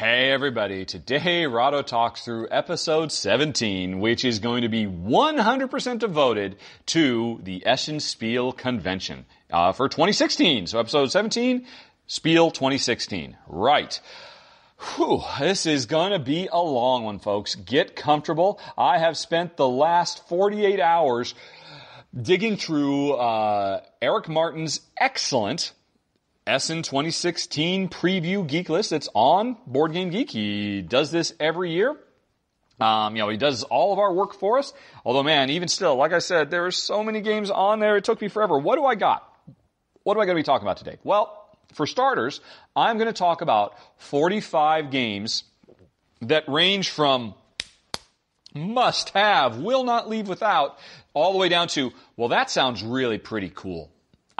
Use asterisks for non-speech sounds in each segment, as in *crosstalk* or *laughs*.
Hey everybody, today Rahdo talks through episode 17, which is going to be 100% devoted to the Essen Spiel Convention uh, for 2016. So episode 17, Spiel 2016. Right. Whew, this is going to be a long one, folks. Get comfortable. I have spent the last 48 hours digging through uh, Eric Martin's excellent Essen 2016 preview geek list. It's on Board Game Geek. He does this every year. Um, you know, he does all of our work for us. Although, man, even still, like I said, there are so many games on there. It took me forever. What do I got? What am I going to be talking about today? Well, for starters, I'm going to talk about 45 games that range from must have, will not leave without, all the way down to, well, that sounds really pretty cool.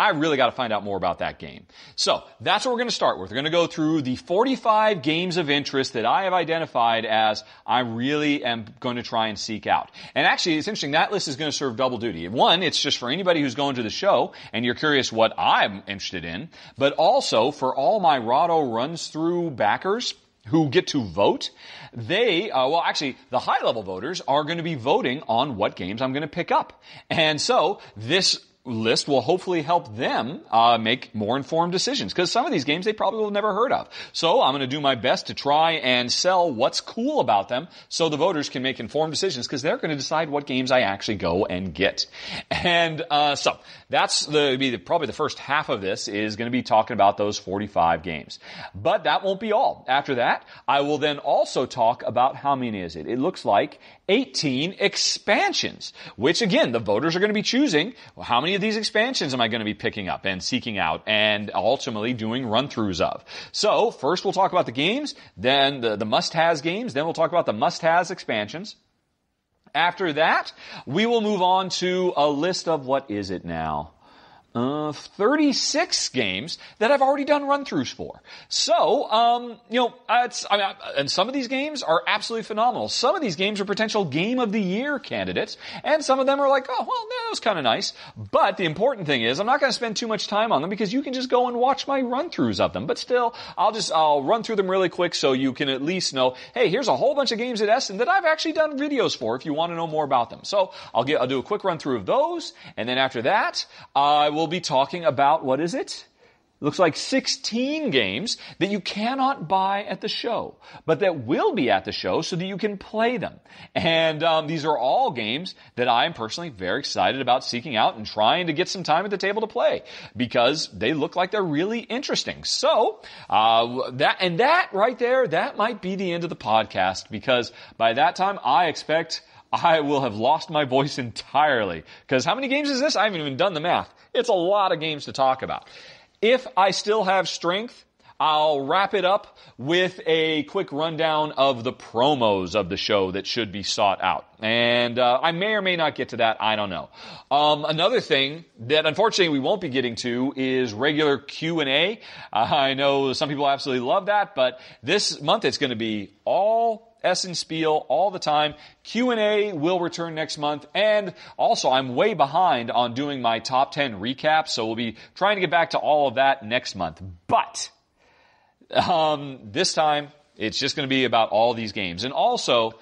I really got to find out more about that game. So that's what we're going to start with. We're going to go through the 45 games of interest that I have identified as I really am going to try and seek out. And actually, it's interesting. That list is going to serve double duty. One, it's just for anybody who's going to the show and you're curious what I'm interested in, but also for all my Rahdo runs through backers who get to vote, they, uh, well, actually, the high level voters are going to be voting on what games I'm going to pick up. And so this list will hopefully help them uh, make more informed decisions because some of these games they probably will never heard of. So I'm going to do my best to try and sell what's cool about them so the voters can make informed decisions because they're going to decide what games I actually go and get. And uh, so that's the, be the, probably the first half of this is going to be talking about those 45 games. But that won't be all. After that, I will then also talk about how many is it. It looks like 18 expansions, which again, the voters are going to be choosing well, how many of these expansions am I going to be picking up and seeking out and ultimately doing run throughs of. So first we'll talk about the games, then the, the must-has games, then we'll talk about the must-has expansions. After that, we will move on to a list of what is it now? Uh, 36 games that I've already done run-throughs for. So, um, you know, it's, I mean, and some of these games are absolutely phenomenal. Some of these games are potential game of the year candidates, and some of them are like, oh, well, that was kind of nice. But the important thing is, I'm not going to spend too much time on them because you can just go and watch my run-throughs of them. But still, I'll just, I'll run through them really quick so you can at least know, hey, here's a whole bunch of games at Essen that I've actually done videos for if you want to know more about them. So I'll get, I'll do a quick run through of those, and then after that, I will will be talking about, what is it? looks like 16 games that you cannot buy at the show, but that will be at the show so that you can play them. And um, these are all games that I am personally very excited about seeking out and trying to get some time at the table to play because they look like they're really interesting. So uh, that and that right there, that might be the end of the podcast because by that time I expect. I will have lost my voice entirely. Because how many games is this? I haven't even done the math. It's a lot of games to talk about. If I still have strength, I'll wrap it up with a quick rundown of the promos of the show that should be sought out. And uh, I may or may not get to that. I don't know. Um, another thing that unfortunately we won't be getting to is regular Q and A. *laughs* I know some people absolutely love that, but this month it's going to be all Essen Spiel all the time. Q&A will return next month. And also, I'm way behind on doing my top 10 recap, so we'll be trying to get back to all of that next month. But, um, this time, it's just going to be about all these games. And also,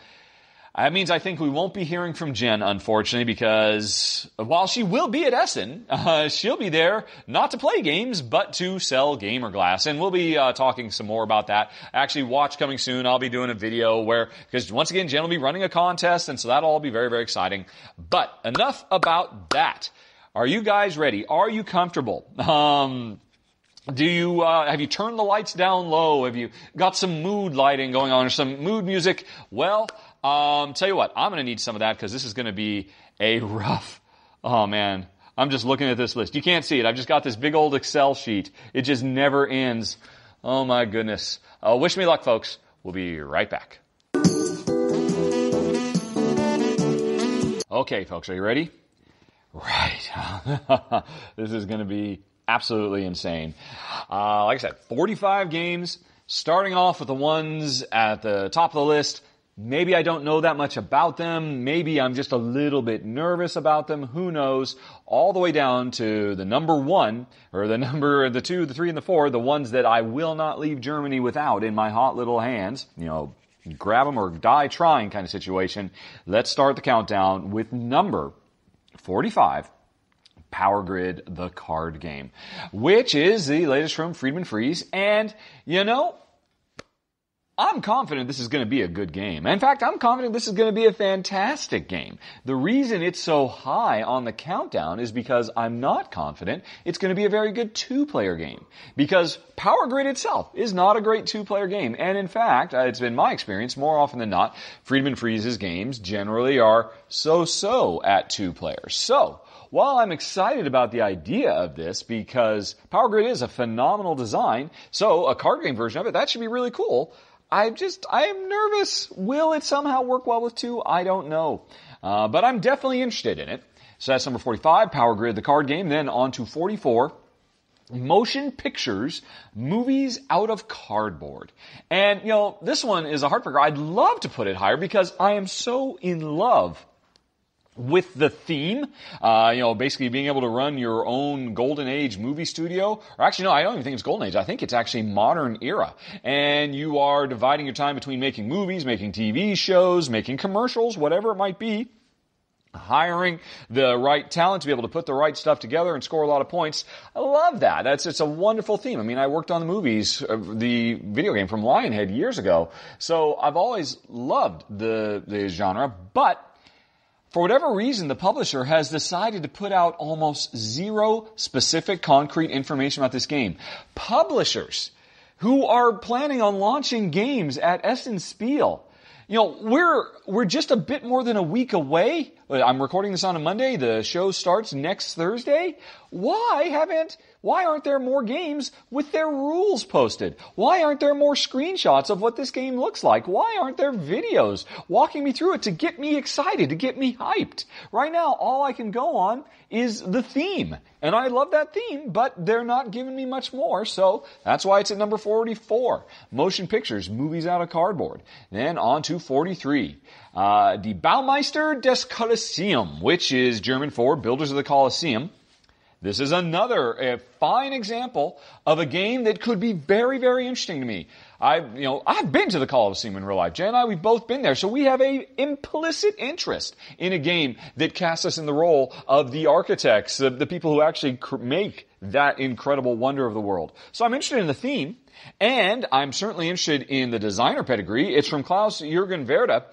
that means I think we won't be hearing from Jen, unfortunately, because while she will be at Essen, *laughs* uh, she'll be there not to play games, but to sell gamer glass. And we'll be uh, talking some more about that. Actually, watch coming soon. I'll be doing a video where, because once again, Jen will be running a contest, and so that'll all be very, very exciting. But enough about that. Are you guys ready? Are you comfortable? Um, do you uh, have you turned the lights down low? Have you got some mood lighting going on or some mood music? Well, um, tell you what, I'm going to need some of that because this is going to be a *laughs* rough. Oh man, I'm just looking at this list. You can't see it. I've just got this big old Excel sheet. It just never ends. Oh my goodness. Uh, wish me luck, folks. We'll be right back. Okay, folks, are you ready? Right. *laughs* this is going to be absolutely insane. Uh, like I said, 45 games, starting off with the ones at the top of the list Maybe I don't know that much about them. Maybe I'm just a little bit nervous about them. Who knows? All the way down to the number one, or the *laughs* number, the two, the three, and the four, the ones that I will not leave Germany without in my hot little hands. You know, grab them or die trying kind of situation. Let's start the countdown with number 45. Power Grid, the card game, which is the latest from Friedemann Friese. And, you know, I'm confident this is going to be a good game. In fact, I'm confident this is going to be a fantastic game. The reason it's so high on the countdown is because I'm not confident it's going to be a very good two-player game. Because Power Grid itself is not a great two-player game. And in fact, uh, it's been my experience more often than not, Friedemann Friese's games generally are so-so at two players. So, while I'm excited about the idea of this because Power Grid is a phenomenal design, so a card game version of it, that should be really cool. I just, I am nervous. Will it somehow work well with two? I don't know. Uh, but I'm definitely interested in it. So that's number 45, Power Grid, the card game. Then on to 44, Motion Pictures, Movies Out of Cardboard. And, you know, this one is a heartbreaker. I'd love to put it higher because I am so in love with the theme, uh, you know, basically being able to run your own golden age movie studio, or actually no, I don't even think it's golden age. I think it's actually modern era. And you are dividing your time between making movies, making TV shows, making commercials, whatever it might be. Hiring the right talent to be able to put the right stuff together and score a lot of points. I love that. That's, it's a wonderful theme. I mean, I worked on the movies, uh, the video game from Lionhead years ago. So I've always loved the, the genre, but for whatever reason, the publisher has decided to put out almost zero specific concrete information about this game. Publishers who are planning on launching games at Essen Spiel you know, we're, we're just a bit more than a week away. I'm recording this on a Monday. The show starts next Thursday. Why haven't, why aren't there more games with their rules posted? Why aren't there more screenshots of what this game looks like? Why aren't there videos walking me through it to get me excited, to get me hyped? Right now, all I can go on is the theme. And I love that theme, but they're not giving me much more, so that's why it's at number 44. Motion pictures, movies out of cardboard. Then on to 43. Uh, Die Baumeister des Colosseum, which is German for Builders of the Colosseum. This is another fine example of a game that could be very, very interesting to me. I, you know, I've been to the Coliseum in real life. Jay and I, we've both been there, so we have a implicit interest in a game that casts us in the role of the architects, the, the people who actually cr- make that incredible wonder of the world. So I'm interested in the theme, and I'm certainly interested in the designer pedigree. It's from Klaus Jürgen Wrede,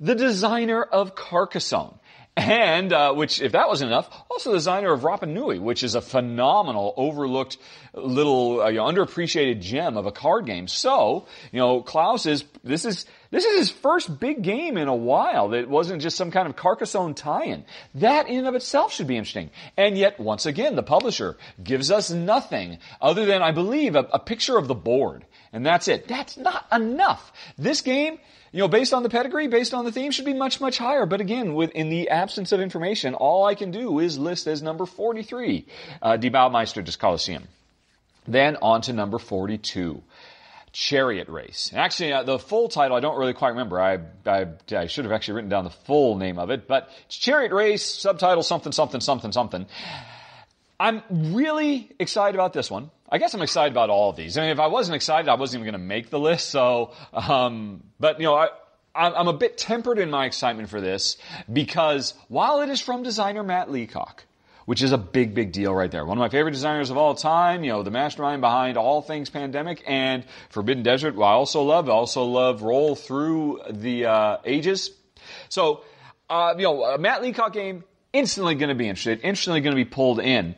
the designer of Carcassonne. And, uh, which, if that wasn't enough, also the designer of Rapa Nui, which is a phenomenal, overlooked, little, uh, you know, underappreciated gem of a card game. So, you know, Klaus is, this is, this is his first big game in a while that wasn't just some kind of Carcassonne tie-in. That in and of itself should be interesting. And yet, once again, the publisher gives us nothing other than, I believe, a, a picture of the board. And that's it. That's not enough. This game, you know, based on the pedigree, based on the theme, should be much, much higher. But again, with, in the absence of information, all I can do is list as number 43, uh, Die Baumeister des Colosseum. Then on to number 42. Chariot Race. Actually, uh, the full title I don't really quite remember. I, I, I should have actually written down the full name of it, but Chariot Race, subtitle something, something, something, something. I'm really excited about this one. I guess I'm excited about all of these. I mean, if I wasn't excited, I wasn't even going to make the list. So, um, but you know, I, I'm a bit tempered in my excitement for this because while it is from designer Matt Leacock, which is a big, big deal right there. One of my favorite designers of all time, you know, the mastermind behind all things pandemic and Forbidden Desert, I also love. I also love Roll Through the uh, Ages. So, uh, you know, Matt Leacock game, instantly going to be interested, instantly going to be pulled in.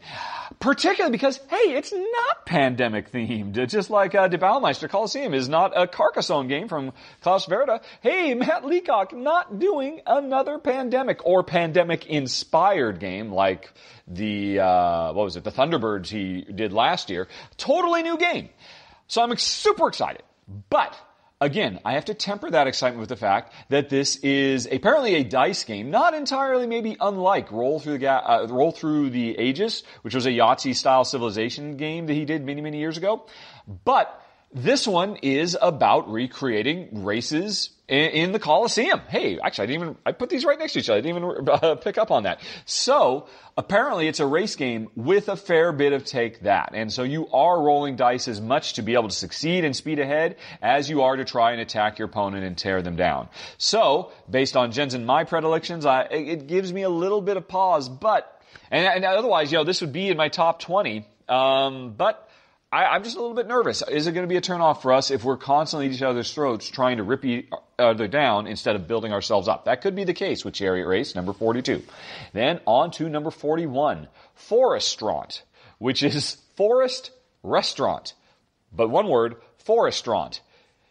Particularly because, hey, it's not pandemic themed. Just like uh, Die Baumeister Colosseum is not a Carcassonne game from Klaus Wrede. Hey, Matt Leacock not doing another pandemic or pandemic inspired game like the, uh, what was it, the Thunderbirds he did last year. Totally new game. So I'm super excited. But Again, I have to temper that excitement with the fact that this is apparently a dice game, not entirely maybe unlike Roll Through the, uh, Roll Through the Ages, which was a Yahtzee style civilization game that he did many, many years ago. But this one is about recreating races in, in, the Coliseum. Hey, actually, I didn't even, I put these right next to each other. I didn't even *laughs* uh, pick up on that. So, apparently it's a race game with a fair bit of take that. And so you are rolling dice as much to be able to succeed and speed ahead as you are to try and attack your opponent and tear them down. So, based on Jen's and my predilections, I, it gives me a little bit of pause, but, and, and otherwise, you know, this would be in my top 20. Um, but I, am just a little bit nervous. Is it going to be a turnoff for us if we're constantly at each other's throats trying to rip each other down instead of building ourselves up? That could be the case with Chariot Race number 42. Then on to number 41, Forestaurant, which is Forest Restaurant. But one word, Forestaurant.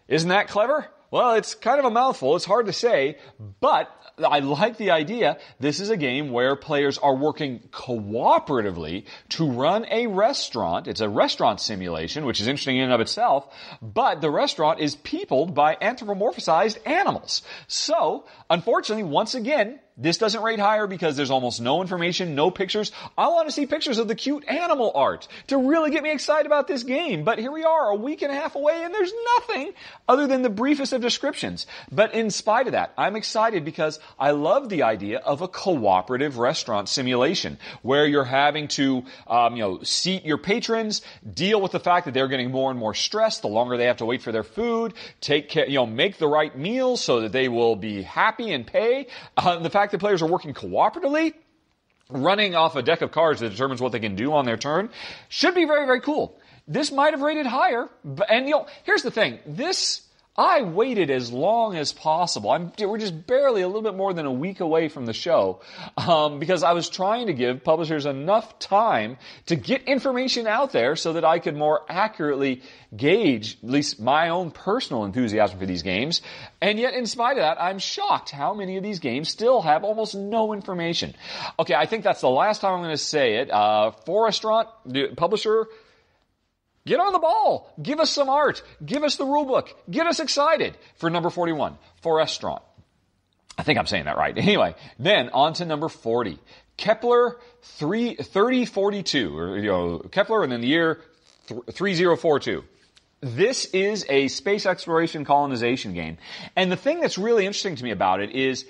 Isn't that clever? Well, it's kind of a mouthful. It's hard to say, but I like the idea. This is a game where players are working cooperatively to run a restaurant. It's a restaurant simulation, which is interesting in and of itself, but the restaurant is peopled by anthropomorphized animals. So, unfortunately, once again, this doesn't rate higher because there's almost no information, no pictures. I want to see pictures of the cute animal art to really get me excited about this game. But here we are a week and a half away and there's nothing other than the briefest of descriptions. But in spite of that, I'm excited because I love the idea of a cooperative restaurant simulation where you're having to, um, you know, seat your patrons, deal with the fact that they're getting more and more stressed the longer they have to wait for their food, take care, you know, make the right meals so that they will be happy and pay. Uh, the fact fact that players are working cooperatively, running off a deck of cards that determines what they can do on their turn, should be very, very cool. This might have rated higher, but and you know, here's the thing. This I waited as long as possible. I'm, we're just barely a little bit more than a week away from the show um, because I was trying to give publishers enough time to get information out there so that I could more accurately gauge at least my own personal enthusiasm for these games. And yet, in spite of that, I'm shocked how many of these games still have almost no information. Okay, I think that's the last time I'm going to say it. Uh, the publisher, Get on the ball. Give us some art. Give us the rule book. Get us excited for number 41, Forestaurant. I think I'm saying that right. *laughs* Anyway, then on to number 40. Kepler 3, 3042, or, you know, Kepler and then the year 3042. This is a space exploration colonization game. And the thing that's really interesting to me about it is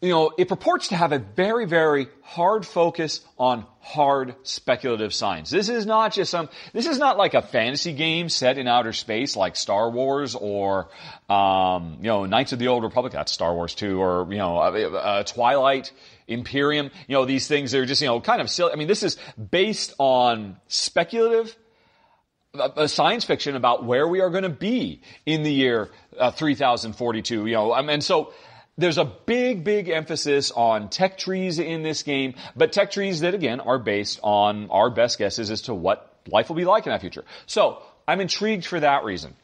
you know, it purports to have a very, very hard focus on hard speculative science. This is not just some, this is not like a fantasy game set in outer space like Star Wars or, um, you know, Knights of the Old Republic, that's Star Wars too, or, you know, uh, uh, Twilight, Imperium, you know, these things are just, you know, kind of silly. I mean, this is based on speculative a science fiction about where we are going to be in the year uh, 3042. You know, I mean, so there's a big, big emphasis on tech trees in this game, but tech trees that again are based on our best guesses as to what life will be like in that future. So I'm intrigued for that reason.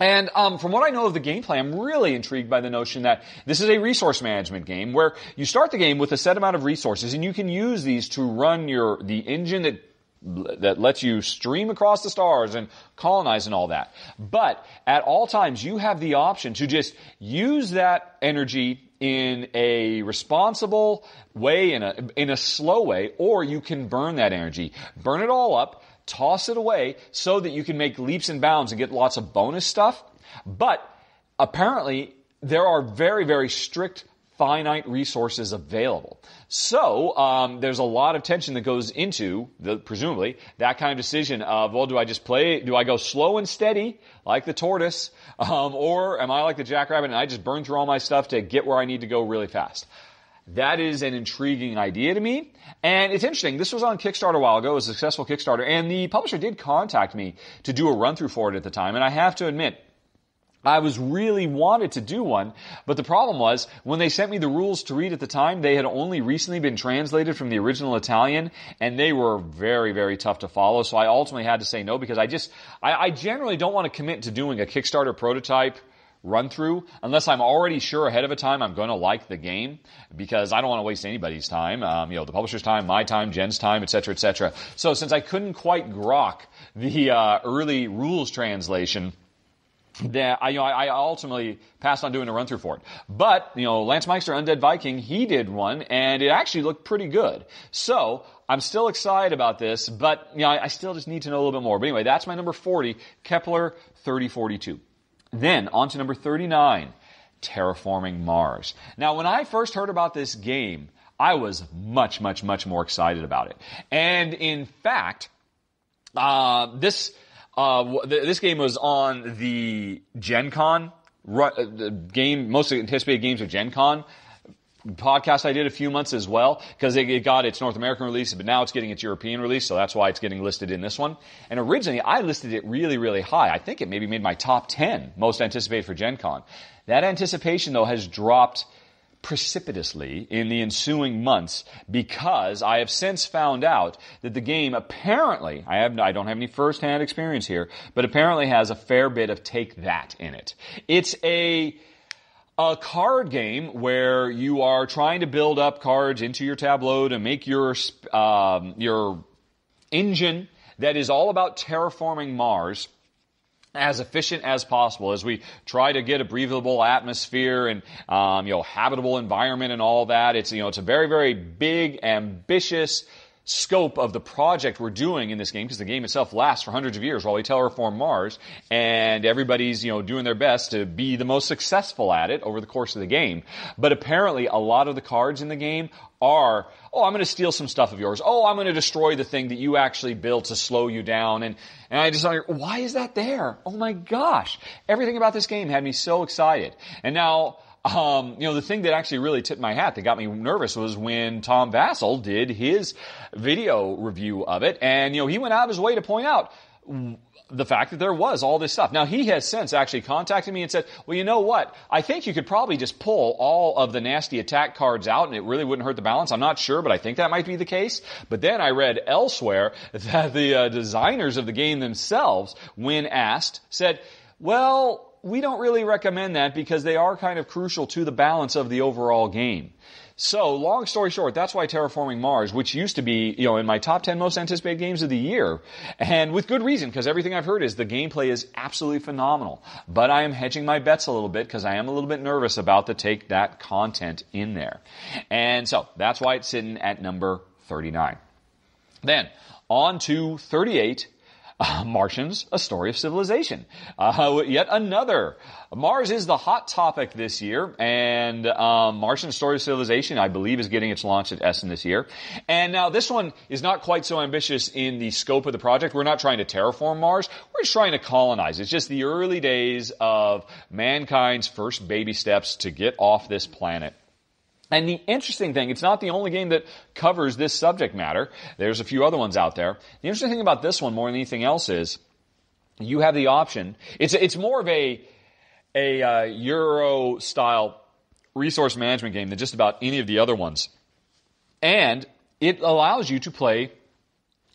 And um, from what I know of the gameplay, I'm really intrigued by the notion that this is a resource management game where you start the game with a set amount of resources, and you can use these to run your the engine that that lets you stream across the stars and colonize and all that. But at all times, you have the option to just use that energy in a responsible way, in a, in a slow way, or you can burn that energy. Burn it all up, toss it away so that you can make leaps and bounds and get lots of bonus stuff. But apparently, there are very, very strict finite resources available. So um, there's a lot of tension that goes into the presumably that kind of decision of well, do I just play? Do I go slow and steady like the tortoise, *laughs* um, or am I like the jackrabbit and I just burn through all my stuff to get where I need to go really fast? That is an intriguing idea to me. And it's interesting. This was on Kickstarter a while ago. It was a successful Kickstarter. And the publisher did contact me to do a run through for it at the time. And I have to admit, I was really wanted to do one, but the problem was when they sent me the rules to read at the time, they had only recently been translated from the original Italian, and they were very, very tough to follow. So I ultimately had to say no because I just, I, I generally don't want to commit to doing a Kickstarter prototype run through unless I'm already sure ahead of a time I'm going to like the game because I don't want to waste anybody's time, um, you know, the publisher's time, my time, Jen's time, etc., etc. So since I couldn't quite grok the uh, early rules translation that I, you know, I ultimately passed on doing a run through for it. But, you know, Lance Meister, Undead Viking, he did one and it actually looked pretty good. So I'm still excited about this, but, you know, I, I still just need to know a little bit more. But anyway, that's my number 40, Kepler 3042. Then on to number 39, Terraforming Mars. Now, when I first heard about this game, I was much, much, much more excited about it. And in fact, uh, this, uh, this game was on the Gen Con uh, game, most anticipated games of Gen Con podcast I did a few months as well because it, got its North American release, but now it's getting its European release, so that's why it's getting listed in this one. And originally, I listed it really, really high. I think it maybe made my top 10 most anticipated for Gen Con. That anticipation, though, has dropped precipitously in the ensuing months because I have since found out that the game apparently, I have, I don't have any first-hand experience here, but apparently has a fair bit of take that in it. It's a, a card game where you are trying to build up cards into your tableau to make your, um, your engine that is all about terraforming Mars as efficient as possible as we try to get a breathable atmosphere and um, you know habitable environment and all that. It's you know it's a very very big ambitious scope of the project we're doing in this game because the game itself lasts for hundreds of years while we terraform Mars and everybody's, you know, doing their best to be the most successful at it over the course of the game. But apparently a lot of the cards in the game are, oh, I'm going to steal some stuff of yours. Oh, I'm going to destroy the thing that you actually built to slow you down. And, and I just wonder, why is that there? Oh my gosh. Everything about this game had me so excited. And now, um, you know, the thing that actually really tipped my hat that got me nervous was when Tom Vasel did his video review of it. And, you know, he went out of his way to point out the fact that there was all this stuff. Now he has since actually contacted me and said, well, you know what? I think you could probably just pull all of the nasty attack cards out and it really wouldn't hurt the balance. I'm not sure, but I think that might be the case. But then I read elsewhere *laughs* that the uh, designers of the game themselves, when asked, said, well, we don't really recommend that because they are kind of crucial to the balance of the overall game. So, long story short, that's why Terraforming Mars, which used to be, you know, in my top 10 most anticipated games of the year, and with good reason, because everything I've heard is the gameplay is absolutely phenomenal. But I am hedging my bets a little bit because I am a little bit nervous about to take that content in there. And so, that's why it's sitting at number 39. Then, on to 38, uh, Martians, A Story of Civilization. Uh, yet another. Mars is the hot topic this year, and um, Martian Story of Civilization, I believe, is getting its launch at Essen this year. And now this one is not quite so ambitious in the scope of the project. We're not trying to terraform Mars. We're just trying to colonize. It's just the early days of mankind's first baby steps to get off this planet. And the interesting thing, it's not the only game that covers this subject matter. There's a few other ones out there. The interesting thing about this one more than anything else is you have the option. It's, it's more of a, a uh, Euro style resource management game than just about any of the other ones. And it allows you to play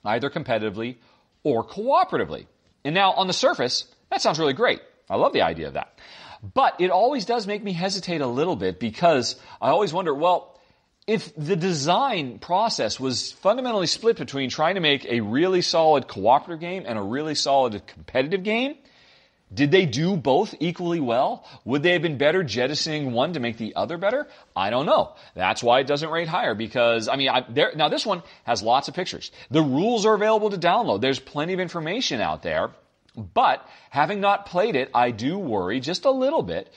either competitively or cooperatively. And now on the surface, that sounds really great. I love the idea of that. But it always does make me hesitate a little bit because I always wonder, well, if the design process was fundamentally split between trying to make a really solid cooperative game and a really solid competitive game, did they do both equally well? Would they have been better jettisoning one to make the other better? I don't know. That's why it doesn't rate higher because, I mean, I, there, now this one has lots of pictures. The rules are available to download. There's plenty of information out there. But having not played it, I do worry just a little bit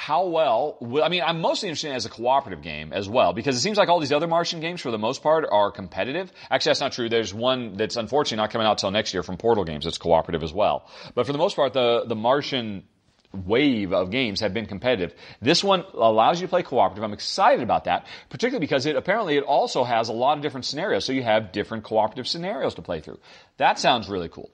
how well, I mean, I'm mostly interested in as a cooperative game as well, because it seems like all these other Martian games, for the most part, are competitive. Actually, that's not true. There's one that's unfortunately not coming out till next year from Portal Games that's cooperative as well. But for the most part, the, the Martian wave of games have been competitive. This one allows you to play cooperative. I'm excited about that, particularly because it apparently it also has a lot of different scenarios, so you have different cooperative scenarios to play through. That sounds really cool.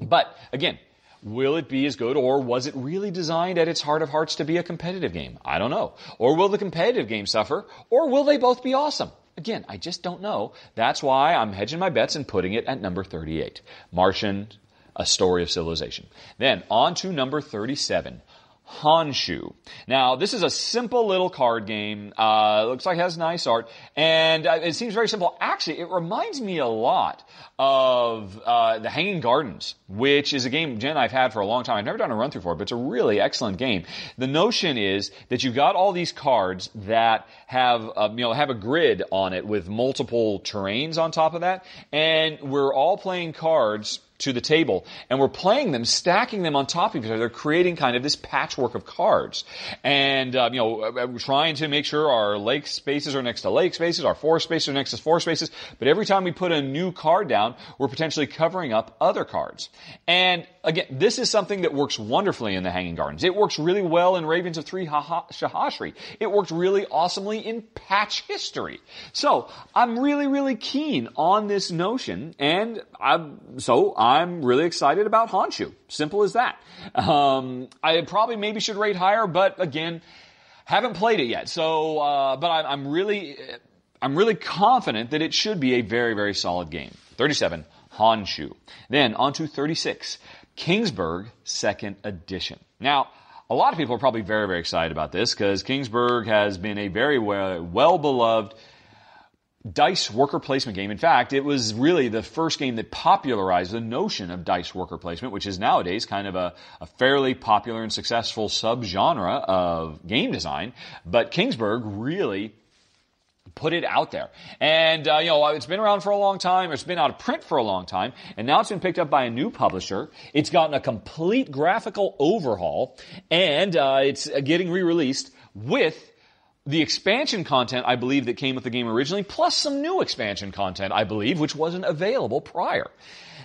But again, will it be as good or was it really designed at its heart of hearts to be a competitive game? I don't know. Or will the competitive game suffer or will they both be awesome? Again, I just don't know. That's why I'm hedging my bets and putting it at number 38. Martian, A Story of Civilization. Then on to number 37. Honshu. Now, this is a simple little card game. Uh, looks like it has nice art, and uh, it seems very simple. Actually, it reminds me a lot of uh, the Hanging Gardens, which is a game Jen I've had for a long time. I've never done a run through for it, but it's a really excellent game. The notion is that you've got all these cards that have uh, you know have a grid on it with multiple terrains on top of that, and we're all playing cards to the table and we're playing them, stacking them on top of each other, creating kind of this patchwork of cards. And, uh, you know, uh, we're trying to make sure our lake spaces are next to lake spaces, our forest spaces are next to forest spaces. But every time we put a new card down, we're potentially covering up other cards. And again, this is something that works wonderfully in the Hanging Gardens. It works really well in Ravens of Thri Sahashri. It worked really awesomely in Patchistory. So I'm really, really keen on this notion, and I'm, so I'm really excited about Honshu. Simple as that. Um, I probably maybe should rate higher, but again, haven't played it yet. So, uh, but I, I'm really, I'm really confident that it should be a very, very solid game. 37. Honshu. Then on to 36. Kingsburg second edition. Now, a lot of people are probably very, very excited about this because Kingsburg has been a very well, well beloved dice worker placement game. In fact, it was really the first game that popularized the notion of dice worker placement, which is nowadays kind of a, a fairly popular and successful subgenre of game design. But Kingsburg really put it out there. And, uh, you know, it's been around for a long time. It's been out of print for a long time. And now it's been picked up by a new publisher. It's gotten a complete graphical overhaul. And uh, it's getting re-released with the expansion content, I believe, that came with the game originally, plus some new expansion content, I believe, which wasn't available prior.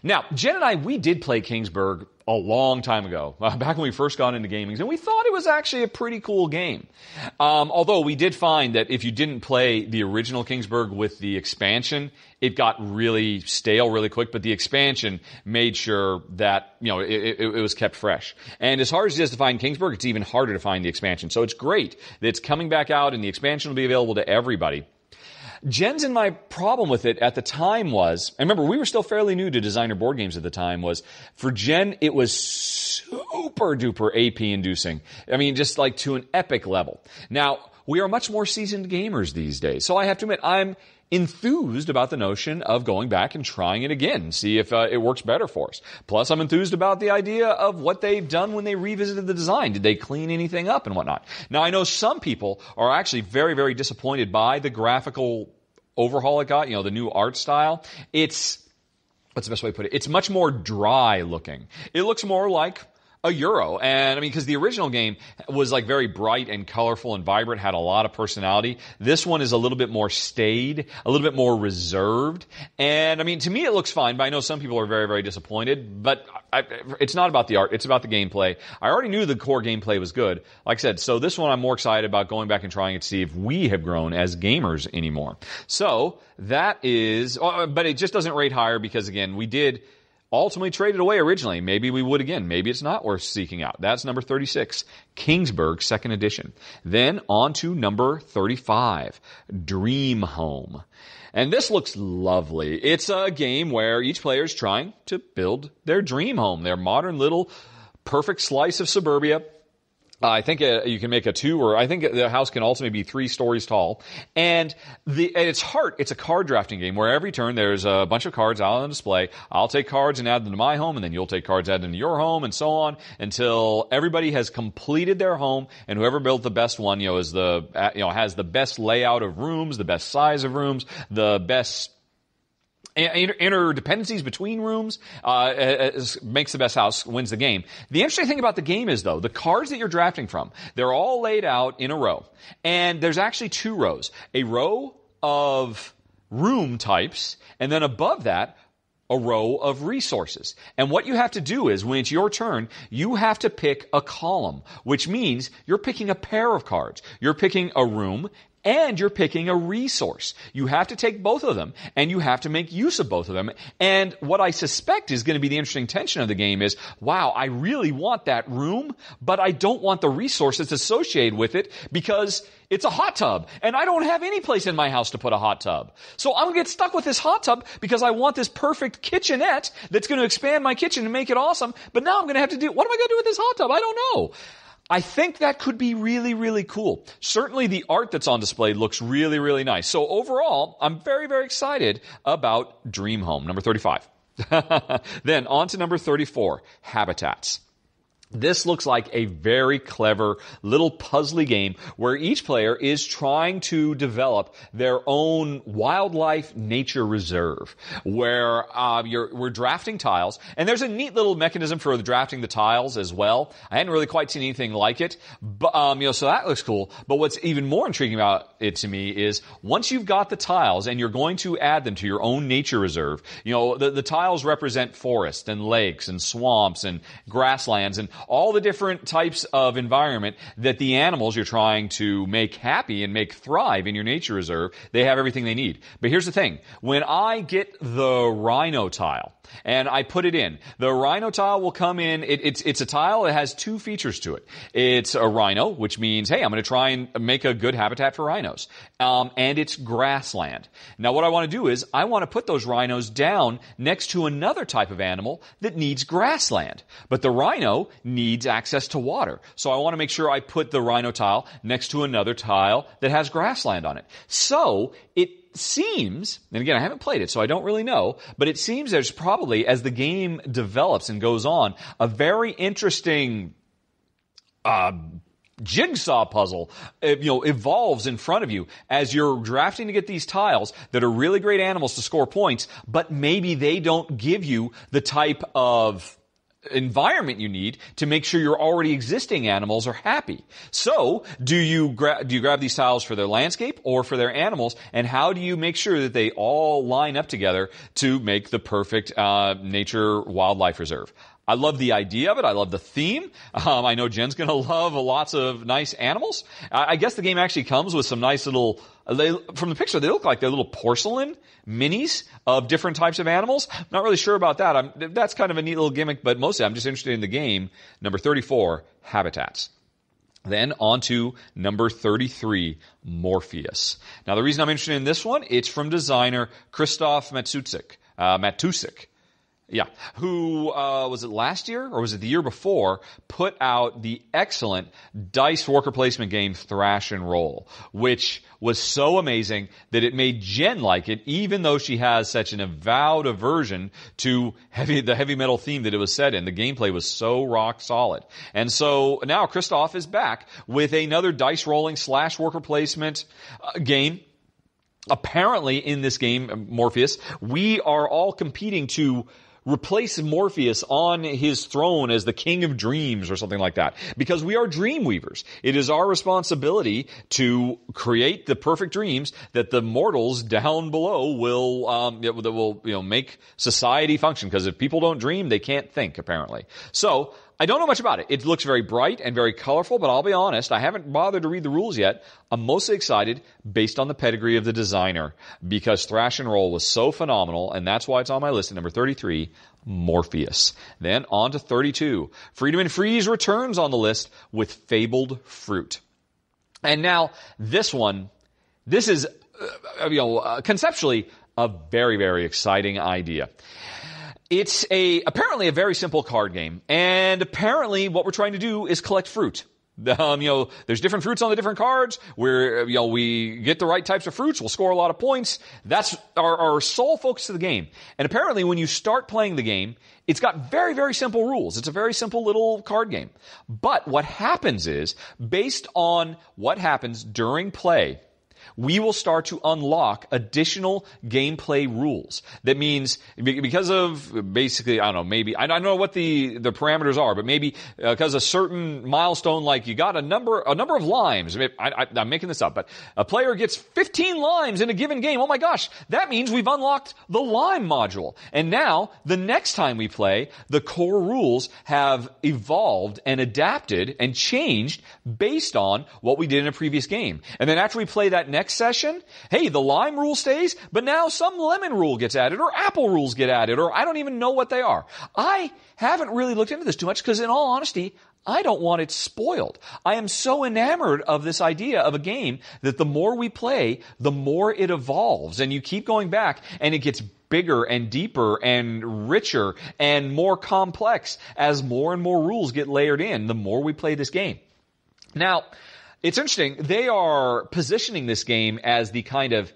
Now, Jen and I, we did play Kingsburg a long time ago, *laughs* back when we first got into gaming, and we thought it was actually a pretty cool game. Um, although we did find that if you didn't play the original Kingsburg with the expansion, it got really stale really quick. But the expansion made sure that you know it, it, it was kept fresh. And as hard as it is to find Kingsburg, it's even harder to find the expansion. So it's great that it's coming back out, and the expansion will be available to everybody. Jen's and my problem with it at the time was, and remember, we were still fairly new to designer board games at the time, was for Jen, it was super duper AP inducing. I mean, just like to an epic level. Now, we are much more seasoned gamers these days. So I have to admit, I'm enthused about the notion of going back and trying it again, see if uh, it works better for us. Plus, I'm enthused about the idea of what they've done when they revisited the design. Did they clean anything up and whatnot? Now, I know some people are actually very, very disappointed by the graphical overhaul it got, you know, the new art style. It's, what's the best way to put it? It's much more dry looking. It looks more like a euro. And I mean, because the original game was like very bright and colorful and vibrant, had a lot of personality. This one is a little bit more staid, a little bit more reserved. And I mean, to me, it looks fine, but I know some people are very, very disappointed. But I, it's not about the art, it's about the gameplay. I already knew the core gameplay was good. Like I said, so this one I'm more excited about going back and trying it to see if we have grown as gamers anymore. So that is, uh, but it just doesn't rate higher because again, we did ultimately traded away originally. Maybe we would again. Maybe it's not worth seeking out. That's number 36, Kingsburg second edition. Then on to number 35, Dream Home. And this looks lovely. It's a game where each player is trying to build their dream home, their modern little perfect slice of suburbia I think uh, you can make a two, or I think the house can ultimately be three stories tall. And the at its heart, it's a card drafting game where every turn there's a bunch of cards out on display. I'll take cards and add them to my home, and then you'll take cards, add them to your home, and so on until everybody has completed their home, and whoever built the best one, you know, is the uh, you know has the best layout of rooms, the best size of rooms, the best interdependencies between rooms uh, makes the best house wins the game. The interesting thing about the game is though the cards that you're drafting from they're all laid out in a row, and there's actually two rows: a row of room types, and then above that a row of resources. And what you have to do is, when it's your turn, you have to pick a column, which means you're picking a pair of cards. You're picking a room and you're picking a resource. You have to take both of them and you have to make use of both of them. And what I suspect is going to be the interesting tension of the game is, wow, I really want that room, but I don't want the resources associated with it because it's a hot tub and I don't have any place in my house to put a hot tub. So I'm going to get stuck with this hot tub because I want this perfect kitchenette that's going to expand my kitchen and make it awesome. But now I'm going to have to do, what am I going to do with this hot tub? I don't know. I think that could be really, really cool. Certainly the art that's on display looks really, really nice. So overall, I'm very, very excited about Dream Home, number 35. *laughs* then on to number 34, Habitats. This looks like a very clever little puzzly game where each player is trying to develop their own wildlife nature reserve where uh, you're we're drafting tiles and there's a neat little mechanism for drafting the tiles as well. I hadn't really quite seen anything like it, but um, you know, so that looks cool. But what's even more intriguing about it to me is once you've got the tiles and you're going to add them to your own nature reserve, you know, the, the tiles represent forests and lakes and swamps and grasslands and all the different types of environment that the animals you're trying to make happy and make thrive in your nature reserve, they have everything they need. But here's the thing. When I get the rhino tile, and I put it in. The rhino tile will come in. It, it's it's a tile that has two features to it. It's a rhino, which means hey, I'm going to try and make a good habitat for rhinos, um, and it's grassland. Now, what I want to do is I want to put those rhinos down next to another type of animal that needs grassland, but the rhino needs access to water. So I want to make sure I put the rhino tile next to another tile that has grassland on it. So it seems, and again, I haven't played it, so I don't really know, but it seems there's probably, as the game develops and goes on, a very interesting, uh, jigsaw puzzle uh, you know evolves in front of you as you're drafting to get these tiles that are really great animals to score points but maybe they don't give you the type of environment you need to make sure your already existing animals are happy. So, do you gra- do you grab these tiles for their landscape or for their animals, and how do you make sure that they all line up together to make the perfect uh, nature wildlife reserve? I love the idea of it. I love the theme. Um, I know Jen's going *laughs* to love lots of nice animals. I, I, guess the game actually comes with some nice little. They, from the picture, they look like they're little porcelain minis of different types of animals. Not really sure about that. I'm, that's kind of a neat little gimmick, but mostly I'm just interested in the game. Number 34, Habitats. Then on to number 33, Morpheus. Now the reason I'm interested in this one, it's from designer Christoph Matusik. Uh, Matusik. Yeah, who uh, was it last year or was it the year before? Put out the excellent dice worker placement game Thrash and Roll, which was so amazing that it made Jen like it, even though she has such an avowed aversion to heavy the heavy metal theme that it was set in. The gameplay was so rock solid, and so now Christoph is back with another dice rolling slash worker placement uh, game apparently in this game, Morpheus, we are all competing to replace Morpheus on his throne as the king of dreams or something like that. Because we are dream weavers. It is our responsibility to create the perfect dreams that the mortals down below will, um, that will, you know, make society function. Because if people don't dream, they can't think, apparently. So, I don't know much about it. It looks very bright and very colorful, but I'll be honest, I haven't bothered to read the rules yet. I'm mostly excited based on the pedigree of the designer because Thrash and Roll was so phenomenal, and that's why it's on my list at number 33, Morpheus. Then on to 32. Friedemann Friese returns on the list with Fabled Fruit. And now this one, this is, uh, you know, uh, conceptually a very, very exciting idea. It's a apparently a very simple card game, and apparently what we're trying to do is collect fruit. *laughs* Um, you know, there's different fruits on the different cards. Where you know we get the right types of fruits, we'll score a lot of points. That's our, our sole focus of the game. And apparently, when you start playing the game, it's got very very simple rules. It's a very simple little card game. But what happens is, based on what happens during play, we will start to unlock additional gameplay rules. That means because of basically, I don't know, maybe, I don't know what the, the parameters are, but maybe because uh, a certain milestone, like you got a number, a number of limes. I, am making this up, but a player gets 15 limes in a given game. Oh my gosh, that means we've unlocked the lime module. And now, the next time we play, the core rules have evolved and adapted and changed based on what we did in a previous game. And then after we play that next next session, hey, the lime rule stays, but now some lemon rule gets added or apple rules get added or I don't even know what they are. I haven't really looked into this too much because in all honesty, I don't want it spoiled. I am so enamored of this idea of a game that the more we play, the more it evolves and you keep going back and it gets bigger and deeper and richer and more complex as more and more rules get layered in the more we play this game. Now, it's interesting. They are positioning this game as the kind of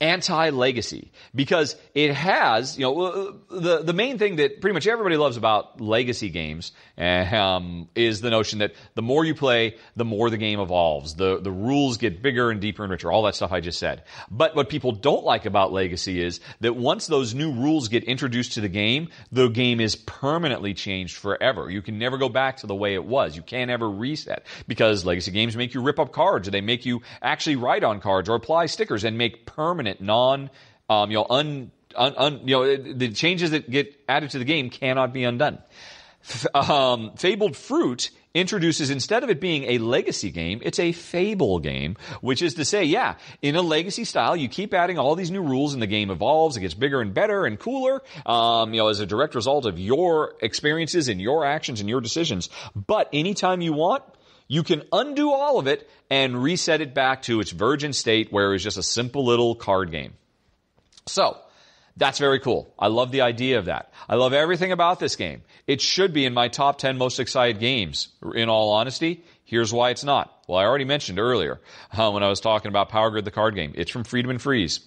anti-legacy because it has, you know, the the main thing that pretty much everybody loves about legacy games um, is the notion that the more you play, the more the game evolves. The the rules get bigger and deeper and richer. All that stuff I just said. But what people don't like about legacy is that once those new rules get introduced to the game, the game is permanently changed forever. You can never go back to the way it was. You can't ever reset because legacy games make you rip up cards they make you actually write on cards or apply stickers and make permanent non, um, you know, un, un, un, you know, the changes that get added to the game cannot be undone. Um, Fabled Fruit introduces instead of it being a legacy game, it's a fable game, which is to say, yeah, in a legacy style, you keep adding all these new rules and the game evolves, it gets bigger and better and cooler, um, you know, as a direct result of your experiences and your actions and your decisions. But anytime you want, you can undo all of it and reset it back to its virgin state where it was just a simple little card game. So, that's very cool. I love the idea of that. I love everything about this game. It should be in my top 10 most excited games, in all honesty. Here's why it's not. Well, I already mentioned earlier uh, when I was talking about Power Grid, the card game. It's from Friedemann Friese.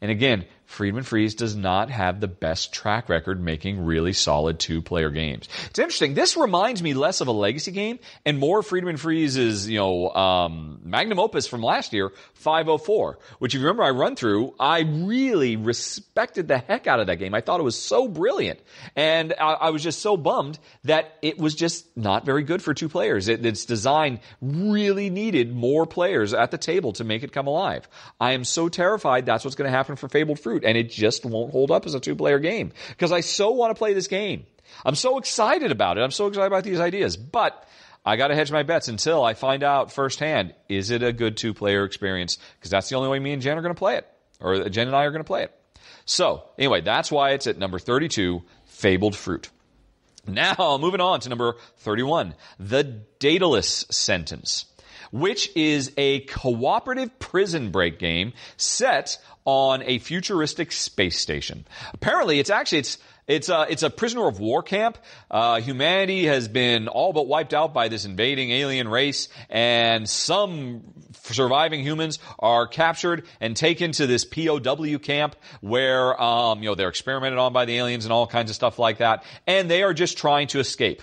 And again, Friedemann Friese does not have the best track record making really solid two player games. It's interesting. This reminds me less of a legacy game and more Friedemann Friese's, you know, um, magnum opus from last year, 504, which if you remember I run through, I really respected the heck out of that game. I thought it was so brilliant. And I, I was just so bummed that it was just not very good for two players. It, its design really needed more players at the table to make it come alive. I am so terrified that's what's going to happen for Fabled Fruit and it just won't hold up as a two player game because I so want to play this game. I'm so excited about it. I'm so excited about these ideas, but I got to hedge my bets until I find out firsthand is it a good two player experience because that's the only way me and Jen are going to play it or Jen and I are going to play it. So anyway, that's why it's at number 32, Fabled Fruit. Now, *laughs* moving on to number 31, The Daedalus Sentence which is a cooperative prison break game set on a futuristic space station. Apparently, it's actually it's it's a, it's a prisoner of war camp. Uh, humanity has been all but wiped out by this invading alien race, and some surviving humans are captured and taken to this POW camp where um, you know they're experimented on by the aliens and all kinds of stuff like that, and they are just trying to escape.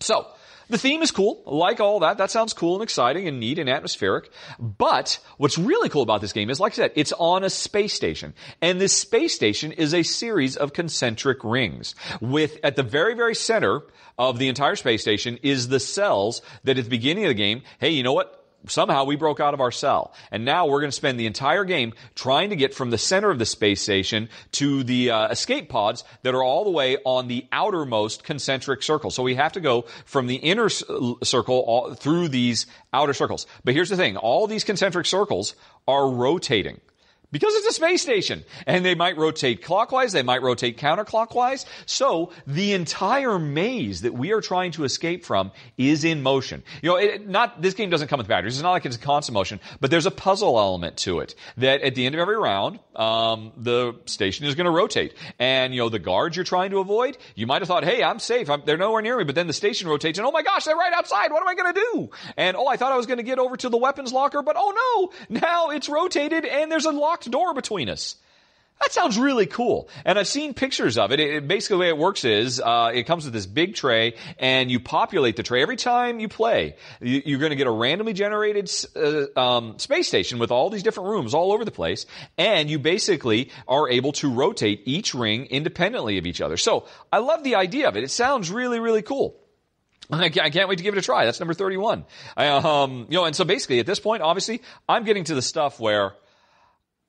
So the theme is cool. Like all that. That sounds cool and exciting and neat and atmospheric. But what's really cool about this game is, like I said, it's on a space station. And this space station is a series of concentric rings with at the very, very center of the entire space station is the cells that at the beginning of the game, hey, you know what? Somehow we broke out of our cell. And now we're going to spend the entire game trying to get from the center of the space station to the uh, escape pods that are all the way on the outermost concentric circle. So we have to go from the inner circle all, through these outer circles. But here's the thing. All these concentric circles are rotating. Because it's a space station. And they might rotate clockwise, they might rotate counterclockwise. So the entire maze that we are trying to escape from is in motion. You know, it, not, this game doesn't come with batteries. It's not like it's constant motion, but there's a puzzle element to it that at the end of every round, um, the station is going to rotate. And, you know, the guards you're trying to avoid, you might have thought, hey, I'm safe. I'm, they're nowhere near me. But then the station rotates and, oh my gosh, they're right outside. What am I going to do? And, oh, I thought I was going to get over to the weapons locker, but oh no, now it's rotated and there's a lock locked door between us. That sounds really cool. And I've seen pictures of it. it basically, the way it works is uh, it comes with this big tray, and you populate the tray every time you play. You, are going to get a randomly generated uh, um, space station with all these different rooms all over the place, and you basically are able to rotate each ring independently of each other. So I love the idea of it. It sounds really, really cool. I can't wait to give it a try. That's number 31. I, um, you know, and so basically at this point, obviously, I'm getting to the stuff where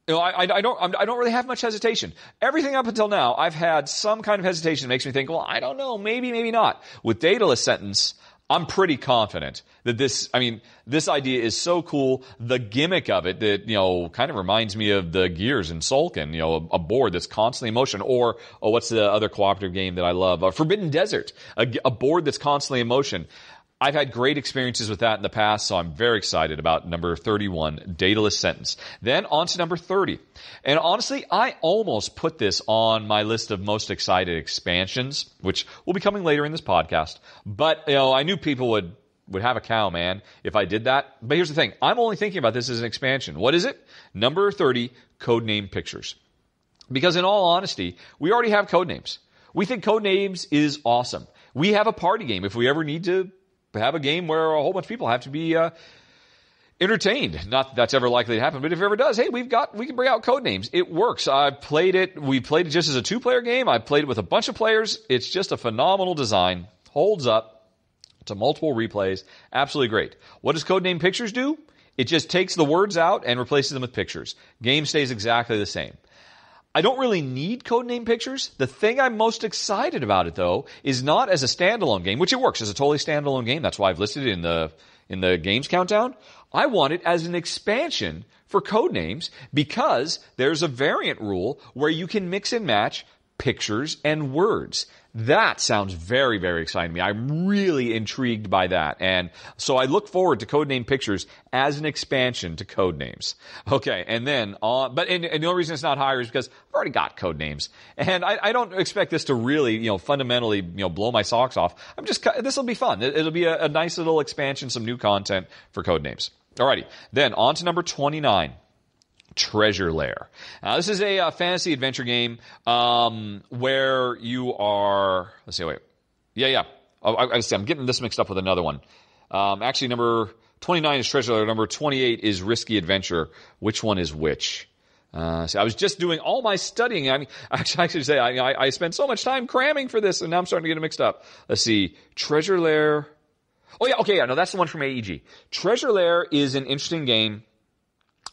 you know, I, I, don't, I don't really have much hesitation. Everything up until now, I've had some kind of hesitation that makes me think, well, I don't know, maybe, maybe not. With Daedalus Sentence, I'm pretty confident that this, I mean, this idea is so cool. The gimmick of it that, you know, kind of reminds me of the Gears in Tzolk'in, you know, a, a, board that's constantly in motion. Or, oh, what's the other cooperative game that I love? Uh, Forbidden Desert, a, a board that's constantly in motion. I've had great experiences with that in the past, so I'm very excited about number 31, Daedalus Sentence. Then on to number 30. And honestly, I almost put this on my list of most excited expansions, which will be coming later in this podcast. But, you know, I knew people would would have a cow, man, if I did that. But here's the thing. I'm only thinking about this as an expansion. What is it? Number 30, Codename Pictures. Because in all honesty, we already have Codenames. We think Codenames is awesome. We have a party game. If we ever need to have a game where a whole bunch of people have to be uh, entertained. Not that that's ever likely to happen, but if it ever does, hey, we've got we can bring out Codenames. It works. I played it. We played it just as a two player game. I played it with a bunch of players. It's just a phenomenal design. Holds up to multiple replays. Absolutely great. What does Codename Pictures do? It just takes the words out and replaces them with pictures. Game stays exactly the same. I don't really need Codename Pictures. The thing I'm most excited about it though is not as a standalone game, which it works as a totally standalone game. That's why I've listed it in the in the games countdown. I want it as an expansion for Codenames because there's a variant rule where you can mix and match pictures and words. That sounds very, very exciting to me. I'm really intrigued by that. And so I look forward to Codename Pictures as an expansion to Codenames. *laughs* Okay, and then, uh, but, and, and, the only reason it's not higher is because I've already got Codenames. And I, I, don't expect this to really, you know, fundamentally, you know, blow my socks off. I'm just, this will be fun. It, will be a, a nice little expansion, some new content for Codenames. Alrighty, then on to number 29. Treasure Lair. Now, this is a uh, fantasy adventure game um, where you are. Let's see. Wait. Yeah, yeah. Oh, I, I see. I'm getting this mixed up with another one. Um, actually, number 29 is Treasure Lair. Number 28 is Risky Adventure. Which one is which? Uh, I was just doing all my studying. I mean, *laughs* I actually say I, I, I spent so much time cramming for this, and now I'm starting to get it mixed up. Let's see. Treasure Lair. Oh yeah, okay, yeah, no, that's the one from AEG. Treasure Lair is an interesting game.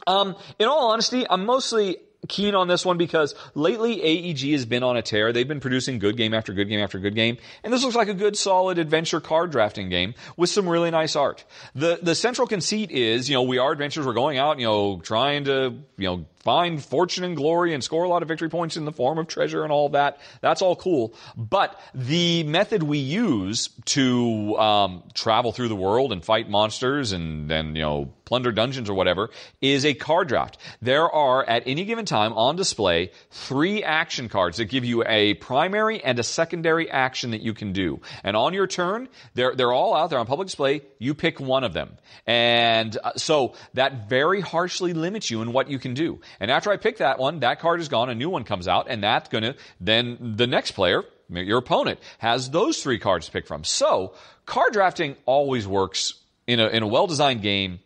Um, in all honesty, I'm mostly keen on this one because lately AEG has been on a tear. They've been producing good game after good game after good game. And this looks like a good solid adventure card drafting game with some really nice art. The, the central conceit is, you know, we are adventurers. We're going out, you know, trying to, you know, find fortune and glory and score a lot of victory points in the form of treasure and all that. That's all cool. But the method we use to um, travel through the world and fight monsters and then you know plunder dungeons or whatever is a card draft. There are at any given time on display three action cards that give you a primary and a secondary action that you can do. And on your turn, they're they're all out there on public display. You pick one of them, and uh, so that very harshly limits you in what you can do. And after I pick that one, that card is gone, a new one comes out, and that's gonna, then the next player, your opponent, has those three cards to pick from. So, card drafting always works in a, in a well-designed game.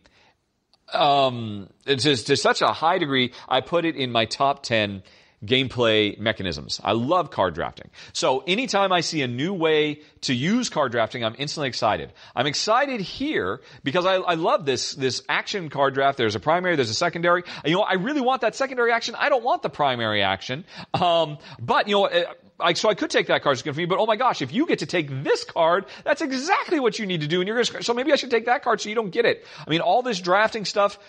Um, to such a high degree, I put it in my top 10 gameplay mechanisms. I love card drafting. So anytime I see a new way to use card drafting, I'm instantly excited. I'm excited here because I, I love this, this action card draft. There's a primary, there's a secondary. You know, I really want that secondary action. I don't want the primary action. Um, but you know, eh, I, so I could take that card for me, but oh my gosh, if you get to take this card, that's exactly what you need to do. And you're gonna, so maybe I should take that card so you don't get it. I mean, all this drafting stuff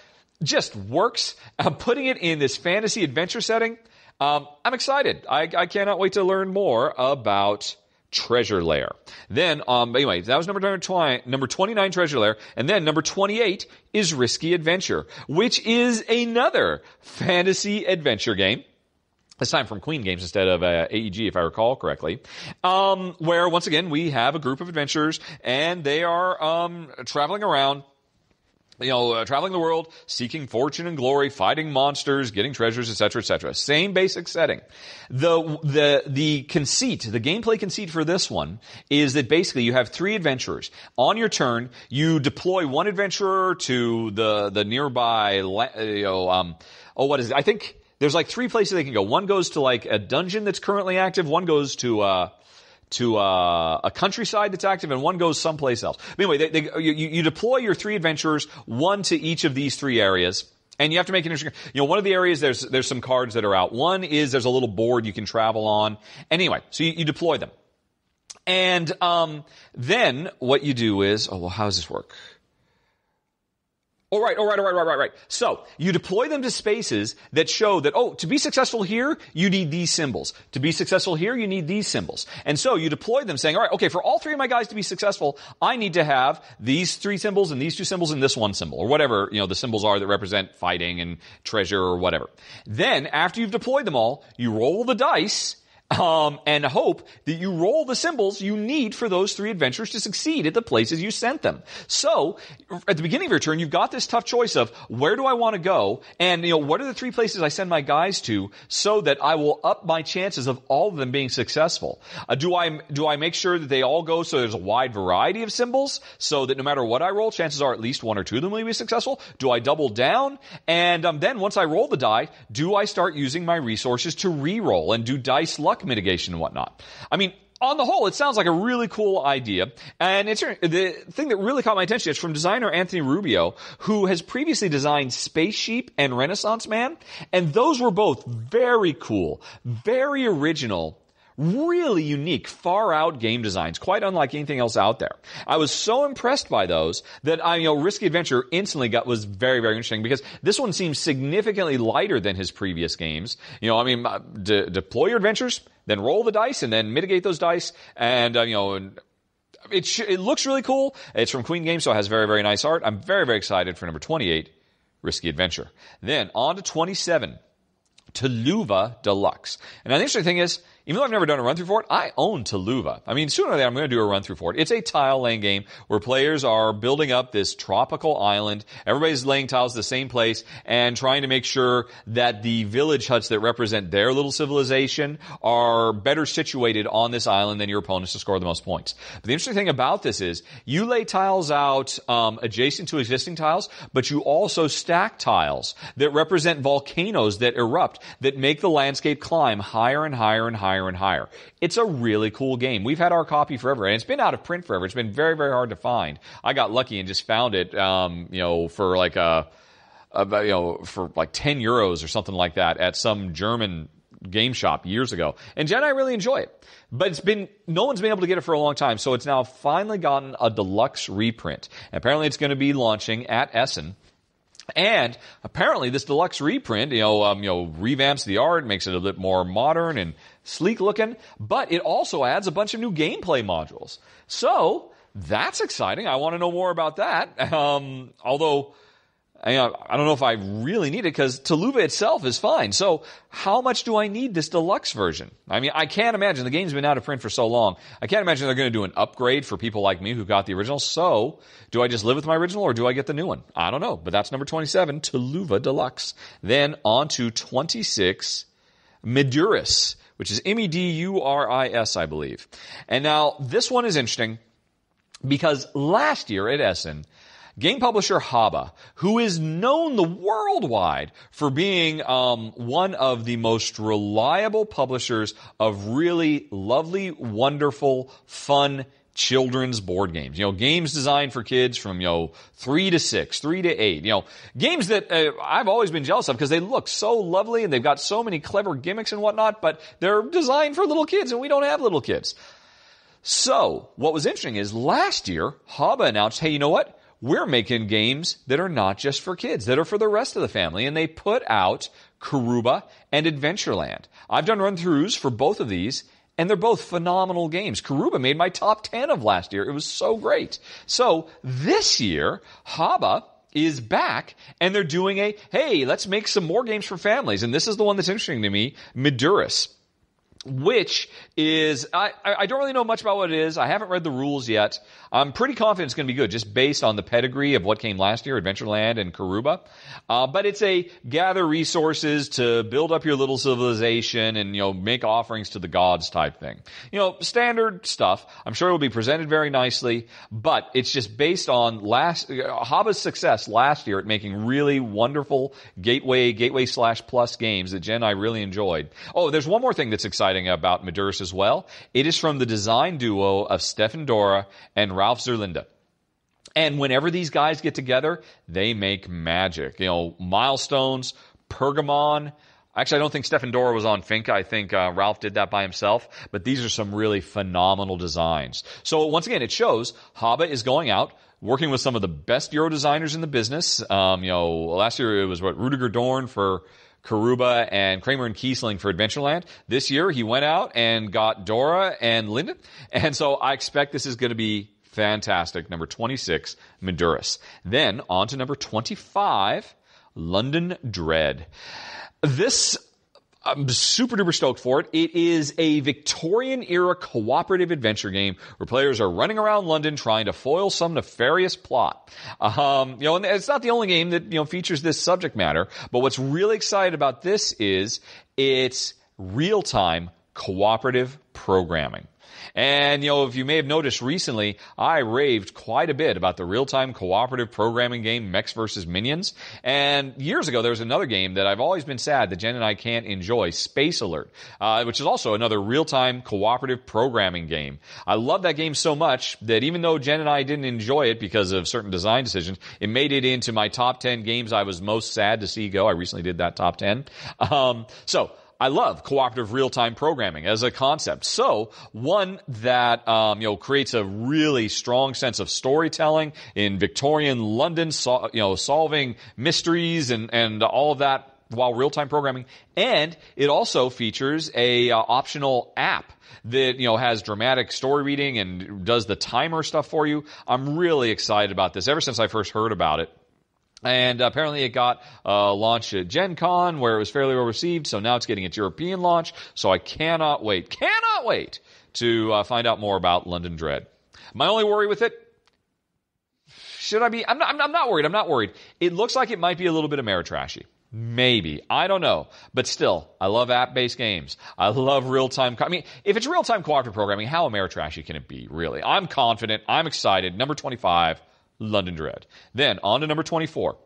just works. I'm putting it in this fantasy adventure setting. Um, I'm excited. I, I, cannot wait to learn more about Treasure Lair. Then, um, anyway, that was number 20, number 29 Treasure Lair, and then number 28 is Risky Adventure, which is another fantasy adventure game this time from Queen Games instead of uh, AEG, if I recall correctly. Um, where once again we have a group of adventurers and they are um, traveling around you know, uh, traveling the world, seeking fortune and glory, fighting monsters, getting treasures, etc., etc. Same basic setting. The the the conceit, the gameplay conceit for this one is that basically you have three adventurers. On your turn, you deploy one adventurer to the the nearby, you know, um, oh, what is it? I think there's like three places they can go. One goes to like a dungeon that's currently active. One goes to uh, to uh, a countryside that's active, and one goes someplace else. But anyway, they, they, you, you deploy your three adventurers, one to each of these three areas. And you have to make an interesting, you know, one of the areas there's, there's some cards that are out. One is there's a little board you can travel on. Anyway, so you, you deploy them. And, um, then what you do is, oh, well, how does this work? All right, all right, all right, all right, right. So you deploy them to spaces that show that, oh, to be successful here, you need these symbols. To be successful here, you need these symbols. And so you deploy them saying, all right, okay, for all three of my guys to be successful, I need to have these three symbols and these two symbols and this one symbol or whatever, you know, the symbols are that represent fighting and treasure or whatever. Then after you've deployed them all, you roll the dice um, and hope that you roll the symbols you need for those three adventures to succeed at the places you sent them. So, at the beginning of your turn, you've got this tough choice of where do I want to go, and you know what are the three places I send my guys to, so that I will up my chances of all of them being successful. Uh, do I do I make sure that they all go so there's a wide variety of symbols, so that no matter what I roll, chances are at least one or two of them will be successful? Do I double down, and um, then once I roll the die, do I start using my resources to re-roll and do dice luck mitigation and whatnot? I mean, on the whole, it sounds like a really cool idea. And it's the thing that really caught my attention is from designer Anthony Rubio, who has previously designed Space Sheep and Renaissance Man. And those were both very cool, very original, really unique, far out game designs, quite unlike anything else out there. I was so impressed by those that I, you know, Risky Adventure instantly got was very, very interesting because this one seems significantly lighter than his previous games. You know, I mean, uh, de- deploy your adventures, then roll the dice, and then mitigate those dice, and uh, you know. It, sh- it looks really cool. It's from Queen Games, so it has very, very nice art. I'm very, very excited for number 28, Risky Adventure. Then on to 27, Taluva Deluxe. And the interesting thing is, even though I've never done a run through for it, I own Taluva. I mean, sooner or later I'm going to do a run through for it. It's a tile laying game where players are building up this tropical island. Everybody's laying tiles the same place and trying to make sure that the village huts that represent their little civilization are better situated on this island than your opponents to score the most points. But the interesting thing about this is you lay tiles out um, adjacent to existing tiles, but you also stack tiles that represent volcanoes that erupt that make the landscape climb higher and higher and higher higher and higher. It's a really cool game. We've had our copy forever, and it's been out of print forever. It's been very, very hard to find. I got lucky and just found it, um, you know, for like a, a, you know, for like 10 euros or something like that at some German game shop years ago. And Jen and I really enjoy it. But it's been, no one's been able to get it for a long time. So it's now finally gotten a deluxe reprint. Apparently it's going to be launching at Essen and apparently, this deluxe reprint, you know, um, you know, revamps the art, makes it a bit more modern and sleek looking, but it also adds a bunch of new gameplay modules. So that's exciting. I want to know more about that. *laughs* Um, although I, don't know if I really need it because Taluva itself is fine. So how much do I need this deluxe version? I mean, I can't imagine the game's been out of print for so long. I can't imagine they're going to do an upgrade for people like me who got the original. So do I just live with my original or do I get the new one? I don't know, but that's number 27, Taluva Deluxe. Then on to 26, Meduris, which is M-E-D-U-R-I-S, I believe. And now this one is interesting because last year at Essen, game publisher Haba, who is known the worldwide for being um, one of the most reliable publishers of really lovely, wonderful, fun children's board games. You know, games designed for kids from, you know, three to six, three to eight. You know, games that uh, I've always been jealous of because they look so lovely and they've got so many clever gimmicks and whatnot, but they're designed for little kids and we don't have little kids. So, what was interesting is last year, Haba announced, hey, you know what? we're making games that are not just for kids, that are for the rest of the family. And they put out Karuba and Adventureland. I've done run throughs for both of these, and they're both phenomenal games. Karuba made my top 10 of last year. It was so great. So this year, Haba is back and they're doing a, hey, let's make some more games for families. And this is the one that's interesting to me, Meduris which is I, I don't really know much about what it is. I haven't read the rules yet. I'm pretty confident it's going to be good, just based on the pedigree of what came last year, Adventureland and Karuba. Uh, but it's a gather resources to build up your little civilization and you know make offerings to the gods type thing. You know, standard stuff. I'm sure it will be presented very nicely, but it's just based on last uh, Haba's success last year at making really wonderful gateway gateway slash plus games that Jen and I really enjoyed. Oh, there's one more thing that's exciting about Meduris as well. It is from the design duo of Stefan Dorra and Ralf zur Linde. And whenever these guys get together, they make magic. You know, milestones, Pergamon. Actually, I don't think Stefan Dorra was on Finca. I think uh, Ralph did that by himself. But these are some really phenomenal designs. So once again, it shows Haba is going out, working with some of the best Euro designers in the business. Um, you know, last year it was what Rudiger Dorn for Karuba and Kramer and Kiesling for Adventureland. This year he went out and got Dorra and Linden. And so I expect this is going to be Fantastic. Number 26, Meduris. Then on to number 25, London Dread. This I'm super duper stoked for it. It is a Victorian era cooperative adventure game where players are running around London trying to foil some nefarious plot. Um, you know, and it's not the only game that, you know, features this subject matter, but what's really exciting about this is it's real-time cooperative programming. And, you know, if you may have noticed recently, I raved quite a bit about the real-time cooperative programming game Mechs vs. Minions. And years ago, there was another game that I've always been sad that Jen and I can't enjoy, Space Alert, uh, which is also another real-time cooperative programming game. I love that game so much that even though Jen and I didn't enjoy it because of certain design decisions, it made it into my top 10 games I was most sad to see go. I recently did that top 10. Um, so, I love cooperative real-time programming as a concept. So one that um, you know creates a really strong sense of storytelling in Victorian London, so, you know, solving mysteries and and all of that while real-time programming, and it also features a uh, optional app that you know has dramatic story reading and does the timer stuff for you. I'm really excited about this. Ever since I first heard about it. And apparently it got uh, launched at Gen Con where it was fairly well received. So now it's getting its European launch. So I cannot wait, cannot wait to uh, find out more about London Dread. My only worry with it, should I be? I'm not, I'm not worried. I'm not worried. It looks like it might be a little bit Ameritrashy. Maybe. I don't know. But still, I love app-based games. I love real-time. Co- I mean, if it's real-time cooperative programming, how Ameritrashy can it be, really? I'm confident. I'm excited. Number 25. London Dread. Then on to number 24,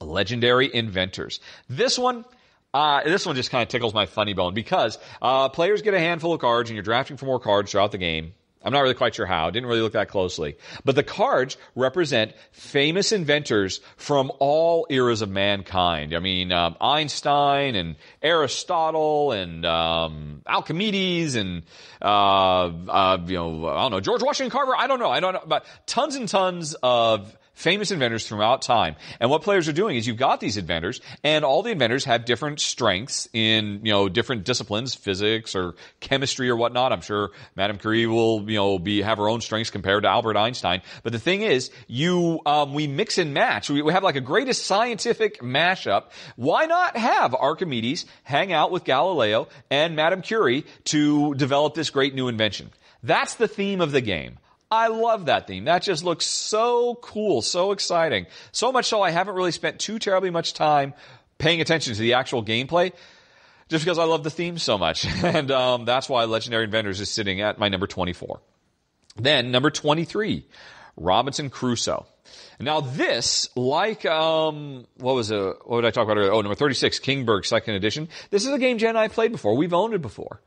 Legendary Inventors. This one, uh, this one just kind of tickles my funny bone because uh, players get a handful of cards and you're drafting for more cards throughout the game. I'm not really quite sure how. Didn't really look that closely. But the cards represent famous inventors from all eras of mankind. I mean, um, Einstein and Aristotle and um, and uh, uh, you know, I don't know, George Washington Carver. I don't know. I don't know, but tons and tons of famous inventors throughout time. And what players are doing is you've got these inventors, and all the inventors have different strengths in, you know, different disciplines, physics or chemistry or whatnot. I'm sure Madame Curie will, you know, be, have her own strengths compared to Albert Einstein. But the thing is, you, um, we mix and match. We, we have like a greatest scientific mashup. Why not have Archimedes hang out with Galileo and Madame Curie to develop this great new invention? That's the theme of the game. I love that theme. That just looks so cool, so exciting. So much so I haven't really spent too terribly much time paying attention to the actual gameplay just because I love the theme so much. *laughs* And um, that's why Legendary Inventors is sitting at my number 24. Then number 23, Robinson Crusoe. Now this, like, um, what was it? What did I talk about earlier? Oh, number 36, Kingsburg second edition. This is a game Jen and I played before. We've owned it before.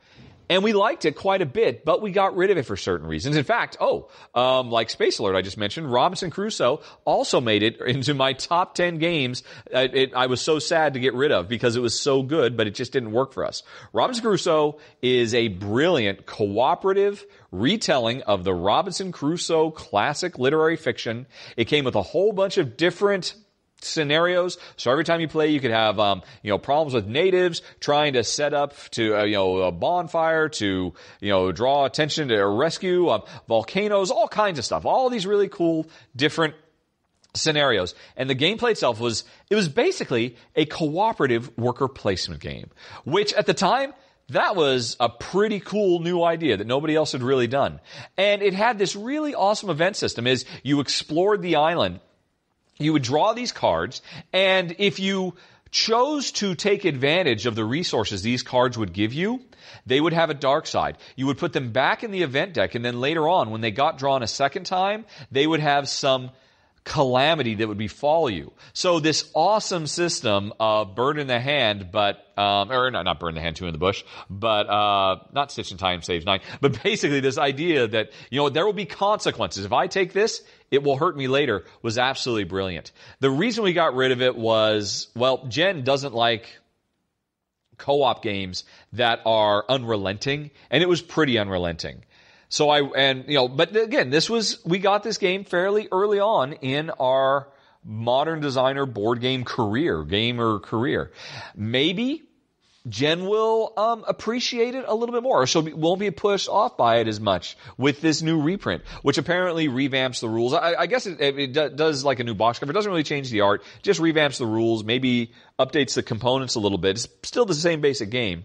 And we liked it quite a bit, but we got rid of it for certain reasons. In fact, oh, um, like Space Alert I just mentioned, Robinson Crusoe also made it *laughs* into my top 10 games uh, it, I was so sad to get rid of because it was so good, but it just didn't work for us. Robinson Crusoe is a brilliant cooperative retelling of the Robinson Crusoe classic literary fiction. It came with a whole bunch of different scenarios. So every time you play, you could have, um, you know, problems with natives trying to set up to, uh, you know, a bonfire to, you know, draw attention to a rescue, uh, volcanoes, all kinds of stuff. All these really cool, different scenarios. And the gameplay itself was, it was basically a cooperative worker placement game, which at the time, that was a pretty cool new idea that nobody else had really done. And it had this really awesome event system is you explored the island you would draw these cards, and if you chose to take advantage of the resources these cards would give you, they would have a dark side. You would put them back in the event deck, and then later on, when they got drawn a second time, they would have some calamity that would befall you. So this awesome system of bird in the hand, but um, or not, not burn the hand two in the bush, but uh, not stitch in time saves nine. But *laughs* basically, this idea that you know there will be consequences if I take this, it will hurt me later was absolutely brilliant. The reason we got rid of it was well, Jen doesn't like co-op games that are unrelenting, and it was pretty unrelenting. So I, and, you know, but again, this was, we got this game fairly early on in our modern designer board game career, gamer career. Maybe Jen will um, appreciate it a little bit more, or she won't be pushed off by it as much with this new reprint, which apparently revamps the rules. I, I guess it, it, does like a new box cover. It doesn't really change the art, just revamps the rules, maybe updates the components a little bit. It's still the same basic game.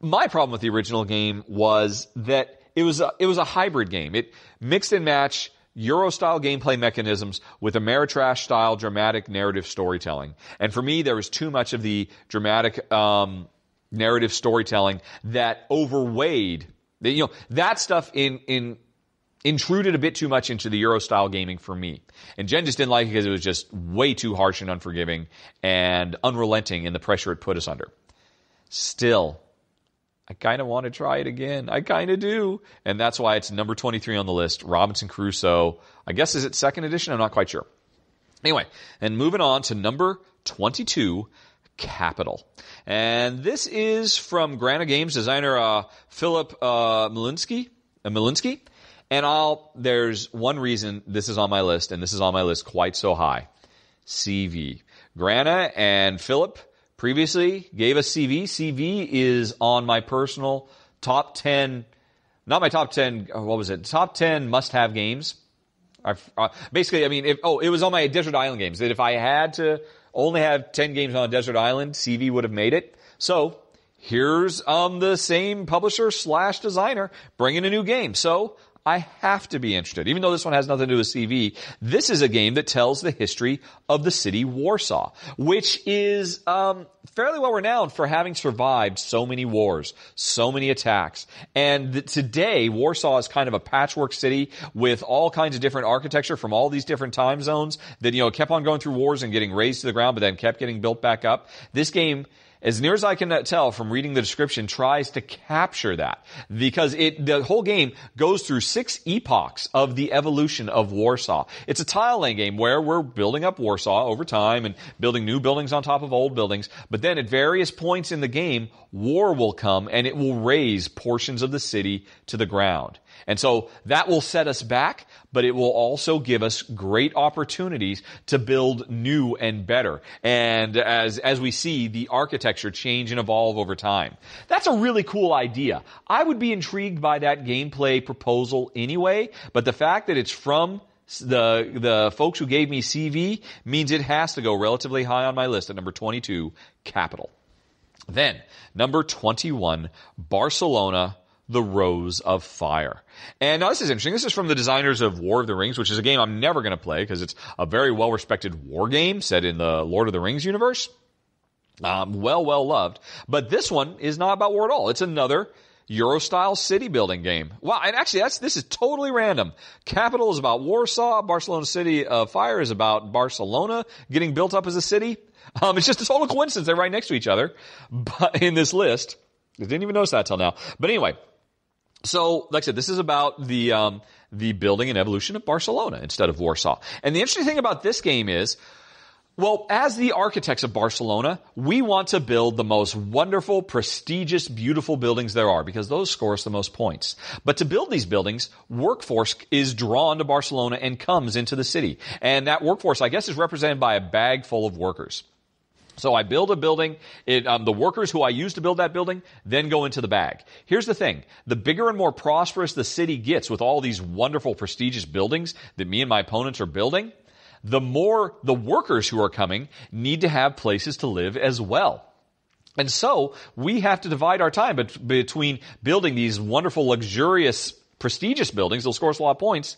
My problem with the original game was that it was a, it was a hybrid game. It mixed and matched Euro style gameplay mechanisms with Ameritrash style dramatic narrative storytelling. And for me, there was too much of the dramatic um, narrative storytelling that overweighed. You know that stuff in in intruded a bit too much into the Euro style gaming for me. And Jen just didn't like it because it was just way too harsh and unforgiving and unrelenting in the pressure it put us under. Still, I kind of want to try it again. I kind of do. And that's why it's number 23 on the list. Robinson Crusoe. I guess is it second edition? I'm not quite sure. Anyway, and moving on to number 22, Capital. And this is from Granna Games designer uh, Philip uh, Malinsky. Uh, Malinsky. And I'll, there's one reason this is on my list, and this is on my list quite so high. CV. Granna and Philip previously gave us CV. CV is on my personal top 10, not my top 10, uh, what was it? Top 10 must have games. Uh, basically, I mean, if, oh, it was on my Desert Island games. That if I had to only have 10 games on Desert Island, CV would have made it. So, here's um, the same publisher slash designer bringing a new game. So, I have to be interested. Even though this one has nothing to do with CV, this is a game that tells the history of the city Warsaw, which is um, fairly well renowned for having survived so many wars, so many attacks. And today, Warsaw is kind of a patchwork city with all kinds of different architecture from all these different time zones that, you know, kept on going through wars and getting razed to the ground, but then kept getting built back up. This game as near as I can tell from reading the description, tries to capture that because it the whole game goes through six epochs of the evolution of Warsaw. It's a tile laying game where we're building up Warsaw over time and building new buildings on top of old buildings. But then at various points in the game, war will come and it will raze portions of the city to the ground. And so that will set us back, but it will also give us great opportunities to build new and better. And as, as we see the architecture change and evolve over time. That's a really cool idea. I would be intrigued by that gameplay proposal anyway, but the fact that it's from the the folks who gave me CV means it has to go relatively high on my list at number 22, Capital. Then, number 21, Barcelona the Rose of Fire. And now this is interesting. This is from the designers of War of the Rings, which is a game I'm never going to play because it's a very well respected war game set in the Lord of the Rings universe. Um, well, well loved. But this one is not about war at all. It's another Euro style city building game. Wow. And actually, that's, this is totally random. Capital is about Warsaw. Barcelona City of Fire is about Barcelona getting built up as a city. Um, it's just a total coincidence. They're right next to each other but in this list. I didn't even notice that till now. But anyway, so, like I said, this is about the um, the building and evolution of Barcelona instead of Warsaw. And the interesting thing about this game is, well, as the architects of Barcelona, we want to build the most wonderful, prestigious, beautiful buildings there are because those score us the most points. But to build these buildings, workforce is drawn to Barcelona and comes into the city. And that workforce, I guess, is represented by a bag full of workers. So I build a building. It, um, the workers who I use to build that building then go into the bag. Here's the thing: the bigger and more prosperous the city gets with all these wonderful, prestigious buildings that me and my opponents are building, the more the workers who are coming need to have places to live as well. And so we have to divide our time between building these wonderful, luxurious, prestigious buildings. They'll score us a lot of points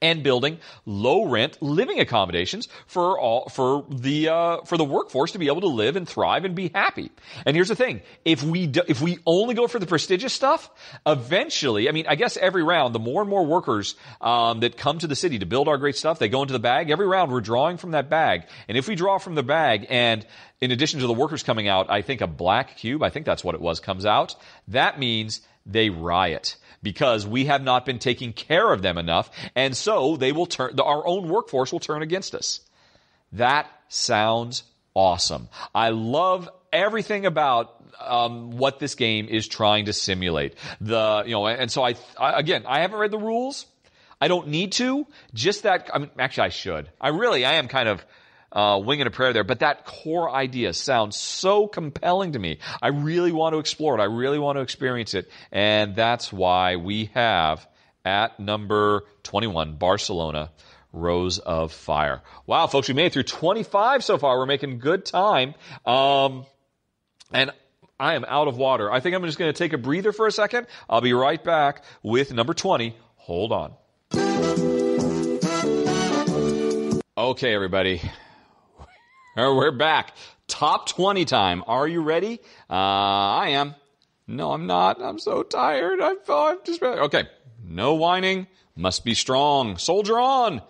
and building low rent living accommodations for all for the uh, for the workforce to be able to live and thrive and be happy. And here's the thing: if we do, if we only go for the prestigious stuff, eventually, I mean, I guess every round, the more and more workers um, that come to the city to build our great stuff, they go into the bag. Every round, we're drawing from that bag, and if we draw from the bag and in addition to the workers coming out, I think a black cube, I think that's what it was, comes out. That means they riot because we have not been taking care of them enough. And so they will turn, our own workforce will turn against us. That sounds awesome. I love everything about um, what this game is trying to simulate. The you know, and so I, I again, I haven't read the rules. I don't need to. Just that. I mean, actually, I should. I really, I am kind of uh, wing and a prayer there, but that core idea sounds so compelling to me. I really want to explore it. I really want to experience it. And that's why we have at number 21, Barcelona, Rose of Fire. Wow, folks, we made it through 25 so far. We're making good time. Um, and I am out of water. I think I'm just going to take a breather for a second. I'll be right back with number 20. Hold on. Okay, everybody. *laughs* We're back. Top 20 time. Are you ready? Uh, I am. No, I'm not. I'm so tired. I feel I'm just okay. No whining. Must be strong. Soldier on.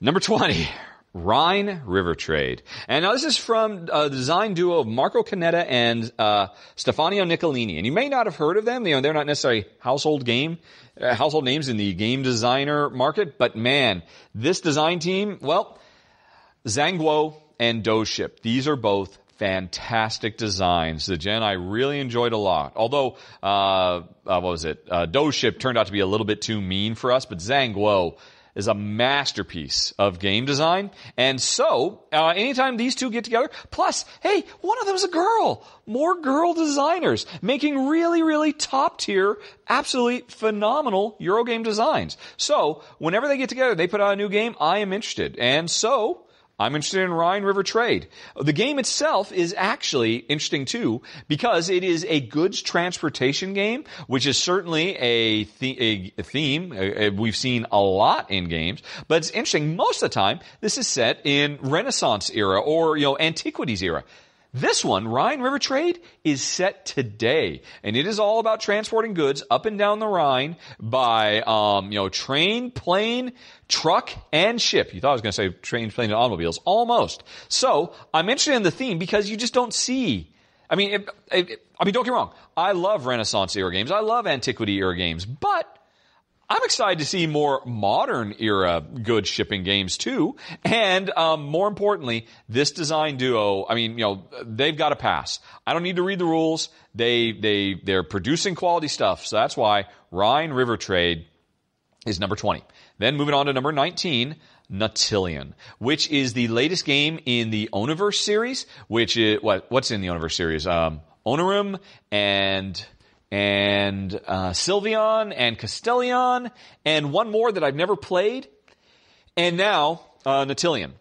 Number 20. *laughs* Rhine River Trade. And now this is from uh, the design duo of Marco Canetta and uh, Stefania Niccolini. And you may not have heard of them. You know, they're not necessarily household game, uh, household names in the game designer market. But man, this design team, well, Zhanguo and Doge Ship. These are both fantastic designs. The Jen I really enjoyed a lot. Although, uh, uh, what was it? Uh, Doge Ship turned out to be a little bit too mean for us, but Zhanguo is a masterpiece of game design. And so, uh, anytime these two get together, plus, hey, one of them's a girl. More girl designers making really, really top tier, absolutely phenomenal Eurogame designs. So, whenever they get together, they put out a new game, I am interested. And so, I'm interested in Rhine River Trade. The game itself is actually interesting too because it is a goods transportation game, which is certainly a, a theme we've seen a lot in games. But it's interesting. Most of the time, this is set in Renaissance era or you know antiquities era. This one, Rhine River Trade, is set today, and it is all about transporting goods up and down the Rhine by, um, you know, train, plane, truck, and ship. You thought I was going to say train, plane, and automobiles. Almost. So I'm interested in the theme because you just don't see. I mean, it, it, I mean, don't get me wrong. I love Renaissance era games. I love antiquity era games, but I'm excited to see more modern era good shipping games too. And um, more importantly, this design duo, I mean, you know, they've got a pass. I don't need to read the rules. They, they, they're producing quality stuff. So that's why Rhine River Trade is number 20. Then moving on to number 19, Nautilion, which is the latest game in the Oniverse series, which is, what, what's in the Oniverse series? Um, and, and uh, Sylvion and Castellion and one more that I've never played, and now uh, Nautilion,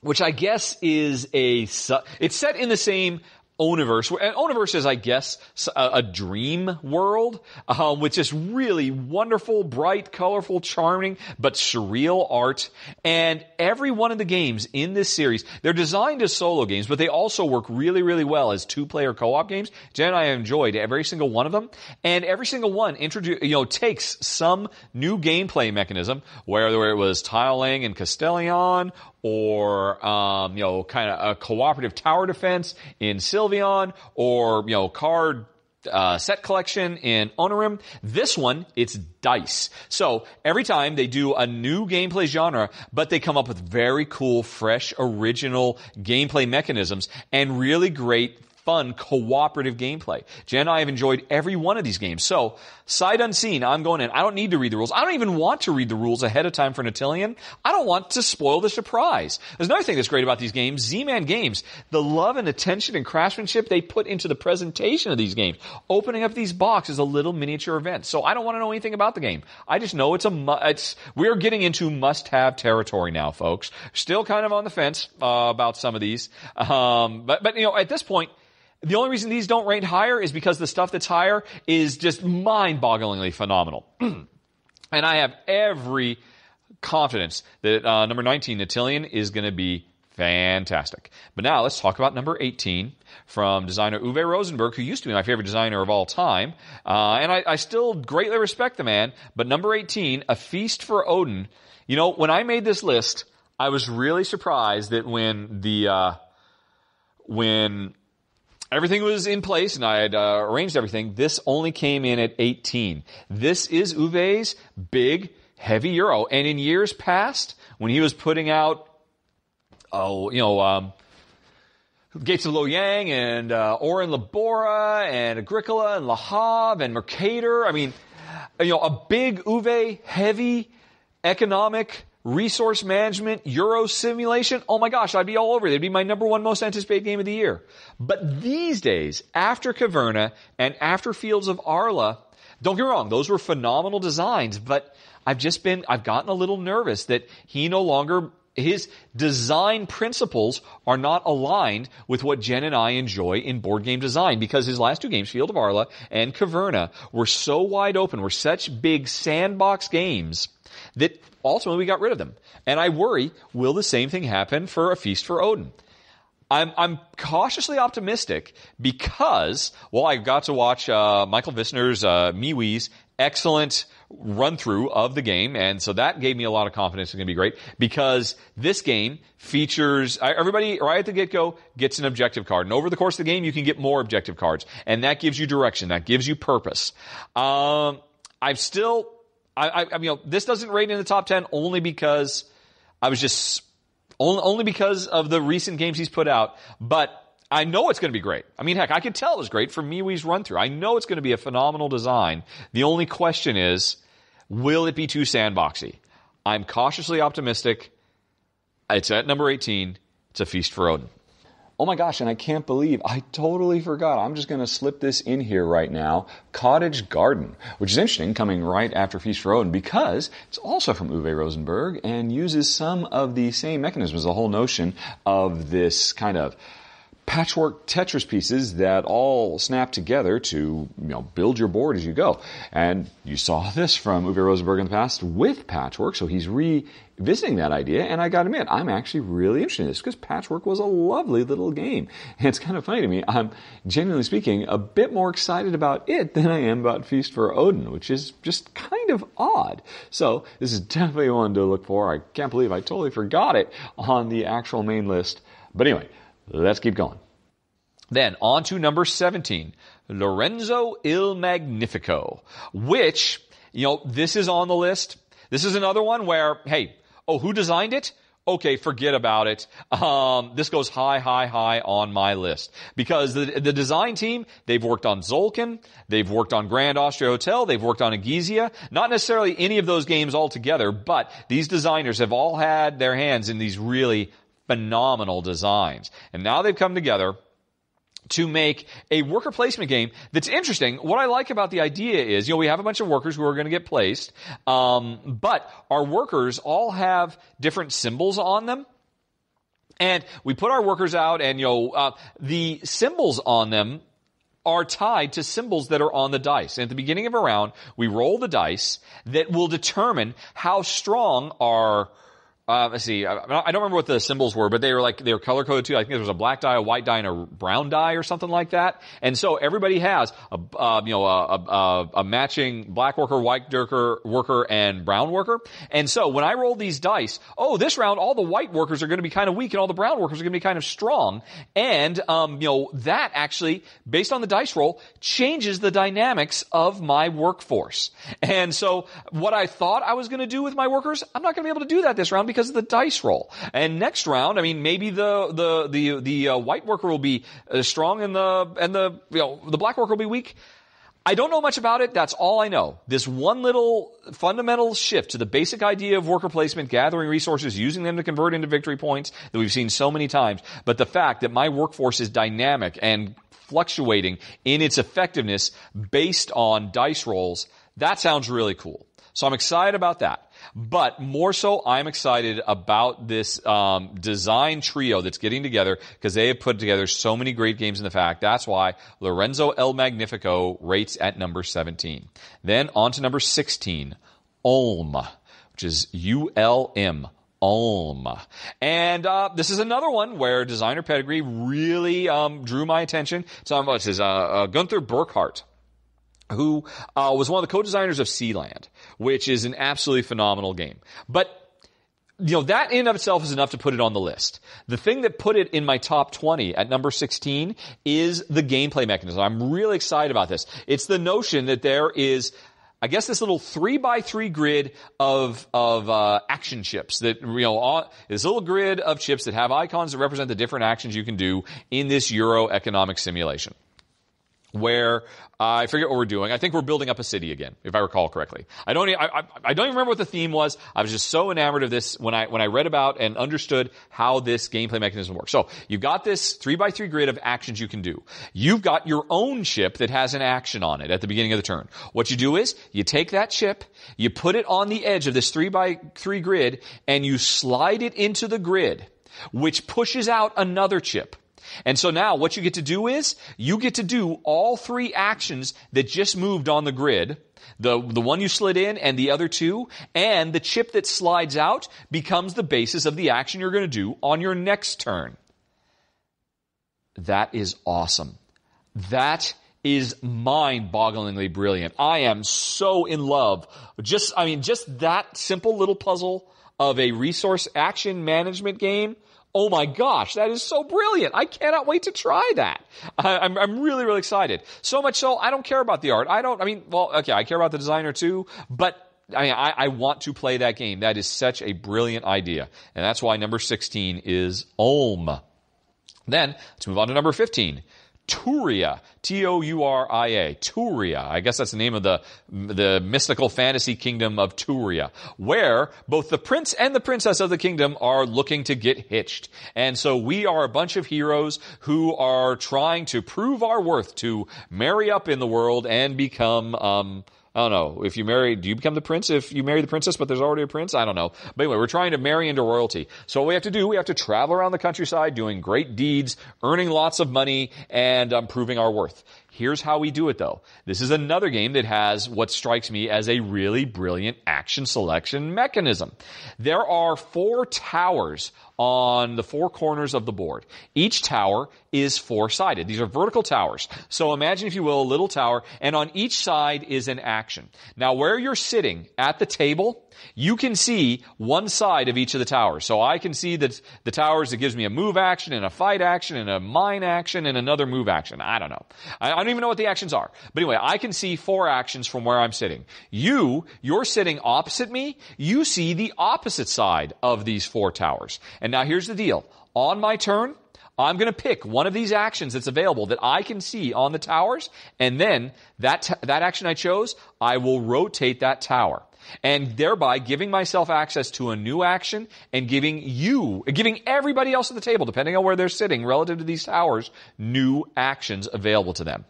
which I guess is a su- it's set in the same Oniverse. And Oniverse is, I guess, a, a dream world um, with just really wonderful, bright, colorful, charming, but surreal art. And every one of the games in this series, they're designed as solo games, but they also work really, really well as two-player co-op games. Jen and I enjoyed every single one of them, and every single one introduce, you know, takes some new gameplay mechanism, whether it was tile laying in Castellion or um, you know, kind of a cooperative tower defense in Sylvion, or you know, card uh, set collection in Onirim. This one, it's dice. So every time they do a new gameplay genre, but they come up with very cool, fresh, original gameplay mechanisms and really great fun cooperative gameplay. Jen and I have enjoyed every one of these games. So, sight unseen, I'm going in. I don't need to read the rules. I don't even want to read the rules ahead of time for Nautilion. I don't want to spoil the surprise. There's another thing that's great about these games. Z-Man Games, the love and attention and craftsmanship they put into the presentation of these games. Opening up these boxes is a little miniature event. So I don't want to know anything about the game. I just know it's a, mu- it's, we're getting into must-have territory now, folks. Still kind of on the fence, uh, about some of these. Um, but, but, you know, at this point, the only reason these don't rank higher is because the stuff that's higher is just mind-bogglingly phenomenal. *clears throat* and I have every confidence that uh, number 19, Nautilion, is going to be fantastic. But now let's talk about number 18 from designer Uwe Rosenberg, who used to be my favorite designer of all time. Uh, and I, I still greatly respect the man. But number 18, A Feast for Odin. You know, when I made this list, I was really surprised that when the, uh, when everything was in place and I had uh, arranged everything. This only came in at 18. This is Uwe's big, heavy euro. And in years past, when he was putting out, oh, you know, um, Gates of Loyang and uh, Ora et Labora and Agricola and Le Havre and Mercator. I mean, you know, a big Uwe, heavy, economic, resource management, Euro simulation, oh my gosh, I'd be all over it. It'd be my number one most anticipated game of the year. But these days, after Caverna and after Fields of Arle, don't get me wrong, those were phenomenal designs, but I've just been, I've gotten a little nervous that he no longer his design principles are not aligned with what Jen and I enjoy in board game design because his last two games, Field of Arle and Caverna, were so wide open, were such big sandbox games that ultimately we got rid of them. And I worry, will the same thing happen for A Feast for Odin? I'm, I'm cautiously optimistic because, well, I got to watch uh, Michael Visner's uh, MeWe's excellent run through of the game. And so that gave me a lot of confidence it's going to be great because this game features everybody right at the get go gets an objective card. And over the course of the game, you can get more objective cards. And that gives you direction. That gives you purpose. Um, I've still, I, I, I, you know, this doesn't rate in the top 10 only because I was just, only, only because of the recent games he's put out. But I know it's going to be great. I mean, heck, I can tell it was great from MeWe's run through. I know it's going to be a phenomenal design. The only question is, will it be too sandboxy? I'm cautiously optimistic. It's at number 18. It's a feast for Odin. Oh my gosh, and I can't believe I totally forgot. I'm just going to slip this in here right now. Cottage Garden, which is interesting, coming right after Feast for Odin because it's also from Uwe Rosenberg and uses some of the same mechanisms, the whole notion of this kind of patchwork Tetris pieces that all snap together to you know build your board as you go. And you saw *laughs* this from Uwe Rosenberg in the past with patchwork, so he's revisiting that idea. And I got to admit, I'm actually really interested in this because patchwork was a lovely little game. And *laughs* it's kind of funny to me. I'm genuinely speaking a bit more excited about it than I am about Feast for Odin, which is just kind of odd. So this is definitely one to look for. I can't believe I totally forgot it on the actual main list. But anyway, Let's keep going. Then on to number 17, Lorenzo Il Magnifico, which, you know, this is on the list. This is another one where, hey, oh, who designed it? Okay, forget about it. Um, this goes high, high, high on my list because the, the design team they've worked on Tzolk'in, they've worked on Grand Austria Hotel, they've worked on Egizia. Not necessarily any of those games altogether, but these designers have all had their hands in these really phenomenal designs. And now they've come together to make a worker placement game that's interesting. What I like about the idea is, you know, we have a bunch of workers who are going to get placed, um, but our workers all have different symbols on them. And we put our workers out and, you know, uh, the symbols on them are tied to symbols that are on the dice. And at the beginning of a round, we roll the dice that will determine how strong our uh, let's see. I, I, don't remember what the symbols were, but they were like they were color coded too. I think there was a black die, a white die, and a brown die, or something like that. And so everybody has a uh, you know a, a, a, matching black worker, white worker, worker, and brown worker. And so when I roll these dice, oh, this round all the white workers are going to be kind of weak, and all the brown workers are going to be kind of strong. And um, you know that actually, based on the dice roll, changes the dynamics of my workforce. And so what I thought I was going to do with my workers, I'm not going to be able to do that this round because of the dice roll. And next round, I mean, maybe the the the the uh, white worker will be uh, strong and the and the you know the black worker will be weak. I don't know much about it. That's all I know. This one little fundamental shift to the basic idea of worker placement, gathering resources, using them to convert into victory points that we've seen so many times. But the fact that my workforce is dynamic and fluctuating in its effectiveness based on dice rolls, that sounds really cool. So I'm excited about that. But more so, I'm excited about this um, design trio that's getting together because they have put together so many great games in the fact. That's why Lorenzo El Magnifico rates at number 17. Then on to number 16, Ulm, which is U-L-M. Ulm. And uh, this is another one where designer pedigree really um, drew my attention. So um, this is uh, uh, Günter Burkhardt who uh, was one of the co-designers of Seeland, which is an absolutely phenomenal game. But you know, that in of itself is enough to put it on the list. The thing that put it in my top 20 at number 16 is the gameplay mechanism. I'm really excited about this. It's the notion that there is I guess this little three by three grid of of uh, action chips that you know all, this little grid of chips that have icons that represent the different actions you can do in this Euro economic simulation. Where uh, I forget what we're doing. I think we're building up a city again, if I recall correctly. I don't, I, I, I, don't even remember what the theme was. I was just so enamored of this when I when I read about and understood how this gameplay mechanism works. So you've got this three by three grid of actions you can do. You've got your own ship that has an action on it at the beginning of the turn. What you do is you take that chip, you put it on the edge of this three by three grid, and you slide it into the grid, which pushes out another chip. And so now what you get to do is you get to do all three actions that just moved on the grid. The, the one you slid in and the other two, and the chip that slides out becomes the basis of the action you're going to do on your next turn. That is awesome. That is mind-bogglingly brilliant. I am so in love. Just, I mean, just that simple little puzzle of a resource action management game oh my gosh, that is so brilliant. I cannot wait to try that. I, am I'm, I'm really, really excited. So much so, I don't care about the art. I don't, I mean, well, okay, I care about the designer too, but I mean, I, I want to play that game. That is such a brilliant idea. And that's why number 16 is Ulm. Then, let's move on to number 15. Touria, T-O-U-R-I-A, Touria. I guess that's the name of the, the mystical fantasy kingdom of Touria, where both the prince and the princess of the kingdom are looking to get hitched. And so we are a bunch of heroes who are trying to prove our worth to marry up in the world and become, um, I don't know. If you marry, do you become the prince if you marry the princess, but there's already a prince? I don't know. But anyway, we're trying to marry into royalty. So what we have to do, we have to travel around the countryside doing great deeds, earning lots of money, and um, proving our worth. Here's how we do it though. This is another game that has what strikes me as a really brilliant action selection mechanism. There are four towers on the four corners of the board. Each tower is four sided. These are vertical towers. So imagine, if you will, a little tower, and on each side is an action. Now, where you're sitting at the table, you can see one side of each of the towers. So I can see that the towers it gives me a move action and a fight action and a mine action and another move action. I don't know. I, don't even know what the actions are. But anyway, I can see four actions from where I'm sitting. You, you're sitting opposite me. You see the opposite side of these four towers. And now here's the deal. On my turn, I'm going to pick one of these actions that's available that I can see on the towers, and then that, t- that action I chose, I will rotate that tower and thereby giving myself access to a new action and giving you, giving everybody else at the table, depending on where they're sitting relative to these towers, new actions available to them.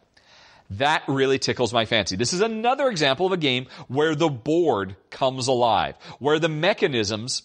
That really tickles my fancy. This is another example of a game where the board comes alive, where the mechanisms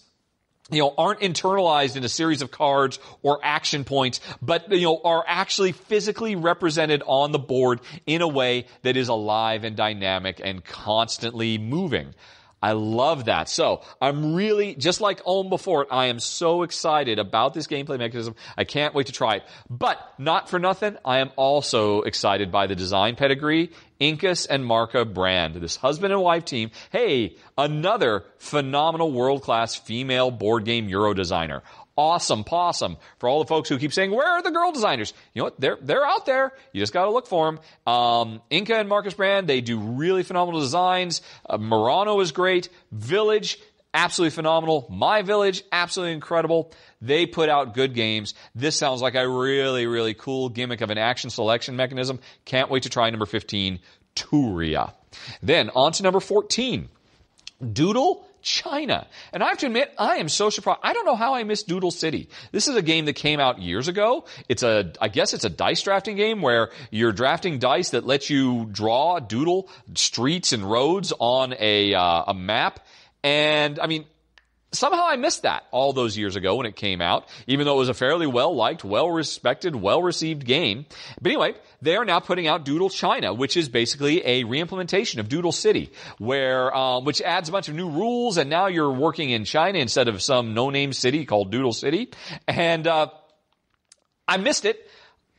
you know, aren't internalized in a series of cards or action points, but, you know, are actually physically represented on the board in a way that is alive and dynamic and constantly moving. I love that. So I'm really, just like Ulm before, it, I am so excited about this gameplay mechanism. I can't wait to try it. But not for nothing, I am also excited by the design pedigree. Inka and Markus Brand, this husband and wife team. Hey, another phenomenal world-class female board game Euro designer awesome possum for all the folks who keep saying, where are the girl designers? You know what? They're, they're out there. You just got to look for them. Um, Inka and Markus Brand, they do really phenomenal designs. Uh, Murano is great. Village, absolutely phenomenal. My Village, absolutely incredible. They put out good games. This sounds like a really, really cool gimmick of an action selection mechanism. Can't wait to try number 15, Touria. Then on to number 14, Doodle China. And I have to admit, I am so surprised. I don't know how I missed Doodle City. This is a game that came out years ago. It's a, I guess it's a dice drafting game where you're drafting dice that lets you draw, doodle streets and roads on a, uh, a map. And I mean, somehow I missed that all those years ago when it came out, even though it was a fairly well liked, well respected, well received game. But anyway, they are now putting out Doodle China, which is basically a reimplementation of Doodle City, where um, which adds a bunch of new rules, and now you're working in China instead of some no-name city called Doodle City. And uh, I missed it.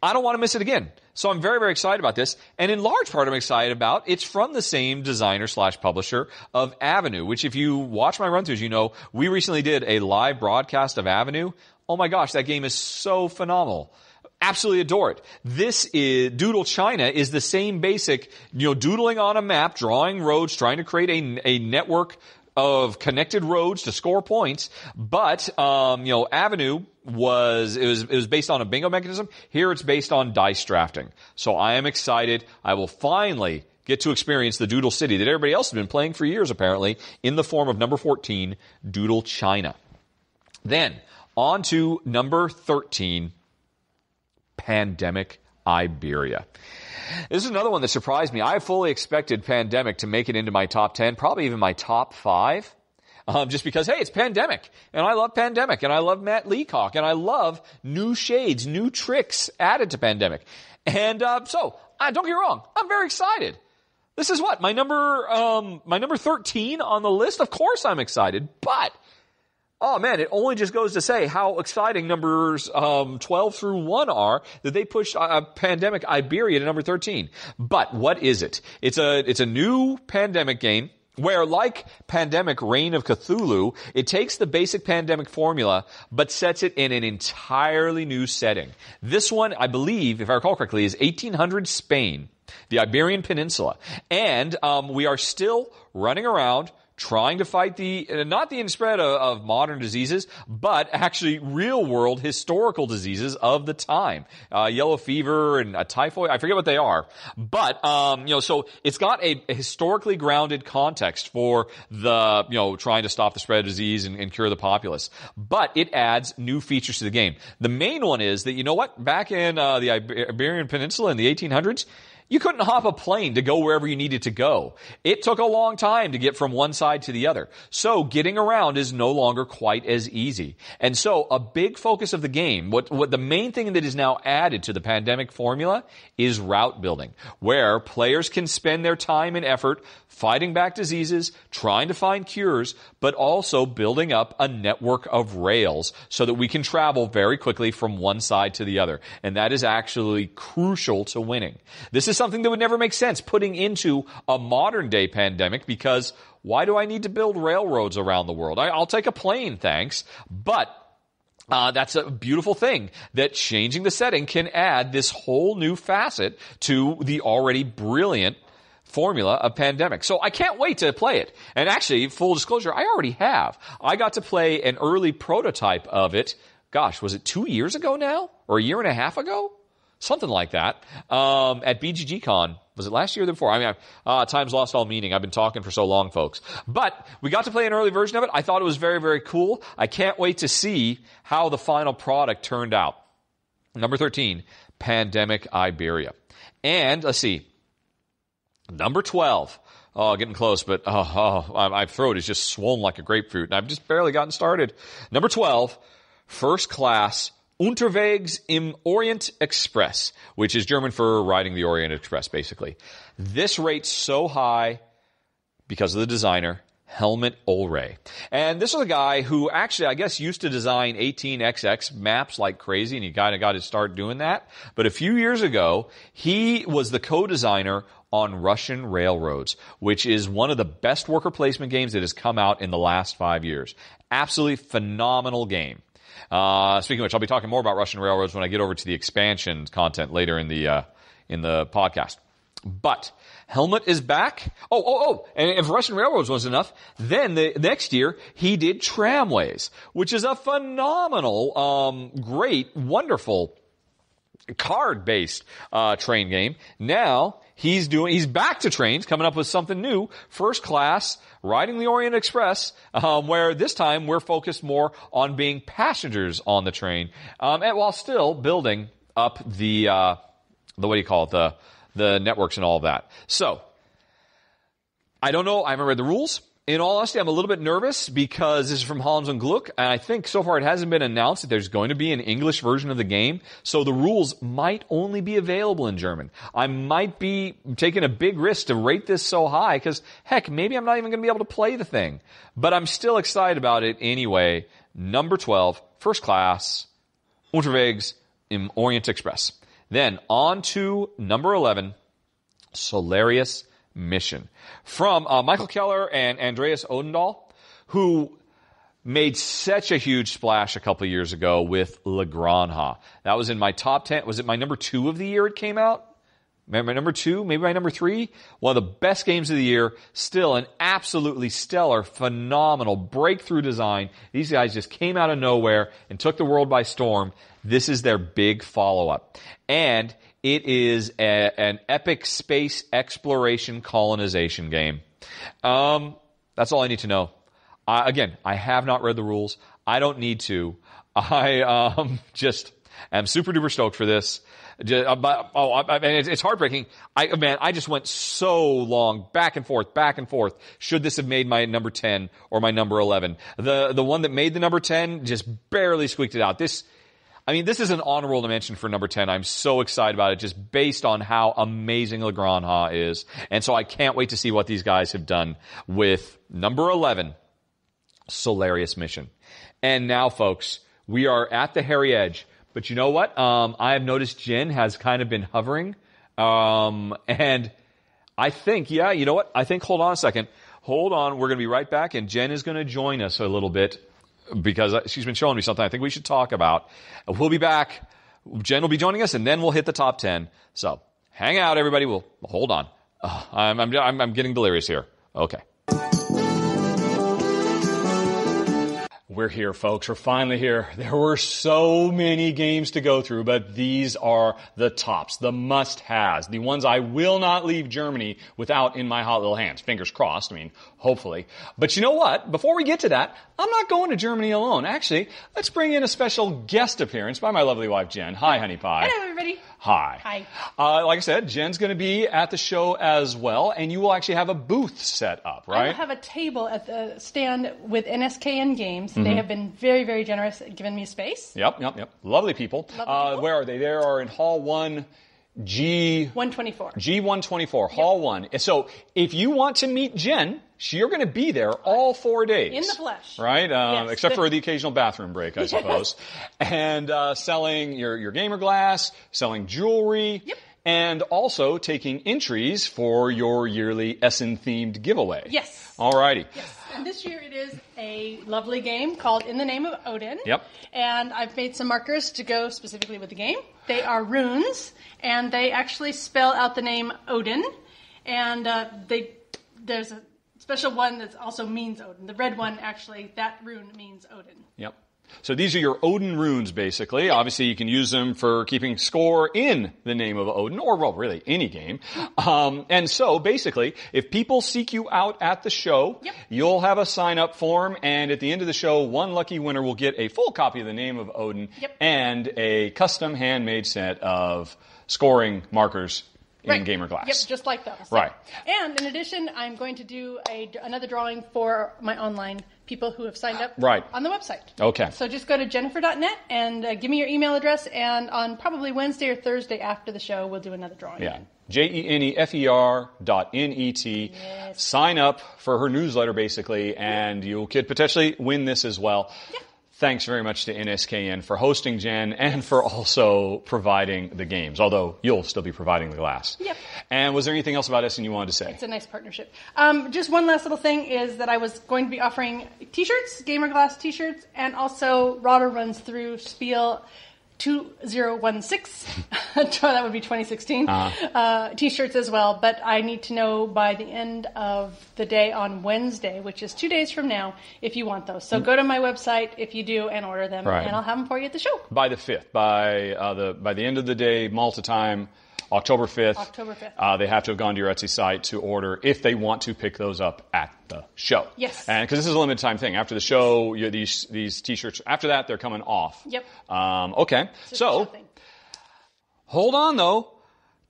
I don't want to miss it again. So I'm very, very excited about this. And in large part, I'm excited about it's from the same designer slash publisher of Avenue, which if you watch my run throughs, you know, we recently did a live broadcast of Avenue. Oh my gosh, that game is so phenomenal absolutely adore it. This is, Doodle China is the same basic, you know, doodling on a map, drawing roads, trying to create a, a network of connected roads to score points, but um, you know, Avenue was it was it was based on a bingo mechanism. Here it's based on dice drafting. So I am excited. I will finally get to experience the Doodle City that everybody else has been playing for years apparently in the form of number 14 Doodle China. Then on to number 13 Pandemic Iberia. This is another one that surprised me. I fully expected Pandemic to make it into my top 10, probably even my top 5. Um, just because, hey, it's pandemic, and I love pandemic, and I love Matt Leacock, and I love new shades, new tricks added to pandemic. And uh, so, uh, don't get me wrong, I'm very excited. This is what my number, um, my number 13 on the list. Of course, I'm excited, but Oh man, it only just goes to say how exciting numbers um, 12 through 1 are that they pushed uh, Pandemic Iberia to number 13. But what is it? It's a it's a new pandemic game where like Pandemic Reign of Cthulhu, it takes the basic pandemic formula but sets it in an entirely new setting. This one, I believe, if I recall correctly, is 1800 Spain, the Iberian Peninsula, and um, we are still running around trying to fight the uh, not the spread of, of, modern diseases, but actually real world historical diseases of the time, uh, yellow fever and a typhoid. I forget what they are, but um, you know, so it's got a, a, historically grounded context for the you know trying to stop the spread of disease and, and cure the populace. But it adds new features to the game. The main one is that you know what back in uh, the Iberian Peninsula in the 1800s you couldn't hop a plane to go wherever you needed to go. It took a long time to get from one side to the other. So getting around is no longer quite as easy. And so a big focus of the game, what, what the main thing that is now added to the pandemic formula is route building, where players can spend their time and effort fighting back diseases, trying to find cures, but also building up a network of rails so that we can travel very quickly from one side to the other. And that is actually crucial to winning. This is something that would never make sense putting into a modern day pandemic because why do I need to build railroads around the world? I, will take a plane, thanks. But uh, that's a beautiful thing that changing the setting can add this whole new facet to the already brilliant formula of pandemic. So I can't wait to play it. And actually, full disclosure, I already have. I got to play an early prototype of it. Gosh, was it two years ago now? Or a year and a half ago? Something like that. Um, at BGGCon. Was it last year or the before? I mean, uh, time's lost all meaning. I've been talking for so long, folks. But we got to play an early version of it. I thought it was very, very cool. I can't wait to see how the final product turned out. Number 13, Pandemic Iberia. And let's see, Number 12. Oh, getting close, but oh, oh, my throat is just swollen like a grapefruit, and I've just barely gotten started. Number 12, first class Unterwegs im Orient Express, which is German for riding the Orient Express, basically. This rate's so high because of the designer, Helmut Ohley. And this is a guy who actually, I guess, used to design 18XX maps like crazy, and he kind of got to start doing that. But a few years ago, he was the co-designer on Russian railroads, which is one of the best worker placement games that has come out in the last five years. Absolutely phenomenal game. Uh, speaking of which, I'll be talking more about Russian railroads when I get over to the expansion content later in the uh, in the podcast. But Helmut is back. Oh, oh, oh! And if Russian railroads was enough, then the next year he did tramways, which is a phenomenal, um, great, wonderful card-based uh, train game. Now he's doing, he's back to trains, coming up with something new, first class, riding the Orient Express, um, where this time we're focused more on being passengers on the train, um, and while still building up the, uh, the what do you call it, the the networks and all of that. So I don't know. I haven't read the rules in all honesty, I'm a little bit nervous because this is from Hans im Glück, and I think so far it hasn't been announced that there's going to be an English version of the game, so the rules might only be available in German. I might be taking a big risk to rate this so high because, heck, maybe I'm not even going to be able to play the thing. But I'm still excited about it anyway. Number 12, first class, Unterwegs im Orient Express. Then on to number 11, Solarius mission from uh, Michael Keller and Andreas Odendahl, who made such a huge splash a couple years ago with La Granja. That was in my top 10. Was it my number two of the year it came out? maybe my number two, maybe my number three. One of the best games of the year. Still an absolutely stellar, phenomenal breakthrough design. These guys just came out of nowhere and took the world by storm. This is their big follow up. And it is a, an epic space exploration colonization game. Um, that's all I need to know. Again, I have not read the rules. I don't need to. I um, *laughs* just am super duper stoked for this. Uh, oh, I, I mean, it's, it's heartbreaking. I man, I just went so long back and forth, back and forth. Should this have made my number ten or my number eleven? The the one that made the number ten just barely squeaked it out. This. I mean, this is an honorable mention for number 10. I'm so excited about it just based on how amazing La Granja is. And so I can't wait to see what these guys have done with number 11, Solarius Mission. And now, folks, we are at the hairy edge. But you know what? Um, I have noticed Jen has kind of been hovering. Um, and I think, yeah, you know what? I think, hold on a second. Hold on. We're going to be right back, and Jen is going to join us a little bit because she's been showing me something I think we should talk about. We'll be back. Jen will be joining us, and then we'll hit the top 10. So hang out, everybody. We'll hold on. Uh, I'm, I'm, I'm getting delirious here. Okay. We're here, folks. We're finally here. There were so many games to go through, but these are the tops, the must-haves, the ones I will not leave Germany without in my hot little hands. Fingers crossed. I mean, hopefully. But you know what? Before we get to that, I'm not going to Germany alone. Actually, let's bring in a special guest appearance by my lovely wife, Jen. Hi, honey pie. Hello, everybody. Hi. Hi. Uh, like I said, Jen's going to be at the show as well, and you will actually have a booth set up, I right? will have a table at the stand with NSKN Games. Mm-hmm. They have been very, very generous giving me space. Yep, yep, yep. Lovely people. Lovely uh, people. Where are they? They are in Hall 1, G. 124. G124, Hall 1. So if you want to meet Jen, she- you're going to be there all four days. In the flesh. Right? Um, Yes. Except for the occasional bathroom break, I *laughs* suppose. And uh, selling your, your gamer glass, selling jewelry. Yep. And also taking entries for your yearly Essen themed giveaway. Yes. Alrighty. Yes. And this year it is a lovely game called In the Name of Odin. Yep. And I've made some markers to go specifically with the game. They are runes, and they actually spell out the name Odin. And uh, they there's a special one that also means Odin. The red one actually that rune means Odin. Yep. So these are your Odin runes, basically. Obviously, you can use them for keeping score in the name of Odin, or well, really any game. Um, and so, basically, if people seek you out at the show, Yep. you'll have a sign up form, and at the end of the show, one lucky winner will get a full copy of the name of Odin Yep. and a custom handmade set of scoring markers in Right. Gamer Glass. Yep, just like those. Right. And in addition, I'm going to do a, another drawing for my online people who have signed up Right. on the website. Okay. So just go to jenefer.net and uh, give me your email address, and on probably Wednesday or Thursday after the show, we'll do another drawing. Yeah. J E N E F E R dot N E T. Yes. Sign up for her newsletter basically, and you could potentially win this as well. Yeah. Thanks very much to NSKN for hosting Jen and for also providing the games, although you'll still be providing the glass. Yep. And was there anything else about Essen you wanted to say? It's a nice partnership. Um, just one last little thing is that I was going to be offering T-shirts, Gamer Glass T-shirts, and also Rahdo runs through Spiel 2016. *laughs* that would be 2016. uh T-shirts as well, but I need to know by the end of the day on Wednesday, which is two days from now, if you want those. So go to my website if you do and order them, Right. and I'll have them for you at the show. By the fifth, by uh, the by the end of the day, Malta time, October fifth. October 5th. Uh, they have to have gone to your Etsy site to order if they want to pick those up at the show. Yes. And because this is a limited time thing, after the show, you, these these T-shirts. After that, they're coming off. Yep. Um, okay. It's So hold on though.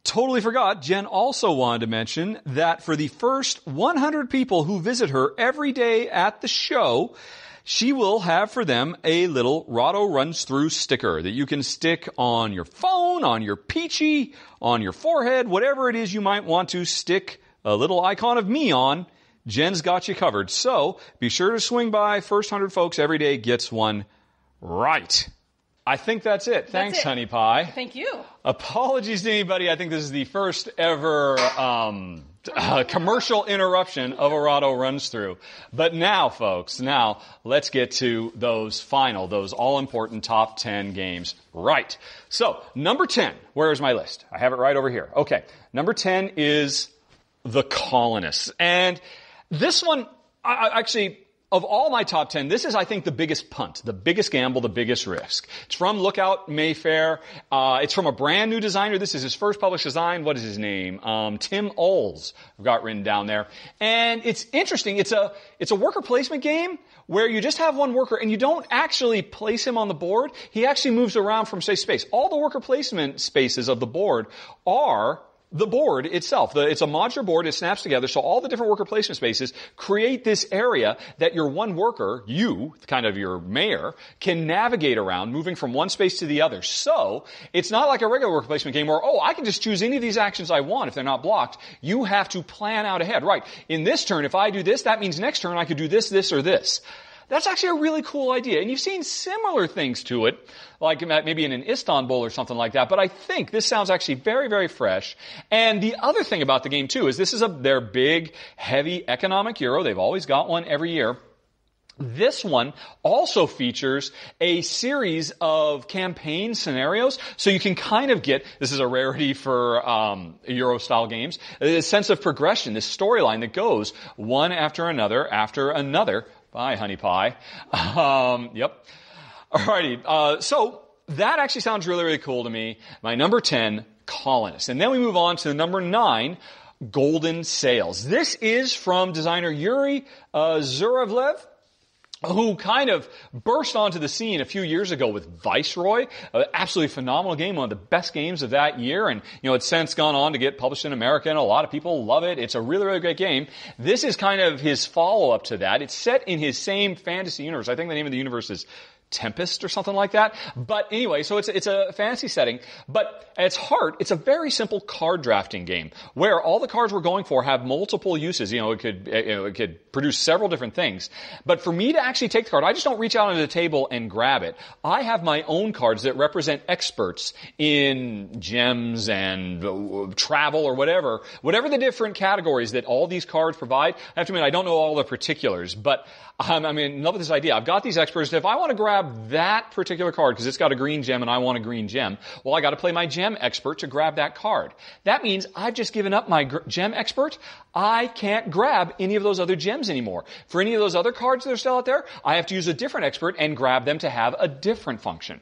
Totally forgot. Jen also wanted to mention that for the first 100 people who visit her every day at the show, she will have for them a little Rahdo runs through sticker that you can stick on your phone, on your peachy, on your forehead, whatever it is you might want to stick a little icon of me on. Jen's got you covered. So be sure to swing by. First 100 folks every day gets one right. I think that's it. Thanks, it. Honey Pie. Thank you. Apologies to anybody. I think this is the first ever um, uh, commercial interruption of Rahdo runs through. But now, folks, now let's get to those final, those all important top 10 games. Right. So, number 10, where is my list? I have it right over here. Okay. Number 10 is The Colonists. And this one, I, I actually, of all my top 10, this is, I think, the biggest punt, the biggest gamble, the biggest risk. It's from Lookout Mayfair. Uh, it's from a brand new designer. This is his first published design. What is his name? Um, Tim Puls. I've got written down there. And it's interesting. It's a, it's a worker placement game where you just have one worker and you don't actually place him on the board. He actually moves around from, say, space. All the worker placement spaces of the board are the board itself. The, it's a modular board. It snaps together. So all the different worker placement spaces create this area that your one worker, you, kind of your mayor, can navigate around, moving from one space to the other. So it's not like a regular worker placement game where, oh, I can just choose any of these actions I want if they're not blocked. You have to plan out ahead. Right. In this turn, if I do this, that means next turn I could do this, this, or this. That's actually a really cool idea. And you've seen similar things to it, like maybe in an Istanbul or something like that. But I think this sounds actually very, very fresh. And the other thing about the game too is this is a, their big, heavy economic euro. They've always got one every year. This one also features a series of campaign scenarios, so you can kind of get, this is a rarity for um, Euro style games, a sense of progression, this storyline that goes one after another after another Bye, honey pie. *laughs* Um, yep. Alrighty. Uh, so that actually sounds really, really cool to me. My number 10, Colonist. And then we move on to the number 9, Golden Sails. This is from designer Yuri uh, Zhuravlev who kind of burst onto the scene a few years ago with Viceroy, an absolutely phenomenal game, one of the best games of that year, and you know it's since gone on to get published in America, and a lot of people love it. It's a really, really great game. This is kind of his follow-up to that. It's set in his same fantasy universe. I think the name of the universe is Tempest or something like that. But anyway, so it's, it's a fantasy setting, but at its heart, it's a very simple card drafting game where all the cards we're going for have multiple uses. You know, it could, you know, it could produce several different things. But for me to actually take the card, I just don't reach out onto the table and grab it. I have my own cards that represent experts in gems and uh, travel or whatever, whatever the different categories that all these cards provide. I have to admit, I don't know all the particulars, but um, I mean, in love with this idea. I've got these experts. If I want to grab that particular card because it's got a green gem and I want a green gem, well, I got to play my gem expert to grab that card. That means I've just given up my gem expert. I can't grab any of those other gems anymore. For any of those other cards that are still out there, I have to use a different expert and grab them to have a different function.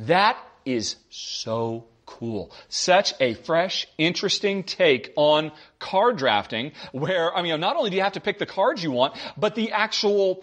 That is so cool. Such a fresh, interesting take on card drafting where, I mean, not only do you have to pick the cards you want, but the actual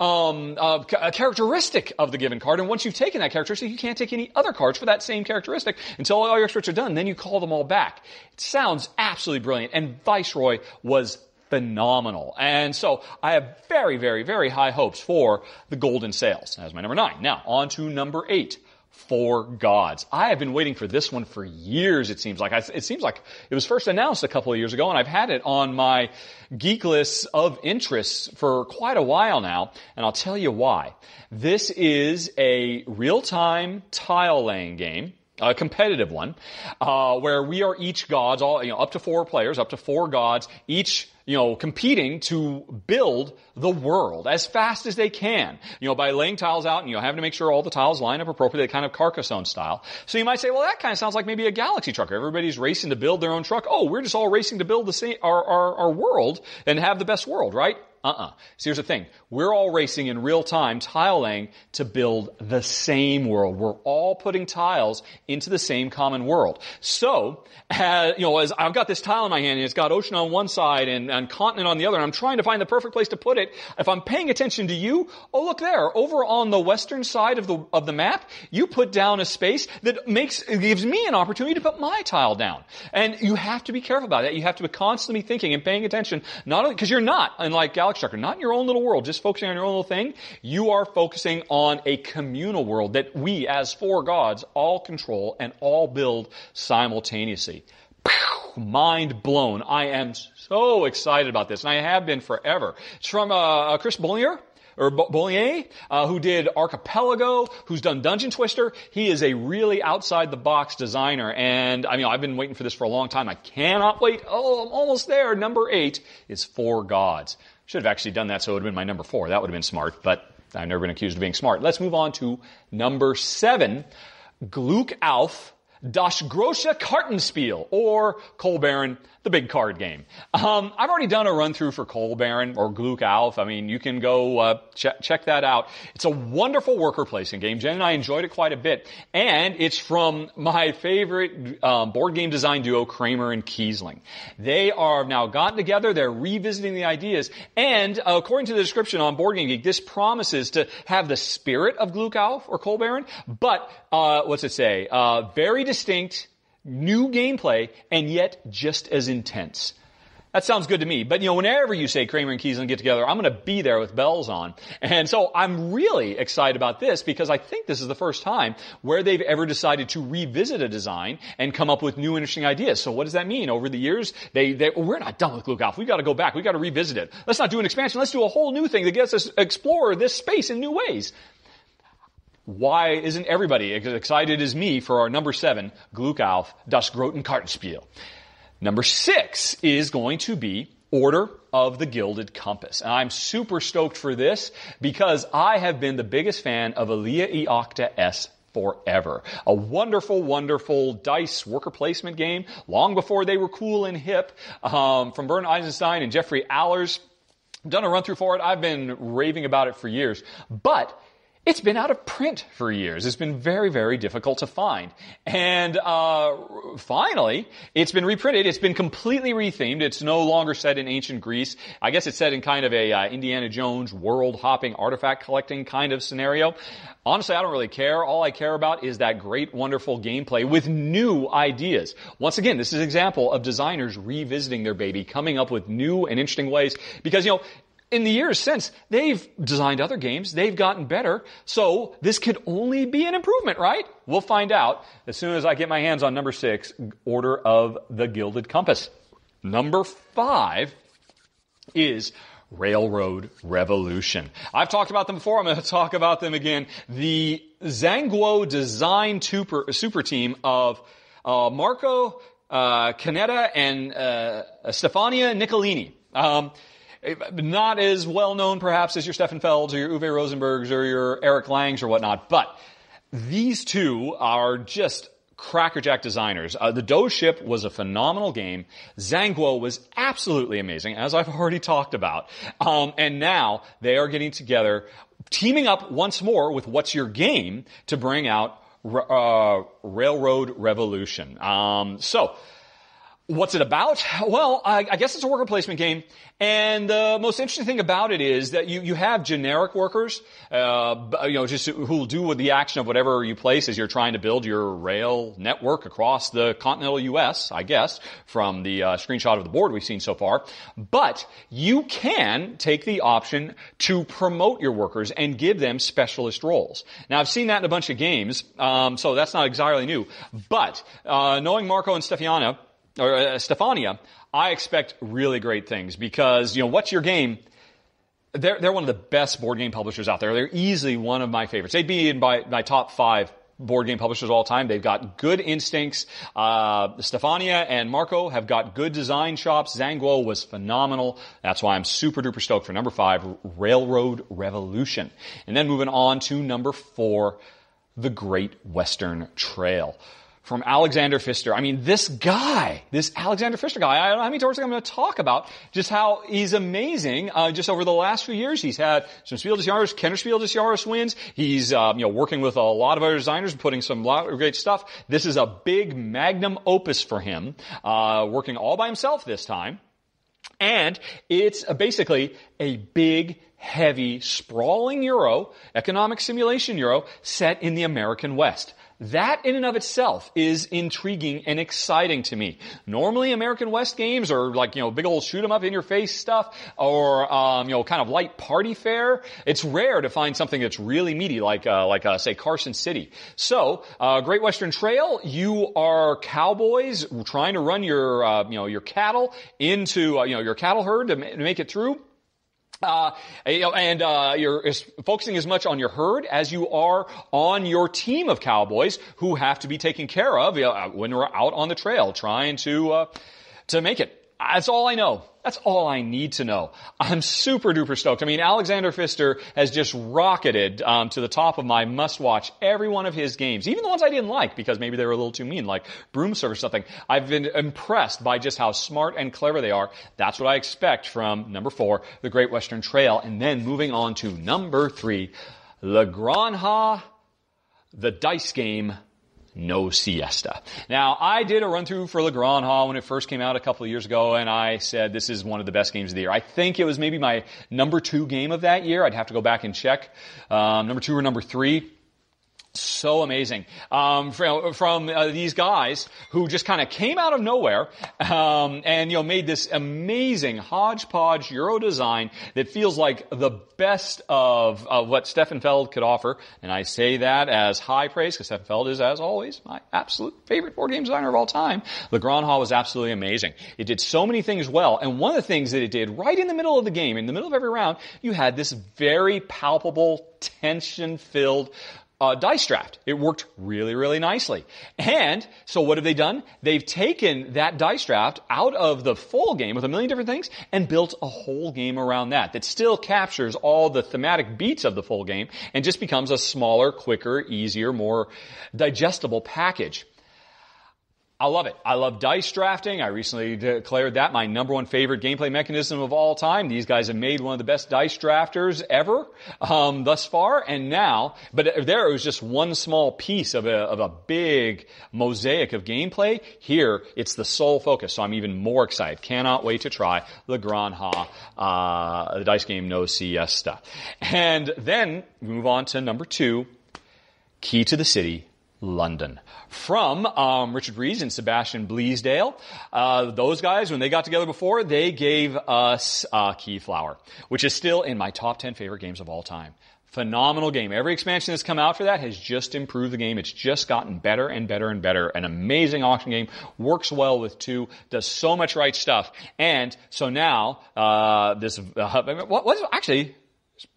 um, uh, characteristic of the given card. And once you've taken that characteristic, you can't take any other cards for that same characteristic until all your experts are done. Then you call them all back. It sounds absolutely brilliant. And Viceroy was phenomenal. And so I have very, very, very high hopes for the Golden Sails as my number nine. Now, on to number eight. Four Gods. I have been waiting for this one for years, it seems like. It seems like it was first announced a couple of years ago, and I've had it on my geek list of interests for quite a while now, and I'll tell you why. This is a real-time tile laying game a competitive one, uh, where we are each gods, all you know, up to four players, up to four gods, each you know, competing to build the world as fast as they can. You know, by laying tiles out and you know, having to make sure all the tiles line up appropriately, kind of Carcassonne style. So you might say, well, that kind of sounds like maybe a galaxy trucker. Everybody's racing to build their own truck. Oh, we're just all racing to build the same, our, our, our world and have the best world, right? Uh-uh. So here's the thing. We're all racing in real time, tile to build the same world. We're all putting tiles into the same common world. So, uh, you know, as I've got this tile in my hand and it's got ocean on one side and, and continent on the other, and I'm trying to find the perfect place to put it, if I'm paying attention to you, oh look there, over on the western side of the, of the map, you put down a space that makes, gives me an opportunity to put my tile down. And you have to be careful about that. You have to be constantly thinking and paying attention, not only, because you're not, unlike Galaxy Not in your own little world, just focusing on your own little thing. You are focusing on a communal world that we, as four gods, all control and all build simultaneously. Mind blown. I am so excited about this, and I have been forever. It's from uh, Chris Bollier, or Beaulier, uh, who did Archipelago, who's done Dungeon Twister. He is a really outside the box designer. And I mean, I've been waiting for this for a long time. I cannot wait. Oh, I'm almost there. Number eight is Four Gods. Should have actually done that so it would have been my number four. That would have been smart, but I've never been accused of being smart. Let's move on to number seven, Gluck auf Das große Kartenspiel, or Coal Baron, the big card game. Um, I've already done a run through for Coal Baron or Gluck auf. I mean, you can go uh, ch- check that out. It's a wonderful worker placing game. Jen and I enjoyed it quite a bit, and it's from my favorite um, board game design duo, Kramer and Kiesling. They are now gotten together. They're revisiting the ideas, and uh, according to the description on Board Game Geek, this promises to have the spirit of Gluck auf or Coal Baron, but uh, what's it say? Uh, very distinct new gameplay, and yet just as intense. That sounds good to me. But you know, whenever you say Kramer and Kiesling get together, I'm going to be there with bells on. And so I'm really excited about this because I think this is the first time where they've ever decided to revisit a design and come up with new interesting ideas. So what does that mean? Over the years, they, they well, we're not done with Gluck auf. We've got to go back. We've got to revisit it. Let's not do an expansion. Let's do a whole new thing that gets us explore this space in new ways why isn't everybody as excited as me for our number seven, Gluck auf das Groten Kartenspiel? Number six is going to be Order of the Gilded Compass. And I'm super stoked for this because I have been the biggest fan of Alea e Octa S forever. A wonderful, wonderful dice worker placement game, long before they were cool and hip, um, from Bernd Eisenstein and Jeffrey Allers. Done a run through for it. I've been raving about it for years. But it's been out of print for years. It's been very, very difficult to find. And uh, finally, it's been reprinted. It's been completely rethemed. It's no longer set in ancient Greece. I guess it's set in kind of a uh, Indiana Jones world hopping artifact collecting kind of scenario. Honestly, I don't really care. All I care about is that great, wonderful gameplay with new ideas. Once again, this is an example of designers revisiting their baby, coming up with new and interesting ways. Because, you know, in the years since, they've designed other games, they've gotten better, so this could only be an improvement, right? We'll find out as soon as I get my hands on number six, Order of the Gilded Compass. Number five is Railroad Revolution. I've talked about them before, I'm going *laughs* to talk about them again. The Zhanguo design super, super team of uh, Marco uh, Canetta and uh, Stefania Niccolini. Um, not as well known perhaps as your Stefan Felds or your Uwe Rosenbergs or your Eric Langs or whatnot, but these two are just crackerjack designers. Uh, the Dogeship was a phenomenal game. Zhanguo was absolutely amazing, as I've already talked about. Um, and now they are getting together, teaming up once more with What's Your Game to bring out uh, Railroad Revolution. Um, so What's it about? Well, I, I, guess it's a worker placement game, and the most interesting thing about it is that you, you have generic workers, uh, you know, just who will do with the action of whatever you place as you're trying to build your rail network across the continental U.S. I guess from the uh, screenshot of the board we've seen so far. But you can take the option to promote your workers and give them specialist roles. Now, I've seen that in a bunch of games, um, so that's not entirely new. But uh, knowing Marco and Stefiana or uh, Stefania, I expect really great things because, you know, what's your game? They're, they're one of the best board game publishers out there. They're easily one of my favorites. They'd be in my, my top five board game publishers of all time. They've got good instincts. Uh, Stefania and Marco have got good design shops. Zhanguo was phenomenal. That's why I'm super duper stoked for number five, Railroad Revolution. And then moving on to number four, The Great Western Trail from Alexander Pfister. I mean, this guy, this Alexander Pfister guy, I don't know how many times I'm going to talk about just how he's amazing. Uh, just over the last few years, he's had some Spiel des Jahres, Kenner Spiel des Jahres wins. He's, uh, you know, working with a lot of other designers, putting some lot of great stuff. This is a big magnum opus for him, uh, working all by himself this time. And it's basically a big, heavy, sprawling Euro, economic simulation Euro, set in the American West. That in and of itself is intriguing and exciting to me. Normally American West games are like, you know, big old shoot 'em up in your face stuff or, um, you know, kind of light party fare. It's rare to find something that's really meaty like, uh, like, uh, say Carson City. So, uh, Great Western Trail, you are cowboys trying to run your, uh, you know, your cattle into, uh, you know, your cattle herd to, to make it through. Uh, and uh, you're focusing as much on your herd as you are on your team of cowboys who have to be taken care of when we're out on the trail trying to uh, to make it. That's all I know. That's all I need to know. I'm super duper stoked. I mean, Alexander Pfister has just rocketed um, to the top of my must watch every one of his games, even the ones I didn't like because maybe they were a little too mean, like Broom Serve or something. I've been impressed by just how smart and clever they are. That's what I expect from number four, the Great Western Trail. And then moving on to number three, La Granja, the dice game no siesta. Now, I did a run through for Le Grand Granja when it first came out a couple of years ago, and I said this is one of the best games of the year. I think it was maybe my number two game of that year. I'd have to go back and check. Um, number two or number three so amazing um, from, from uh, these guys who just kind of came out of nowhere um, and you know made this amazing hodgepodge Euro design that feels like the best of, of what Stefan Feld could offer. And I say that as high praise because Stefan Feld is, as always, my absolute favorite board game designer of all time. La Granja was absolutely amazing. It did so many things well, and one of the things that it did right in the middle of the game, in the middle of every round, you had this very palpable, tension-filled uh, dice draft. It worked really, really nicely. And so what have they done? They've taken that dice draft out of the full game with a million different things and built a whole game around that that still captures all the thematic beats of the full game and just becomes a smaller, quicker, easier, more digestible package. I love it. I love dice drafting. I recently declared that my number one favorite gameplay mechanism of all time. These guys have made one of the best dice drafters ever um, thus far, and now, but there it was just one small piece of a of a big mosaic of gameplay. Here, it's the sole focus, so I'm even more excited. Cannot wait to try La Granja, uh, the dice game No Siesta, and then we move on to number two, Key to the City London. From um, Richard Breese and Sebastian Bleasdale. Uh, those guys, when they got together before, they gave us uh, Keyflower, which is still in my top 10 favorite games of all time. Phenomenal game. Every expansion that's come out for that has just improved the game. It's just gotten better and better and better. An amazing auction game. Works well with two. Does so much right stuff. And so now, uh, this, uh, what was, actually,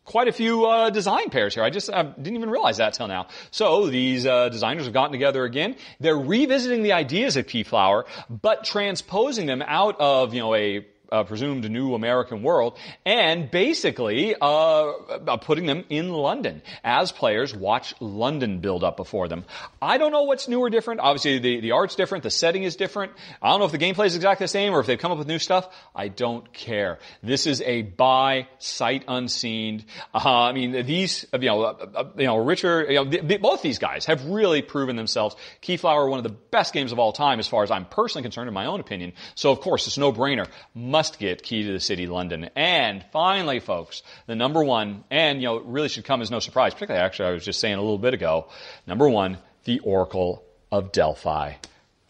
quite a few uh, design pairs here. I just uh, didn't even realize that till now. So these uh, designers have gotten together again. They're revisiting the ideas of Keyflower, but transposing them out of you know a uh, presumed new American world, and basically uh, uh, putting them in London as players watch London build up before them. I don't know what's new or different. Obviously, the, the art's different, the setting is different. I don't know if the gameplay is exactly the same or if they've come up with new stuff. I don't care. This is a buy sight unseen. Uh, I mean, these, you know, uh, uh, you know, Richard, you know, the, the, both these guys have really proven themselves. Keyflower, one of the best games of all time, as far as I'm personally concerned, in my own opinion. So, of course, it's no brainer. Must must get Key to the City London. And finally, folks, the number one, and you know, really should come as no surprise, particularly actually I was just saying a little bit ago, number one, the Oracle of Delphi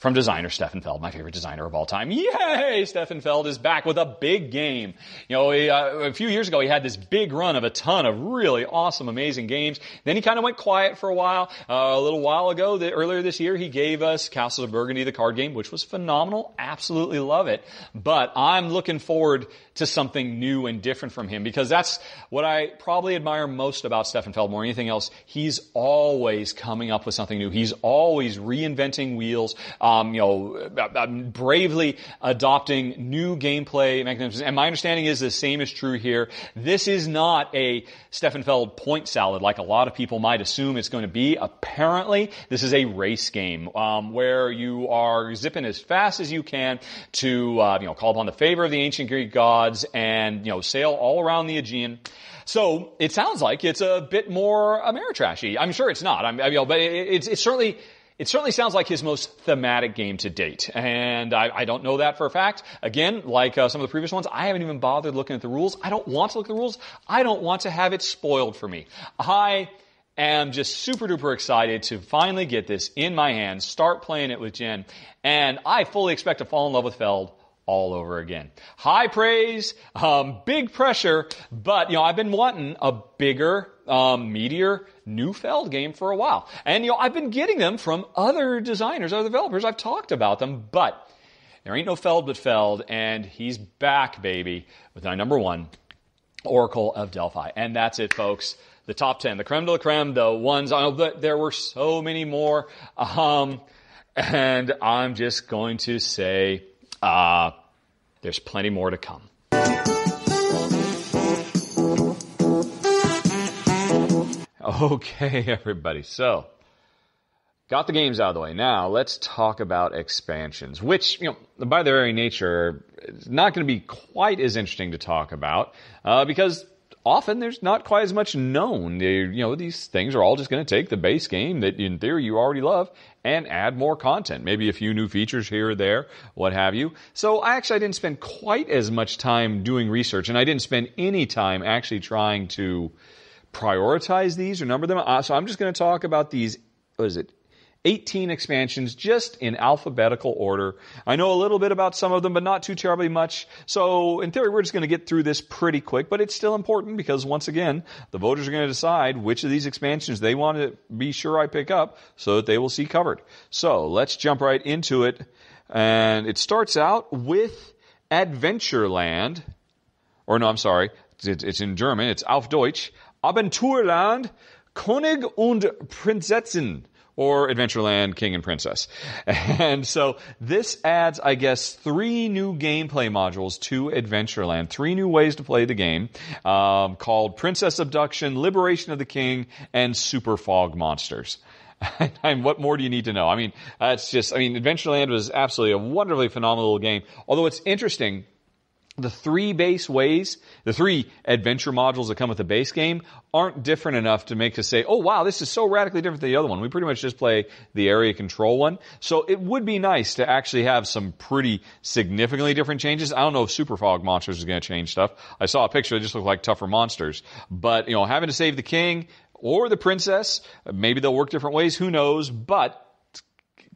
from designer Stefan Feld, my favorite designer of all time. Yay! Stefan Feld is back with a big game. You know, he, uh, a few years ago he had this big run of a ton of really awesome, amazing games. Then he kind of went quiet for a while. Uh, a little while ago, the, earlier this year, he gave us Castles of Burgundy, the card game, which was phenomenal. Absolutely love it. But I'm looking forward to something new and different from him because that's what I probably admire most about Stefan Feld more than anything else. He's always coming up with something new. He's always reinventing wheels, um, you know, uh, uh, bravely adopting new gameplay mechanisms. And my understanding is the same is true here. This is not a Stefan Feld point salad like a lot of people might assume it's going to be. Apparently, this is a race game um, where you are zipping as fast as you can to, uh, you know, call upon the favor of the ancient Greek gods and, you know, sail all around the Aegean. So it sounds like it's a bit more Ameritrashy. I'm sure it's not. I'm, I mean, but it, it's, certainly, it certainly sounds like his most thematic game to date. And I, I don't know that for a fact. Again, like uh, some of the previous ones, I haven't even bothered looking at the rules. I don't want to look at the rules. I don't want to have it spoiled for me. I am just super duper excited to finally get this in my hands, start playing it with Jen. And I fully expect to fall in love with Feld all over again. High praise, um, big pressure, but you know I've been wanting a bigger, um, meatier new Feld game for a while, and you know I've been getting them from other designers, other developers. I've talked about them, but there ain't no Feld but Feld, and he's back, baby, with my number one Oracle of Delphi. And that's it, folks. The top 10, the creme de la creme, the ones, I know there were so many more. Um, and I'm just going to say, uh, there's plenty more to come. Okay, *laughs* everybody. So, got the games out of the way. Now, let's talk about expansions, which, you know, by their very nature, is not going to be quite as interesting to talk about, uh, because often there's not quite as much known. They, you know, these things are all just going to take the base game that in theory you already love and add more content, maybe a few new features here or there, what have you. So I actually I didn't spend quite as much time doing research and I didn't spend any time actually trying to prioritize these or number them. Uh, so I'm just going to talk about these, what is it, 18 expansions just in alphabetical order. I know a little bit about some of them, but not too terribly much. So in theory, we're just going to get through this pretty quick, but it's still important because once again, the voters are going to decide which of these expansions they want to be sure I pick up so that they will see covered. So let's jump right into it. And it starts out with Adventureland, or no, I'm sorry, it's in German, it's Auf Deutsch, Abenteuerland, König und Prinzessin or Adventureland King and Princess. *laughs* And so this adds, I guess, three new gameplay modules to Adventureland, three new ways to play the game, um, called Princess Abduction, Liberation of the King, and Super Fog Monsters. *laughs* and what more do you need to know? I mean, that's just, I mean, Adventureland was absolutely a wonderfully phenomenal game. Although it's interesting, the three base ways, the three adventure modules that come with the base game aren't different enough to make us say, oh wow, this is so radically different than the other one. We pretty much just play the area control one. So it would be nice to actually have some pretty significantly different changes. I don't know if Super Fog Monsters is going to change stuff. I saw a picture that just looked like tougher monsters. But, you know, having to save the king or the princess, maybe they'll work different ways, who knows, but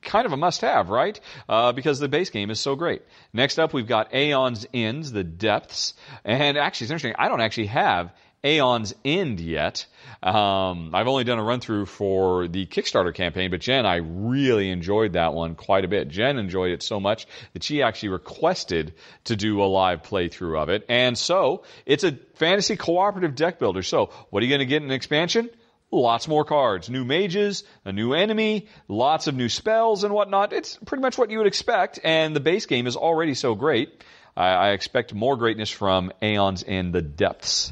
kind of a must have, right? Uh, because the base game is so great. Next up, we've got Aeon's Ends, the depths. And actually, it's interesting. I don't actually have Aeon's End yet. Um, I've only done a run through for the Kickstarter campaign, but Jen, I really enjoyed that one quite a bit. Jen enjoyed it so much that she actually requested to do a live playthrough of it. And so it's a fantasy cooperative deck builder. So what are you going to get in an expansion? Lots more cards, new mages, a new enemy, lots of new spells and whatnot. It's pretty much what you would expect, and the base game is already so great. I, I expect more greatness from Aeon's End the Depths.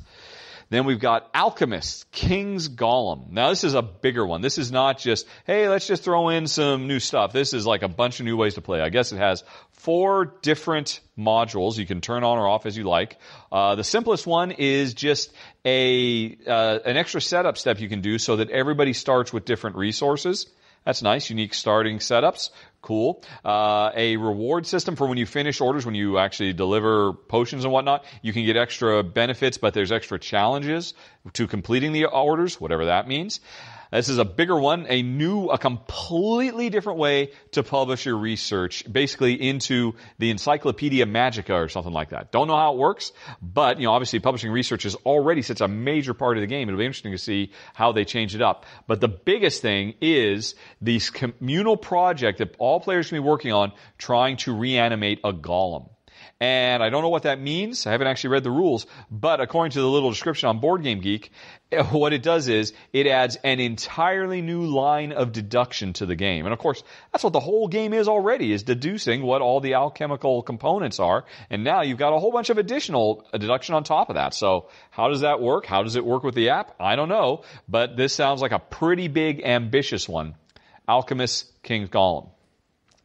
Then we've got Alchemist, King's Golem. Now this is a bigger one. This is not just, hey, let's just throw in some new stuff. This is like a bunch of new ways to play. I guess it has four different modules you can turn on or off as you like. Uh, the simplest one is just a uh, an extra setup step you can do so that everybody starts with different resources. That's nice. Unique starting setups. Cool. Uh, a reward system for when you finish orders, when you actually deliver potions and whatnot. You can get extra benefits, but there's extra challenges to completing the orders, whatever that means. This is a bigger one, a new, a completely different way to publish your research, basically into the Encyclopedia Magica or something like that. Don't know how it works, but, you know, obviously publishing research is already such a major part of the game. It'll be interesting to see how they change it up. But the biggest thing is this communal project that all players can be working on trying to reanimate a golem. And I don't know what that means. I haven't actually read the rules, but according to the little description on Board Game Geek, eh, what it does is it adds an entirely new line of deduction to the game. And of course, that's what the whole game is already, is deducing what all the alchemical components are. And now you've got a whole bunch of additional deduction on top of that. So how does that work? How does it work with the app? I don't know, but this sounds like a pretty big, ambitious one. Alchemist King's Golem.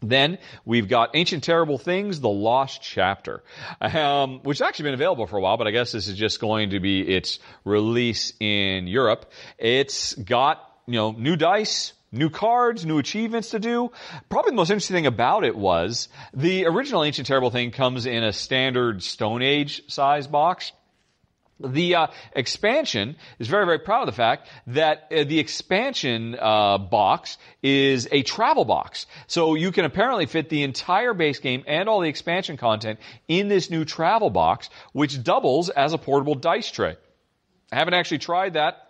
Then we've got Ancient Terrible Things, The Lost Chapter, um, which has actually been available for a while, but I guess this is just going to be its release in Europe. It's got, you know, new dice, new cards, new achievements to do. Probably the most interesting thing about it was the original Ancient Terrible Thing comes in a standard Stone Age size box. The uh, expansion is very, very proud of the fact that uh, the expansion uh, box is a travel box. So you can apparently fit the entire base game and all the expansion content in this new travel box, which doubles as a portable dice tray. I haven't actually tried that.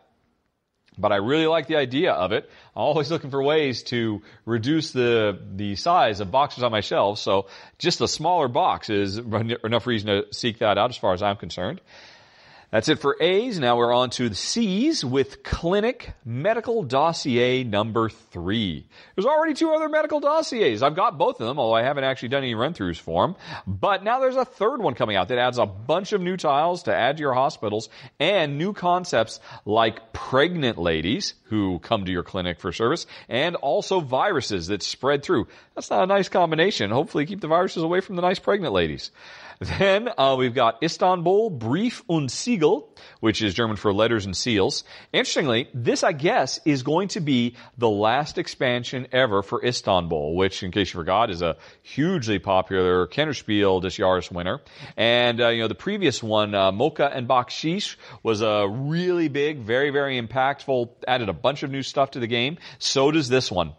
But I really like the idea of it. I'm always looking for ways to reduce the the size of boxes on my shelves. So just a smaller box is *laughs* enough reason to seek that out as far as I'm concerned. That's it for A's. Now we're on to the C's with Clinic Medical Dossier number three. There's already two other medical dossiers. I've got both of them, although I haven't actually done any run throughs for them. But now there's a third one coming out that adds a bunch of new tiles to add to your hospitals and new concepts like pregnant ladies who come to your clinic for service and also viruses that spread through. That's not a nice combination. Hopefully keep the viruses away from the nice pregnant ladies. Then uh, we've got Istanbul Brief und Siegel, which is German for letters and seals. Interestingly, this I guess is going to be the last expansion ever for Istanbul, which, in case you forgot, is a hugely popular Kennerspiel des Jahres winner. And uh, you know the previous one, uh, Mocha and Baksheesh, was a really big, very very impactful. Added a bunch of new stuff to the game. So does this one.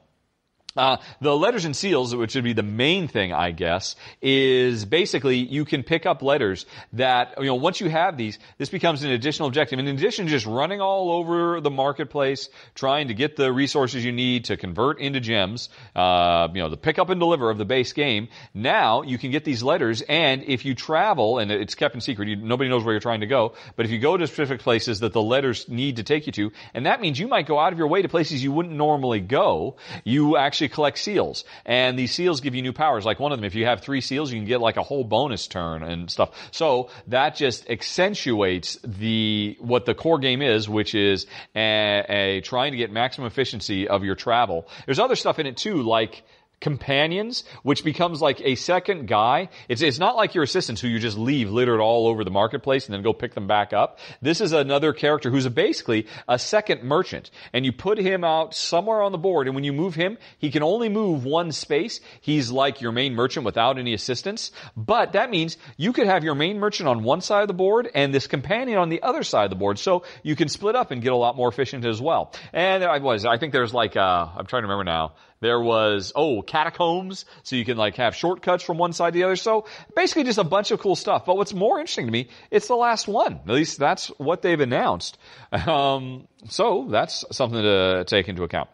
Uh, the letters and seals, which would be the main thing, I guess, is basically you can pick up letters that, you know, once you have these, this becomes an additional objective. And In addition to just running all over the marketplace, trying to get the resources you need to convert into gems, uh, you know, the pick up and deliver of the base game, now you can get these letters, and if you travel, and it's kept in secret, you, nobody knows where you're trying to go, but if you go to specific places that the letters need to take you to, and that means you might go out of your way to places you wouldn't normally go, you actually collect seals. And these seals give you new powers. Like one of them, if you have three seals, you can get like a whole bonus turn and stuff. So that just accentuates the, what the core game is, which is a, a trying to get maximum efficiency of your travel. There's other stuff in it too, like, companions, which becomes like a second guy. It's, it's not like your assistants who you just leave littered all over the marketplace and then go pick them back up. This is another character who's a, basically a second merchant and you put him out somewhere on the board and when you move him, he can only move one space. He's like your main merchant without any assistance. But that means you could have your main merchant on one side of the board and this companion on the other side of the board. So you can split up and get a lot more efficient as well. And I was, I think there's like, uh, I'm trying to remember now. There was, oh, catacombs, so you can like have shortcuts from one side to the other. So basically just a bunch of cool stuff. But what's more interesting to me, it's the last one. At least that's what they've announced. *laughs* Um, so that's something to take into account.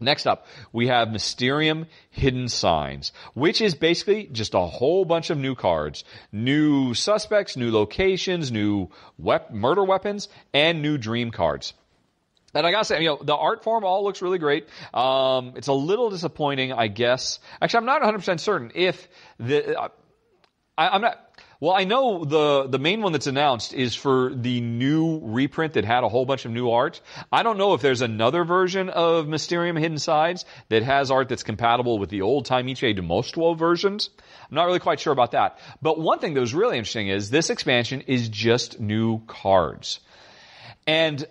Next up, we have Mysterium Hidden Signs, which is basically just a whole bunch of new cards, new suspects, new locations, new wep- murder weapons, and new dream cards. And I gotta say, you know, the art form all looks really great. Um, it's a little disappointing, I guess. Actually, I'm not 100% certain if the, uh, I, am not, well, I know the, the main one that's announced is for the new reprint that had a whole bunch of new art. I don't know if there's another version of Mysterium Hidden Signs that has art that's compatible with the old Tajemnicze Domostwo versions. I'm not really quite sure about that. But one thing that was really interesting is this expansion is just new cards. And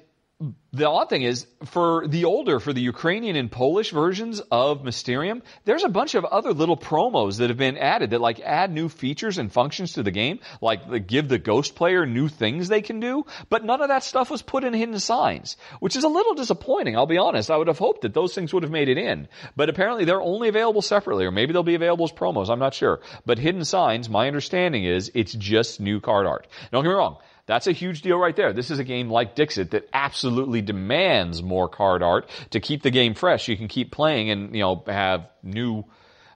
the odd thing is, for the older, for the Ukrainian and Polish versions of Mysterium, there's a bunch of other little promos that have been added that like add new features and functions to the game, like give the ghost player new things they can do, but none of that stuff was put in Hidden Signs, which is a little disappointing, I'll be honest. I would have hoped that those things would have made it in, but apparently they're only available separately, or maybe they'll be available as promos, I'm not sure. But Hidden Signs, my understanding is, it's just new card art. Don't get me wrong, that's a huge deal right there. This is a game like Dixit that absolutely demands more card art to keep the game fresh. You can keep playing and, you know, have new,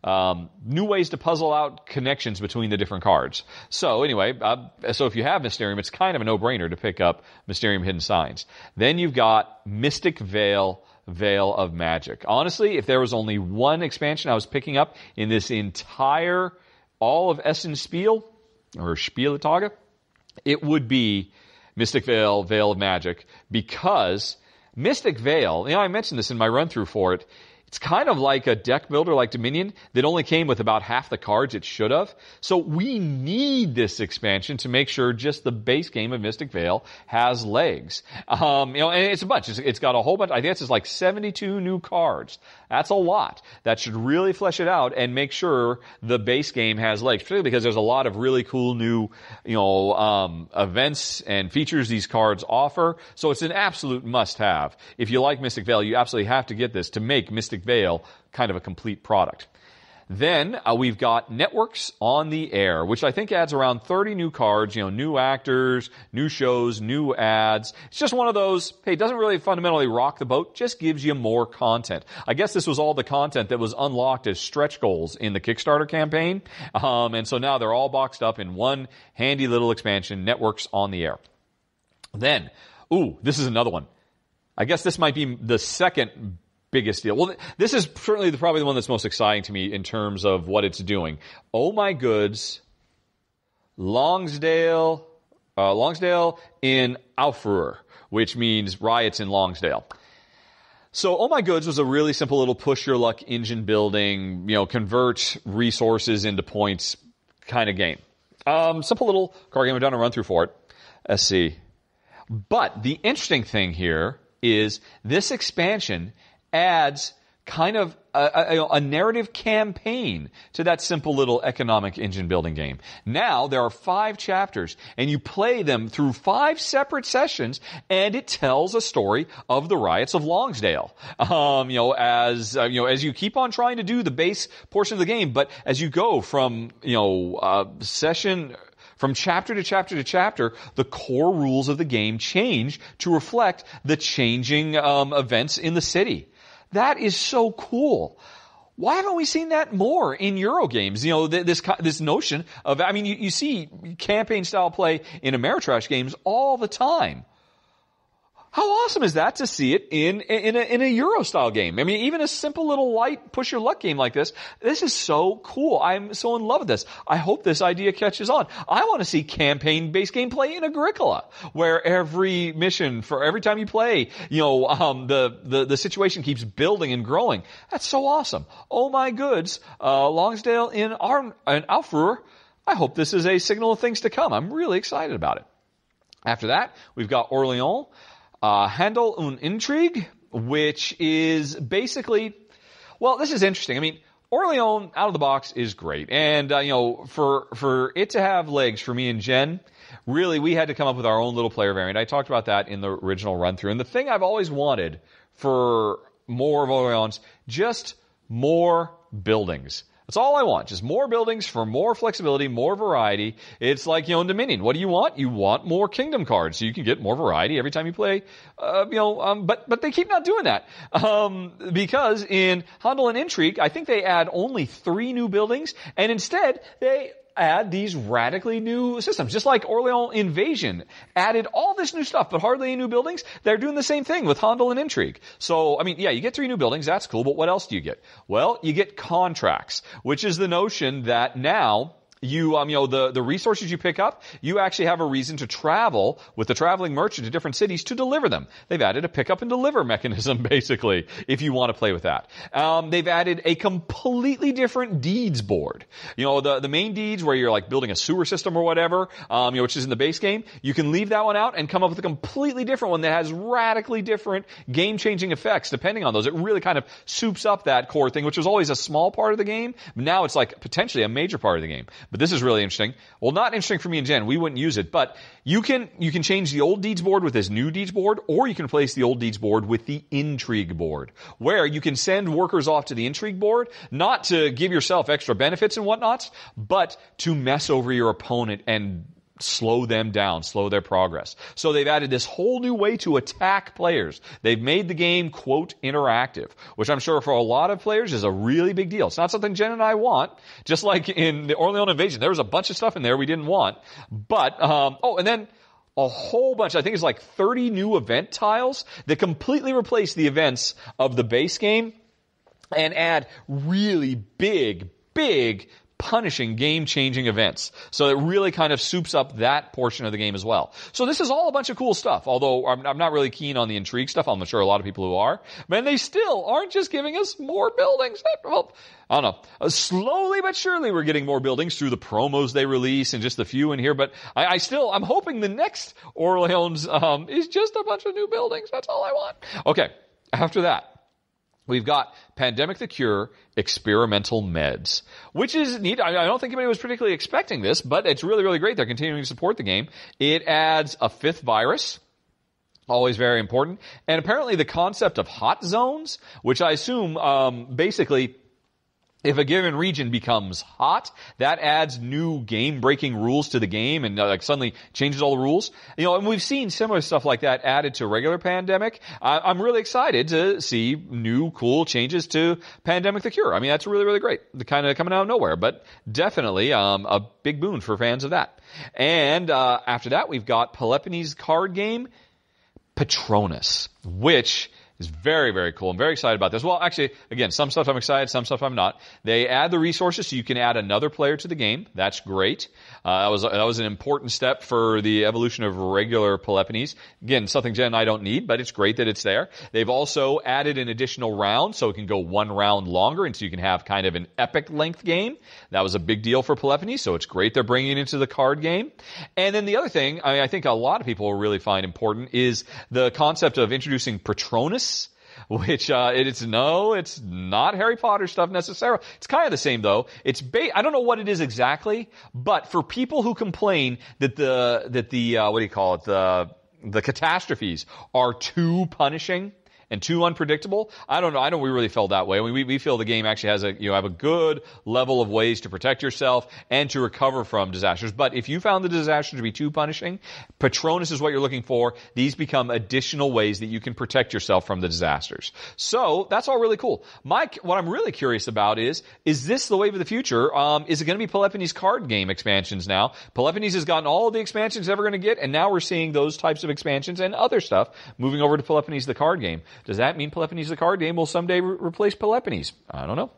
um, new ways to puzzle out connections between the different cards. So anyway, uh, so if you have Mysterium, it's kind of a no-brainer to pick up Mysterium Hidden Signs. Then you've got Mystic Vale Veil of Magic. Honestly, if there was only one expansion I was picking up in this entire, all of Essen Spiel, or Spieltage, it would be Mystic Vale, Veil of Magic, because Mystic Vale, you know, I mentioned this in my run through for it, it's kind of like a deck builder like Dominion that only came with about half the cards it should have. So we need this expansion to make sure just the base game of Mystic Vale has legs. Um, you know, and it's a bunch. It's, it's got a whole bunch. I think it's like 72 new cards. That's a lot. That should really flesh it out and make sure the base game has legs, particularly because there's a lot of really cool new, you know, um, events and features these cards offer. So it's an absolute must have. If you like Mystic Vale, you absolutely have to get this to make Mystic Vale kind of a complete product. Then uh, we've got networks on the air, which I think adds around 30 new cards, you know, new actors, new shows, new ads. It's just one of those, hey, it doesn't really fundamentally rock the boat, just gives you more content. I guess this was all the content that was unlocked as stretch goals in the Kickstarter campaign. Um, and so now they're all boxed up in one handy little expansion, networks on the air. Then, ooh, this is another one. I guess this might be the second biggest deal. Well, this is certainly the, probably the one that's most exciting to me in terms of what it's doing. Oh my goods, Longsdale, uh, Longsdale in Aufruhr, which means riots in Longsdale. So, Oh My Goods was a really simple little push your luck engine building, you know, convert resources into points kind of game. Um, simple little card game. I've done a run through for it. Let's see. But the interesting thing here is this expansion adds kind of a, a, a, narrative campaign to that simple little economic engine building game. Now there are five chapters and you play them through five separate sessions and it tells a story of the riots of Longsdale. Um, you know, as, uh, you know, as you keep on trying to do the base portion of the game, but as you go from, you know, uh, session from chapter to chapter to chapter, the core rules of the game change to reflect the changing um, events in the city. That is so cool. Why haven't we seen that more in Euro games? You know, this this notion of I mean, you, you see campaign style play in Ameritrash games all the time. How awesome is that to see it in, in a, in a Euro style game? I mean, even a simple little light push your luck game like this, this is so cool. I'm so in love with this. I hope this idea catches on. I want to see campaign based gameplay in Agricola, where every mission for every time you play, you know, um, the, the, the situation keeps building and growing. That's so awesome. Oh my goods, uh, Longsdale in, Arm, in Aufruhr. I hope this is a signal of things to come. I'm really excited about it. After that, we've got Orleans uh, Handel und Intrigue, which is basically, well, this is interesting. I mean, Orleans out of the box is great, and uh, you know, for for it to have legs for me and Jen, really, we had to come up with our own little player variant. I talked about that in the original run through, and the thing I've always wanted for more of Orleans, just more buildings. That's all I want. Just more buildings for more flexibility, more variety. It's like, you know, in Dominion. What do you want? You want more kingdom cards so you can get more variety every time you play, uh, you know, um, but, but they keep not doing that. Um, because in Handel and Intrigue, I think they add only three new buildings and instead they add these radically new systems. Just like Orleans Invasion added all this new stuff, but hardly any new buildings. They're doing the same thing with Handel and Intrigue. So, I mean, yeah, you get three new buildings. That's cool. But what else do you get? Well, you get contracts, which is the notion that now you, um, you know, the, the resources you pick up, you actually have a reason to travel with the traveling merchant to different cities to deliver them. They've added a pick up and deliver *laughs* mechanism, basically, if you want to play with that. Um, they've added a completely different deeds board. You know, the, the main deeds where you're like building a sewer system or whatever, um, you know, which is in the base game, you can leave that one out and come up with a completely different one that has radically different game-changing effects depending on those. It really kind of soups up that core thing, which was always a small part of the game. Now it's like potentially a major part of the game. But this is really interesting. Well, not interesting for me and Jen. We wouldn't use it, but you can, you can change the old deeds board with this new deeds board, or you can place the old deeds board with the intrigue board, where you can send workers off to the intrigue board, not to give yourself extra benefits and whatnots, but to mess over your opponent and slow them down, slow their progress. So they've added this whole new way to attack players. They've made the game, quote, interactive, which I'm sure for a lot of players is a really big deal. It's not something Jen and I want, just like in the Orleans Invasion. There was a bunch of stuff in there we didn't want. But, um, oh, and then a whole bunch, I think it's like 30 new event tiles that completely replace the events of the base game and add really big, big punishing game-changing events. So it really kind of soups up that portion of the game as well. So this is all a bunch of cool stuff, although I'm, I'm not really keen on the intrigue stuff. I'm sure a lot of people who are. Man, they still aren't just giving us more buildings. Well, I don't know. Uh, slowly but surely we're getting more buildings through the promos they release and just a few in here, but I, I still, I'm hoping the next Orleans, um, is just a bunch of new buildings. That's all I want. Okay. After that, We've got Pandemic the Cure, experimental meds, which is neat. I don't think anybody was particularly expecting this, but it's really, really great. They're continuing to support the game. It adds a fifth virus, always very important, and apparently the concept of hot zones, which I assume um, basically if a given region becomes hot, that adds new game-breaking rules to the game and uh, like suddenly changes all the rules. You know, and we've seen similar stuff like that added to regular Pandemic. I, am really excited to see new cool changes to Pandemic: The Cure. I mean, that's really really great. The kind of coming out of nowhere, but definitely um, a big boon for fans of that. And uh, after that, we've got Peloponnese card game Patronus, which is very, very cool. I'm very excited about this. Well, actually, again, some stuff I'm excited, some stuff I'm not. They add the resources so you can add another player to the game. That's great. Uh, that was that was an important step for the evolution of regular Peloponnese. Again, something Jen and I don't need, but it's great that it's there. They've also added an additional round, so it can go one round longer, and so you can have kind of an epic length game. That was a big deal for Peloponnese, so it's great they're bringing it into the card game. And then the other thing, I, mean, I think a lot of people will really find important is the concept of introducing Patronus which uh, it's no, it's not Harry Potter stuff necessarily. It's kind of the same though. It's ba- I don't know what it is exactly, but for people who complain that the that the uh, what do you call it the the catastrophes are too punishing, and too unpredictable. I don't know. I don't. We really felt that way. I mean, we, we feel the game actually has a you know have a good level of ways to protect yourself and to recover from disasters. But if you found the disaster to be too punishing, Patronus is what you're looking for. These become additional ways that you can protect yourself from the disasters. So that's all really cool. Mike, what I'm really curious about is is this the wave of the future? Um, is it going to be Peloponnese card game expansions now? Peloponnese has gotten all the expansions it's ever going to get, and now we're seeing those types of expansions and other stuff moving over to Peloponnese the card game. Does that mean Peloponnese, the card game, will someday re- replace Peloponnese? I don't know.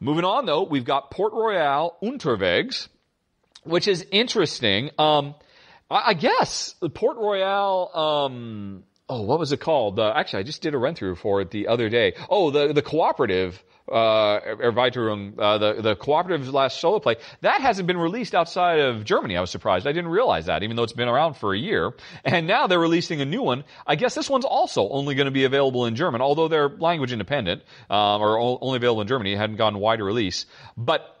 Moving on though, we've got Port Royal Unterwegs, which is interesting. Um, I, I, guess Port Royal, um, oh, what was it called? Uh, actually, I just did a run through for it the other day. Oh, the, the cooperative uh, Erweiterung, uh, the, the cooperative last solo play, that hasn't been released outside of Germany. I was surprised. I didn't realize that, even though it's been around for a year. And now they're releasing a new one. I guess this one's also only going to be available in German, although they're language independent, um, or only available in Germany. It hadn't gotten wider release. But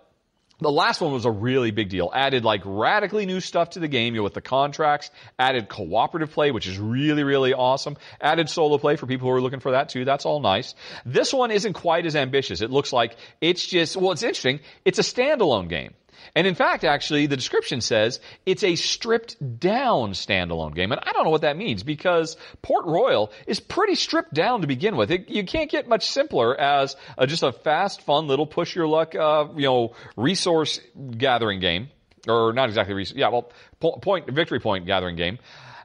the last one was a really big deal. Added like radically new stuff to the game, you know, with the contracts. Added cooperative play, which is really, really awesome. Added solo play for people who are looking for that too. That's all nice. This one isn't quite as ambitious. It looks like it's just, well, it's interesting. It's a standalone game. And in fact, actually, the description says it's a stripped down standalone game. And I don't know what that means because Port Royal is pretty stripped down to begin with. It, you can't get much simpler as a, just a fast, fun little push your luck, uh, you know, resource gathering game. Or not exactly, resource yeah, well, point, victory point gathering game.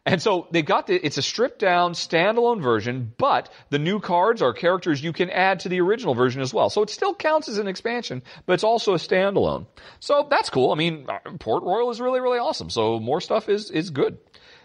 And so they've got the, it's a stripped down standalone version, but the new cards are characters you can add to the original version as well. So it still counts as an expansion, but it's also a standalone. So that's cool. I mean, uh, Port Royal is really, really awesome. So more stuff is, is good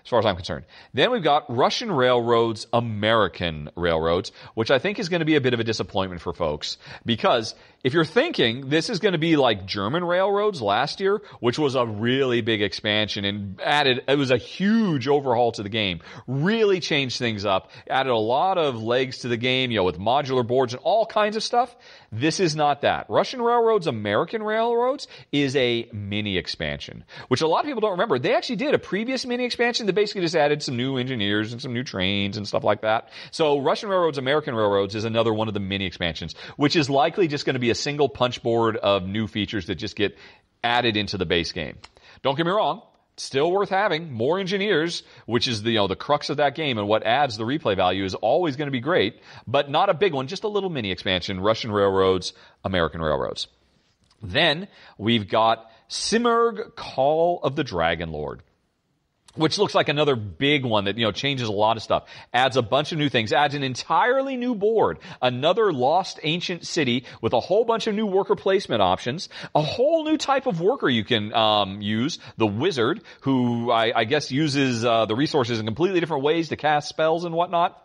as far as I'm concerned. Then we've got Russian Railroads, American Railroads, which I think is going to be a bit of a disappointment for folks because if you're thinking this is going to be like German railroads last year, which was a really big expansion and added, it was a huge overhaul to the game, really changed things up, added a lot of legs to the game, you know, with modular boards and all kinds of stuff. This is not that. Russian Railroads, American Railroads is a mini expansion, which a lot of people don't remember. They actually did a previous mini expansion that basically just added some new engineers and some new trains and stuff like that. So Russian Railroads, American Railroads is another one of the mini expansions, which is likely just going to be a single punch board of new features that just get added into the base game. Don't get me wrong. Still worth having more engineers, which is the you know the crux of that game and what adds the replay value is always going to be great, but not a big one, just a little mini expansion. Russian railroads, American railroads. Then we've got Simurgh Call of the Dragon Lord which looks like another big one that, you know, changes a lot of stuff. Adds a bunch of new things, adds an entirely new board, another lost ancient city with a whole bunch of new worker placement options, a whole new type of worker you can um, use, the wizard, who I, I guess uses uh, the resources in completely different ways to cast spells and whatnot.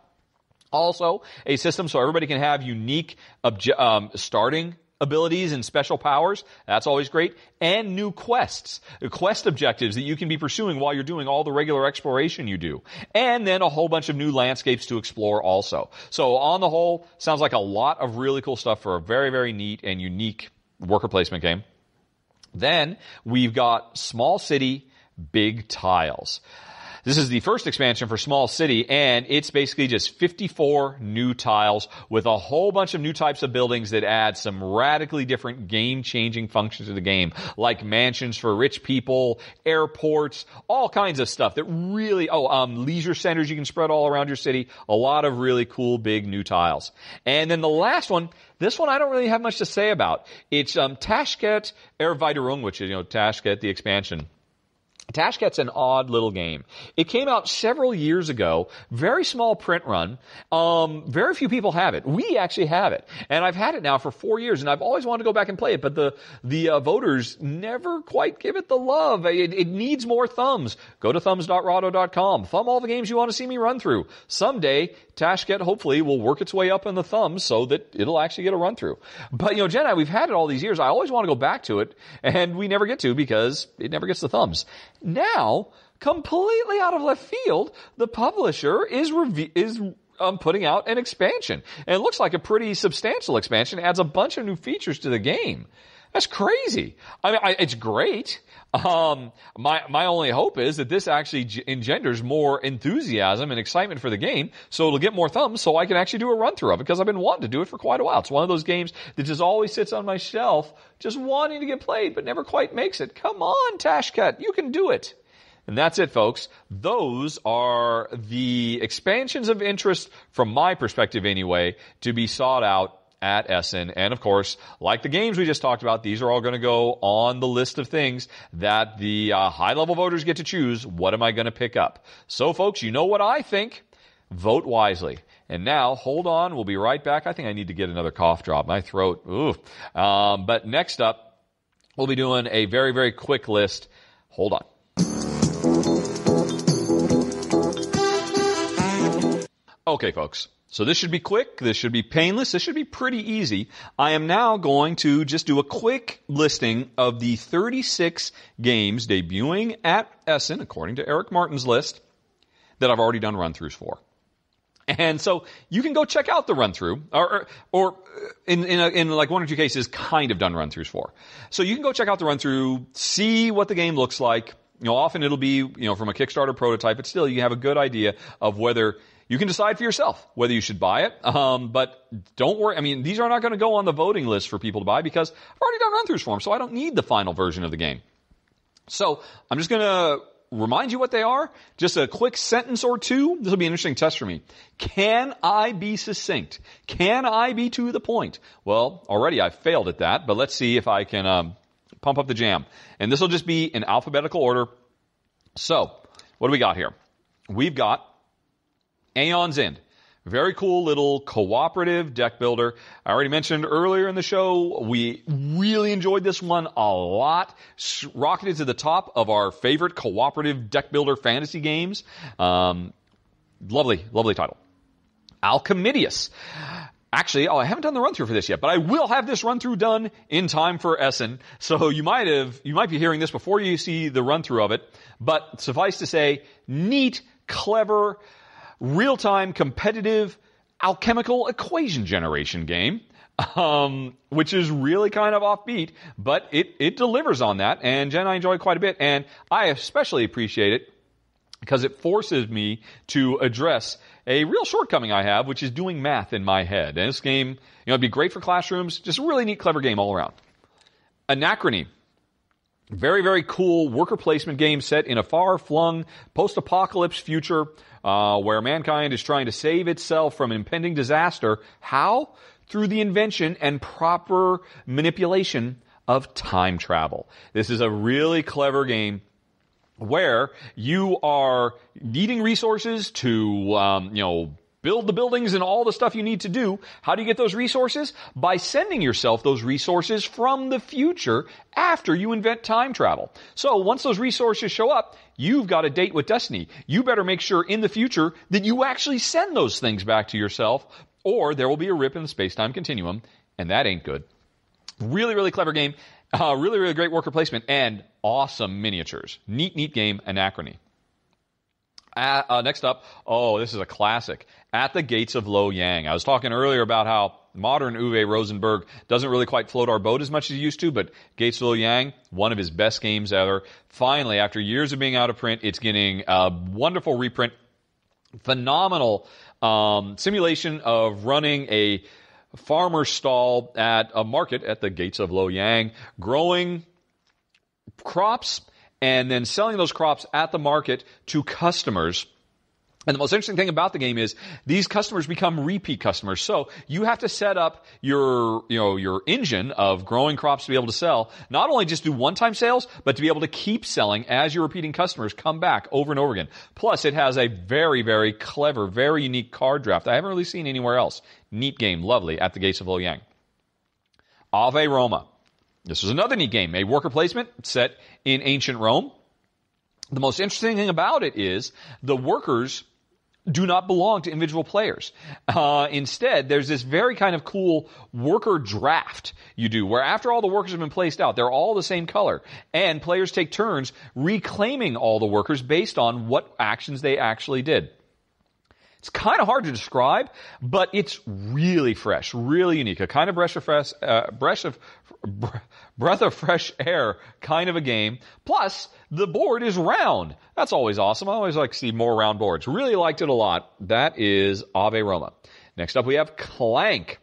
Also, a system so everybody can have unique obje- um, starting abilities and special powers. That's always great. And new quests, quest objectives that you can be pursuing while you're doing all the regular exploration you do. And then a whole bunch of new landscapes to explore also. So on the whole, sounds like a lot of really cool stuff for a very, very neat and unique worker placement game. Then we've got small city, big tiles. This is the first expansion for Small City, and it's basically just 54 new tiles with a whole bunch of new types of buildings that add some radically different game-changing functions to the game, like mansions for rich people, airports, all kinds of stuff that really, oh, um, leisure centers you can spread all around your city. A lot of really cool, big new tiles. And then the last one, this one I don't really have much to say about. It's um, Tashket Erweiterung, which is, you know, Tashket, the expansion. Tashket's an odd little game. It came out several years ago, very small print run. Um, very few people have it. We actually have it, and I've had it now for four years, and I've always wanted to go back and play it, but the the uh, voters never quite give it the love. It, it needs more thumbs. Go to thumbs.rahdo.com. Thumb all the games you want to see me run through. Someday, Tashket hopefully will work its way up in the thumbs so that it'll actually get a run through. But you know, Jedi, we've had it all these years. I always want to go back to it, and we never get to because it never gets the thumbs. Now, completely out of left field, the publisher is reve- is um, putting out an expansion, and it looks like a pretty substantial expansion. Adds a bunch of new features to the game. That's crazy. I mean, I, it's great. Um, my my only hope is that this actually engenders more enthusiasm and excitement for the game, so it'll get more thumbs, so I can actually do a run through of it because I've been wanting to do it for quite a while. It's one of those games that just always sits on my shelf, just wanting to get played, but never quite makes it. Come on, Tashket, you can do it. And that's it, folks. Those are the expansions of interest from my perspective anyway to be sought out at Essen. And of course, like the games we just talked about, these are all going to go on the list of things that the uh, high level voters get to choose. What am I going to pick up? So folks, you know what I think. Vote wisely. And now, hold on. We'll be right back. I think I need to get another cough drop. My throat, ooh. Um, but next up, we'll be doing a very, very quick list. Hold on. Okay, folks. So this should be quick. This should be painless. This should be pretty easy. I am now going to just do a quick listing of the 36 games debuting at Essen, according to Eric Martin's list, that I've already done run throughs for. And so you can go check out the run through, or, or, in, in, a, in, like one or two cases, kind of done run throughs for. So you can go check out the run through, see what the game looks like. You know, often it'll be, you know, from a Kickstarter prototype, but still you have a good idea of whether you can decide for yourself whether you should buy it. Um, but don't worry. I mean, these are not going to go on the voting list for people to buy because I've already done run throughs for them, so I don't need the final version of the game. So I'm just going to remind you what they are. Just a quick sentence or two. This will be an interesting test for me. Can I be succinct? Can I be to the point? Well, already I've failed at that, but let's see if I can um, pump up the jam. And this will just be in alphabetical order. So, what do we got here? We've got Aeon's End. Very cool little cooperative deck builder. I already mentioned earlier in the show, we really enjoyed this one a lot. Rocketed to the top of our favorite cooperative deck builder fantasy games. Um, lovely, lovely title. Alchemidius. Actually, oh, I haven't done the run through for this yet, but I will have this run through done in time for Essen. So you might have, you might be hearing this before you see the run through of it. But suffice to say, neat, clever, real-time competitive alchemical equation generation game. *laughs* Um, which is really kind of offbeat, but it, it delivers on that, and Jen I enjoy quite a bit, and I especially appreciate it because it forces me to address a real shortcoming I have, which is doing math in my head. And this game, you know, it'd be great for classrooms, just a really neat, clever game all around. Anachrony. Very, very cool worker placement game set in a far-flung post-apocalypse future uh, where mankind is trying to save itself from impending disaster. How? Through the invention and proper manipulation of time travel. This is a really clever game where you are needing resources to, um, you know, build the buildings and all the stuff you need to do. How do you get those resources? By sending yourself those resources from the future after you invent time travel. So once those resources show up, you've got a date with destiny. You better make sure in the future that you actually send those things back to yourself or there will be a rip in the space-time continuum and that ain't good. Really, really clever game. Uh, really, really great worker placement and awesome miniatures. Neat, neat game, Anachrony. Uh, uh, next up, oh, this is a classic. At the Gates of Loyang. I was talking earlier about how modern Uwe Rosenberg doesn't really quite float our boat as much as he used to, but Gates of Loyang, one of his best games ever. Finally, after years of being out of print, it's getting a wonderful reprint. Phenomenal um, simulation of running a farmer stall at a market at the Gates of Loyang, growing crops and then selling those crops at the market to customers. And the most interesting thing about the game is these customers become repeat customers. So you have to set up your, you know, your engine of growing crops to be able to sell, not only just do one-time sales, but to be able to keep selling as your repeating customers come back over and over again. Plus it has a very, very clever, very unique card draft I haven't really seen anywhere else. Neat game. Lovely at the gates of Loyang. Ave Roma. This is another neat game, a worker placement set in ancient Rome. The most interesting thing about it is the workers do not belong to individual players. Uh, instead, there's this very kind of cool worker draft you do, where after all the workers have been placed out, they're all the same color, and players take turns reclaiming all the workers based on what actions they actually did. It's kind of hard to describe, but it's really fresh, really unique. A kind of breath of fresh, uh, breath of breath of fresh air kind of a game. Plus, the board is round. That's always awesome. I always like to see more round boards. Really liked it a lot. That is Ave Roma. Next up, we have Clank.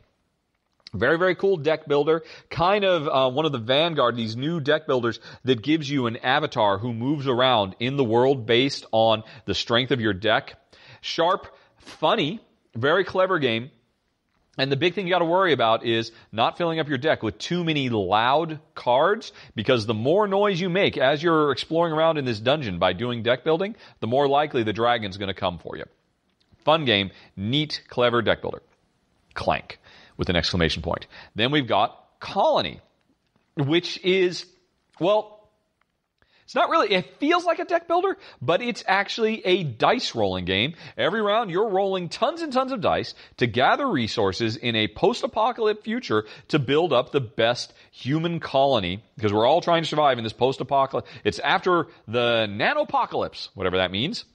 Very, very cool deck builder. Kind of uh, one of the vanguard, these new deck builders that gives you an avatar who moves around in the world based on the strength of your deck. Sharp funny, very clever game. And the big thing you got to worry about is not filling up your deck with too many loud cards because the more noise you make as you're exploring around in this dungeon by doing deck building, the more likely the dragon's going to come for you. Fun game, neat, clever deck builder. Clank with an exclamation point. Then we've got Colony, which is, well, it's not really, it feels like a deck builder, but it's actually a dice rolling game. Every round you're rolling tons and tons of dice to gather resources in a post-apocalyptic future to build up the best human colony because we're all trying to survive in this post-apocalypse. It's after the nanopocalypse, whatever that means.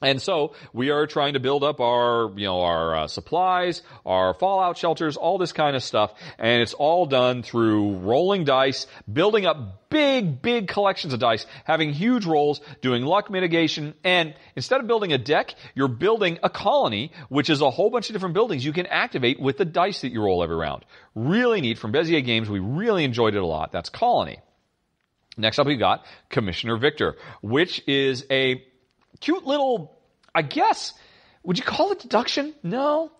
And so we are trying to build up our, you know, our uh, supplies, our fallout shelters, all this kind of stuff, and it's all done through rolling dice, building up big, big collections of dice, having huge rolls, doing luck mitigation, and instead of building a deck, you're building a colony, which is a whole bunch of different buildings you can activate with the dice that you roll every round. Really neat from Bezier Games. We really enjoyed it a lot. That's Colony. Next up, we got Commissioner Victor, which is a cute little, I guess, would you call it deduction? No.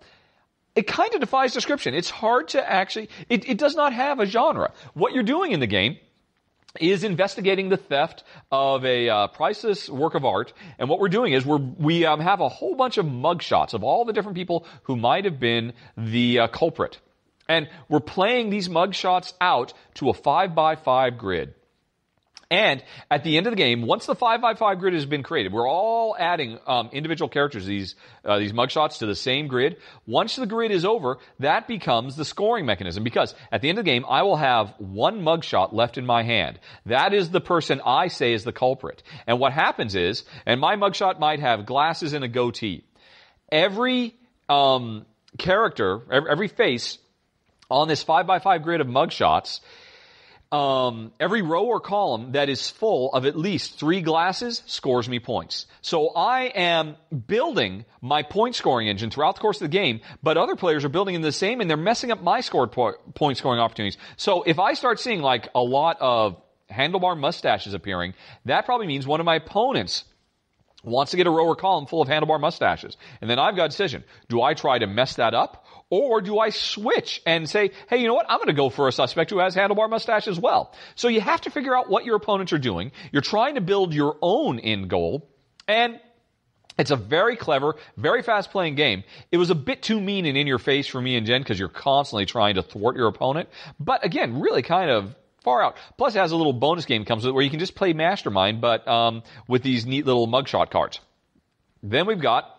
It kind of defies description. It's hard to actually, it, it does not have a genre. What you're doing in the game is investigating the theft of a uh, priceless work of art. And what we're doing is we're, we um, have a whole bunch of mugshots of all the different people who might have been the uh, culprit. And we're playing these mugshots out to a five by five grid. And at the end of the game, once the five by five grid has been created, we're all adding um, individual characters, these uh, these mugshots, to the same grid. Once the grid is over, that becomes the scoring mechanism. Because at the end of the game, I will have one mugshot left in my hand. That is the person I say is the culprit. And what happens is, and my mugshot might have glasses and a goatee. Every um, character, every face on this five by five grid of mugshots um, every row or column that is full of at least three glasses scores me points. So I am building my point scoring engine throughout the course of the game, but other players are building in the same and they're messing up my scored po- point scoring opportunities. So if I start seeing like a lot of handlebar mustaches appearing, that probably means one of my opponents wants to get a row or column full of handlebar mustaches. And then I've got a decision. Do I try to mess that up or do I switch and say, hey, you know what? I'm going to go for a suspect who has handlebar mustache as well. So you have to figure out what your opponents are doing. You're trying to build your own end goal. And it's a very clever, very fast playing game. It was a bit too mean and in your face for me and Jen because you're constantly trying to thwart your opponent. But again, really kind of far out. Plus, it has a little bonus game comes with it where you can just play Mastermind, but um, with these neat little mugshot cards. Then we've got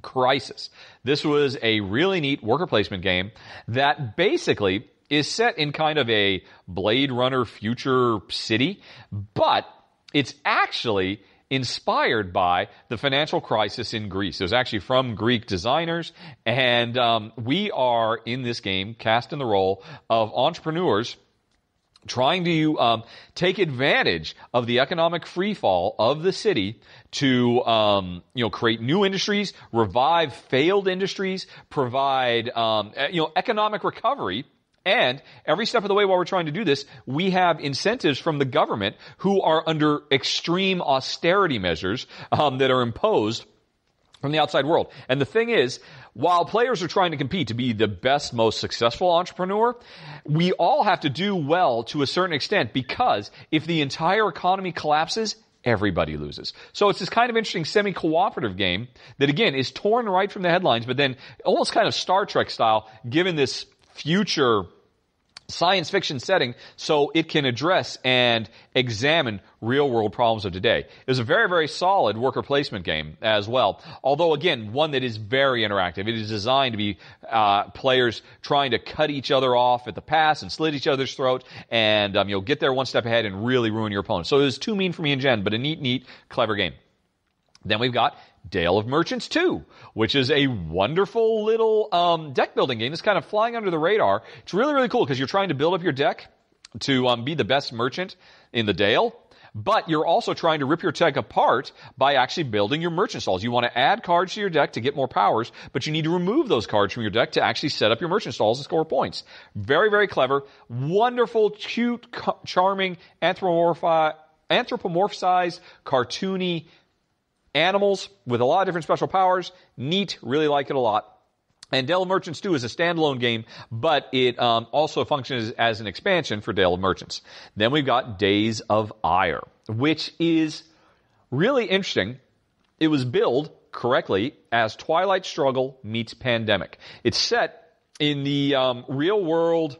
Crisis. This was a really neat worker placement game that basically is set in kind of a Blade Runner future city, but it's actually inspired by the financial crisis in Greece. It was actually from Greek designers, and um, we are in this game cast in the role of entrepreneurs trying to um, take advantage of the economic freefall of the city to um, you know create new industries, revive failed industries, provide um, you know economic recovery. And every step of the way while we're trying to do this, we have incentives from the government who are under extreme austerity measures um, that are imposed from the outside world. And the thing is, while players are trying to compete to be the best, most successful entrepreneur, we all have to do well to a certain extent because if the entire economy collapses, everybody loses. So it's this kind of interesting semi-cooperative game that again is torn right from the headlines, but then almost kind of Star Trek style, given this future science fiction setting so it can address and examine real world problems of today. It was a very, very solid worker placement game as well. Although again, one that is very interactive. It is designed to be uh, players trying to cut each other off at the pass and slit each other's throat and um, you'll get there one step ahead and really ruin your opponent. So it was too mean for me and Jen, but a neat, neat, clever game. Then we've got Dale of Merchants 2, which is a wonderful little um, deck building game. It's kind of flying under the radar. It's really, really cool because you're trying to build up your deck to um, be the best merchant in the Dale. But you're also trying to rip your deck apart by actually building your merchant stalls. You want to add cards to your deck to get more powers, but you need to remove those cards from your deck to actually set up your merchant stalls and score points. Very, very clever. Wonderful, cute, charming, anthropomorphized, cartoony animals with a lot of different special powers. Neat. Really like it a lot. And Dale of Merchants 2 is a standalone game, but it um, also functions as an expansion for Dale of Merchants. Then we've got Days of Ire, which is really interesting. It was billed correctly as Twilight Struggle meets Pandemic. It's set in the um, real world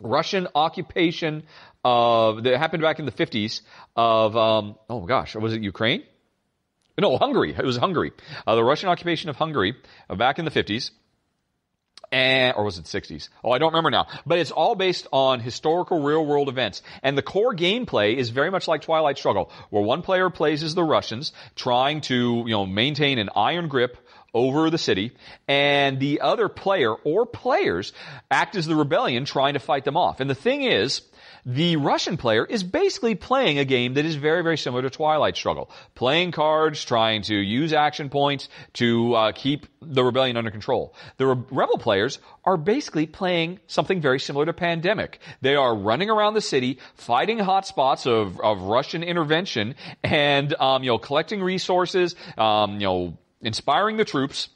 Russian occupation of that happened back in the 50s of um, oh gosh, was it Ukraine? No, Hungary. It was Hungary. Uh, the Russian occupation of Hungary uh, back in the 50s. And, or was it 60s? Oh, I don't remember now. But it's all based on historical real world events. And the core gameplay is very much like Twilight Struggle, where one player plays as the Russians, trying to, you know, maintain an iron grip over the city, and the other player or players act as the rebellion trying to fight them off. And the thing is, the Russian player is basically playing a game that is very, very similar to Twilight Struggle. Playing cards, trying to use action points to uh, keep the rebellion under control. The Re- rebel players are basically playing something very similar to Pandemic. They are running around the city, fighting hotspots of, of Russian intervention, and um, you know collecting resources, um, you know inspiring the troops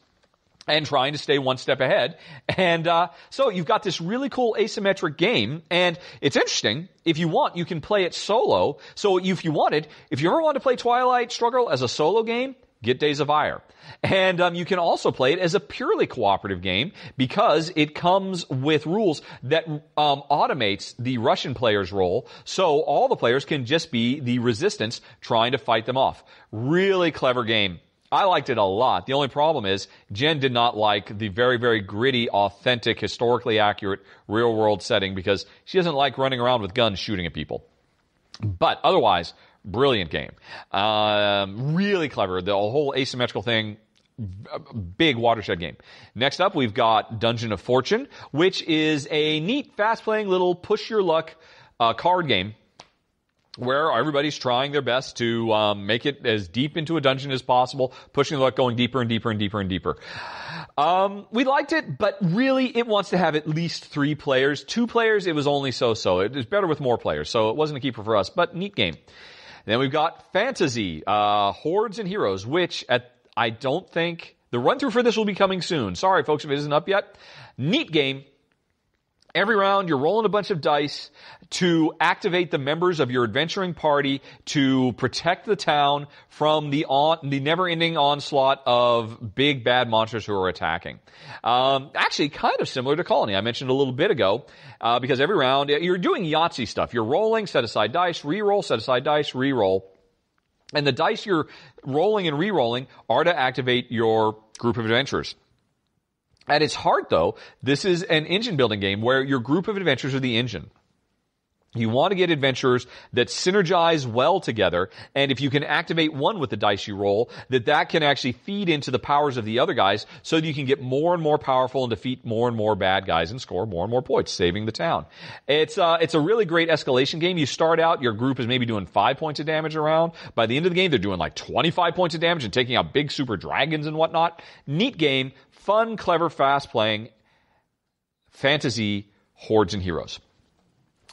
and trying to stay one step ahead. And uh, so you've got this really cool asymmetric game, and it's interesting. If you want, you can play it solo. So if you wanted, if you ever want to play Twilight Struggle as a solo game, get Days of Ire. And um, you can also play it as a purely cooperative game because it comes with rules that um, automates the Russian player's role, so all the players can just be the resistance trying to fight them off. Really clever game. I liked it a lot. The only problem is Jen did not like the very, very gritty, authentic, historically accurate real world setting because she doesn't like running around with guns shooting at people. But otherwise, brilliant game. Um, really clever. The whole asymmetrical thing, big watershed game. Next up, we've got Dungeon of Fortune, which is a neat, fast playing little push your luck uh, card game where everybody's trying their best to um, make it as deep into a dungeon as possible, pushing the luck, going deeper and deeper and deeper and deeper. Um, we liked it, but really it wants to have at least three players. Two players, it was only so-so. It is better with more players, so it wasn't a keeper for us, but neat game. Then we've got Fantasy, uh, Hordes and Heroes, which at, I don't think, the run through for this will be coming soon. Sorry folks if it isn't up yet. Neat game Every round, you're rolling a bunch of dice to activate the members of your adventuring party to protect the town from the on, the never-ending onslaught of big bad monsters who are attacking. Um, actually, kind of similar to Colony. I mentioned a little bit ago, uh, because every round you're doing Yahtzee stuff. You're rolling, set aside dice, re-roll, set aside dice, re-roll. And the dice you're rolling and re-rolling are to activate your group of adventurers. At its heart, though, this is an engine building game where your group of adventurers are the engine. You want to get adventurers that synergize well together, and if you can activate one with the dice you roll, that that can actually feed into the powers of the other guys, so that you can get more and more powerful and defeat more and more bad guys and score more and more points, saving the town. It's uh, it's a really great escalation game. You start out, your group is maybe doing five points of damage around. By the end of the game, they're doing like twenty five points of damage and taking out big super dragons and whatnot. Neat game, fun, clever, fast playing, fantasy hordes and heroes.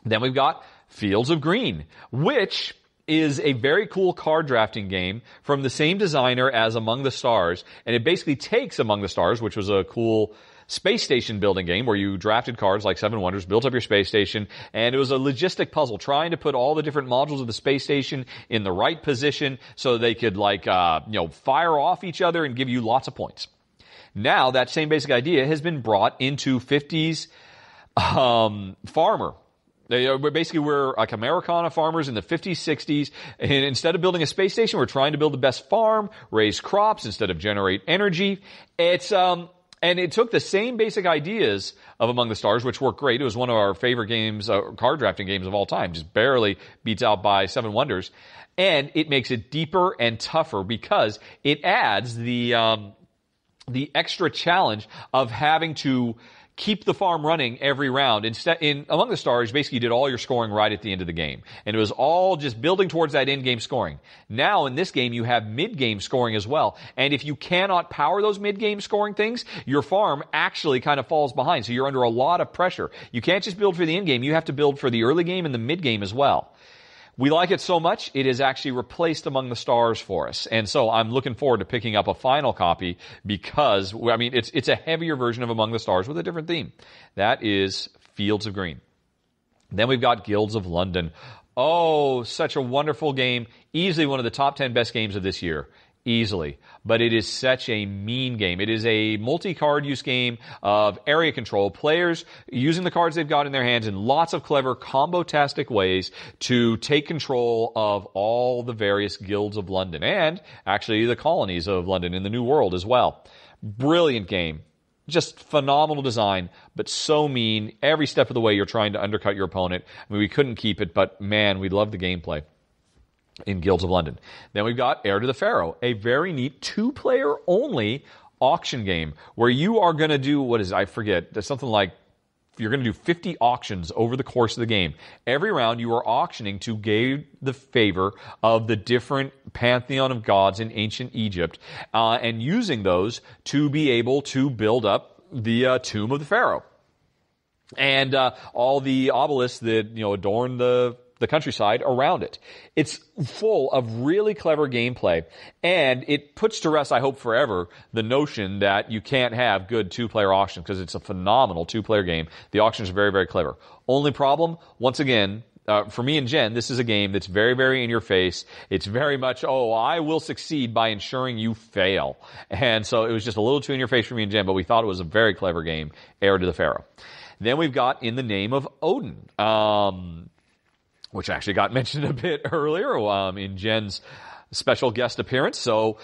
Then we've got Fields of Green, which is a very cool card drafting game from the same designer as Among the Stars. And it basically takes Among the Stars, which was a cool space station building game where you drafted cards like Seven Wonders, built up your space station, and it was a logistic puzzle trying to put all the different modules of the space station in the right position so they could like, uh, you know, fire off each other and give you lots of points. Now that same basic idea has been brought into 50s um, farmer they are, basically we're like Americana farmers in the 50s, 60s, and instead of building a space station, we're trying to build the best farm, raise crops instead of generate energy. It's um, and it took the same basic ideas of Among the Stars, which worked great. It was one of our favorite games, uh, card drafting games of all time, just barely beats out by Seven Wonders, and it makes it deeper and tougher because it adds the um, the extra challenge of having to keep the farm running every round. Instead, in Among the Stars, basically you did all your scoring right at the end of the game. And it was all just building towards that end game scoring. Now in this game, you have mid game scoring as well. And if you cannot power those mid game scoring things, your farm actually kind of falls behind. So you're under a lot of pressure. You can't just build for the end game. You have to build for the early game and the mid game as well. We like it so much, it is actually replaced among the stars for us. And so I'm looking forward to picking up a final copy because, I mean, it's, it's a heavier version of Among the Stars with a different theme. That is Fields of Green. Then we've got Guilds of London. Oh, such a wonderful game. Easily one of the top 10 best games of this year easily. But it is such a mean game. It is a multi-card use game of area control. Players using the cards they've got in their hands in lots of clever combo-tastic ways to take control of all the various guilds of London and actually the colonies of London in the New World as well. Brilliant game. Just phenomenal design, but so mean. Every step of the way you're trying to undercut your opponent. I mean, we couldn't keep it, but man, we love the gameplay in Guilds of London. Then we've got Heir to the Pharaoh, a very neat two player only auction game where you are going to do what is I forget there's something like you're going to do 50 auctions over the course of the game. Every round you are auctioning to gain the favor of the different pantheon of gods in ancient Egypt uh, and using those to be able to build up the uh, tomb of the pharaoh and uh, all the obelisks that you know adorn the the countryside around it. It's full of really clever gameplay and it puts to rest, I hope forever, the notion that you can't have good two player auctions because it's a phenomenal two player game. The auctions are very, very clever. Only problem, once again, uh, for me and Jen, this is a game that's very, very in your face. It's very much, oh, I will succeed by ensuring you fail. And so it was just a little too in your face for me and Jen, but we thought it was a very clever game, Heir to the Pharaoh. Then we've got In the Name of Odin. Um, which actually got *laughs* mentioned a bit earlier um, in Jen's special guest appearance. So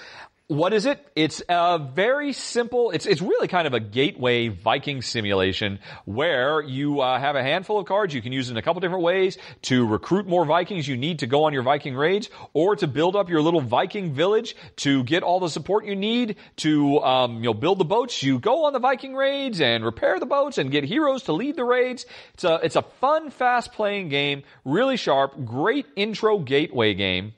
what is it? It's a very simple, it's, it's really kind of a gateway Viking simulation where you uh, have a handful of cards. You can use in a couple different ways to recruit more Vikings you need to go on your Viking raids or to build up your little Viking village to get all the support you need to, um, you know, build the boats. You go on the Viking raids and repair the boats and get heroes to lead the raids. It's a, it's a fun, fast playing game, really sharp, great intro gateway game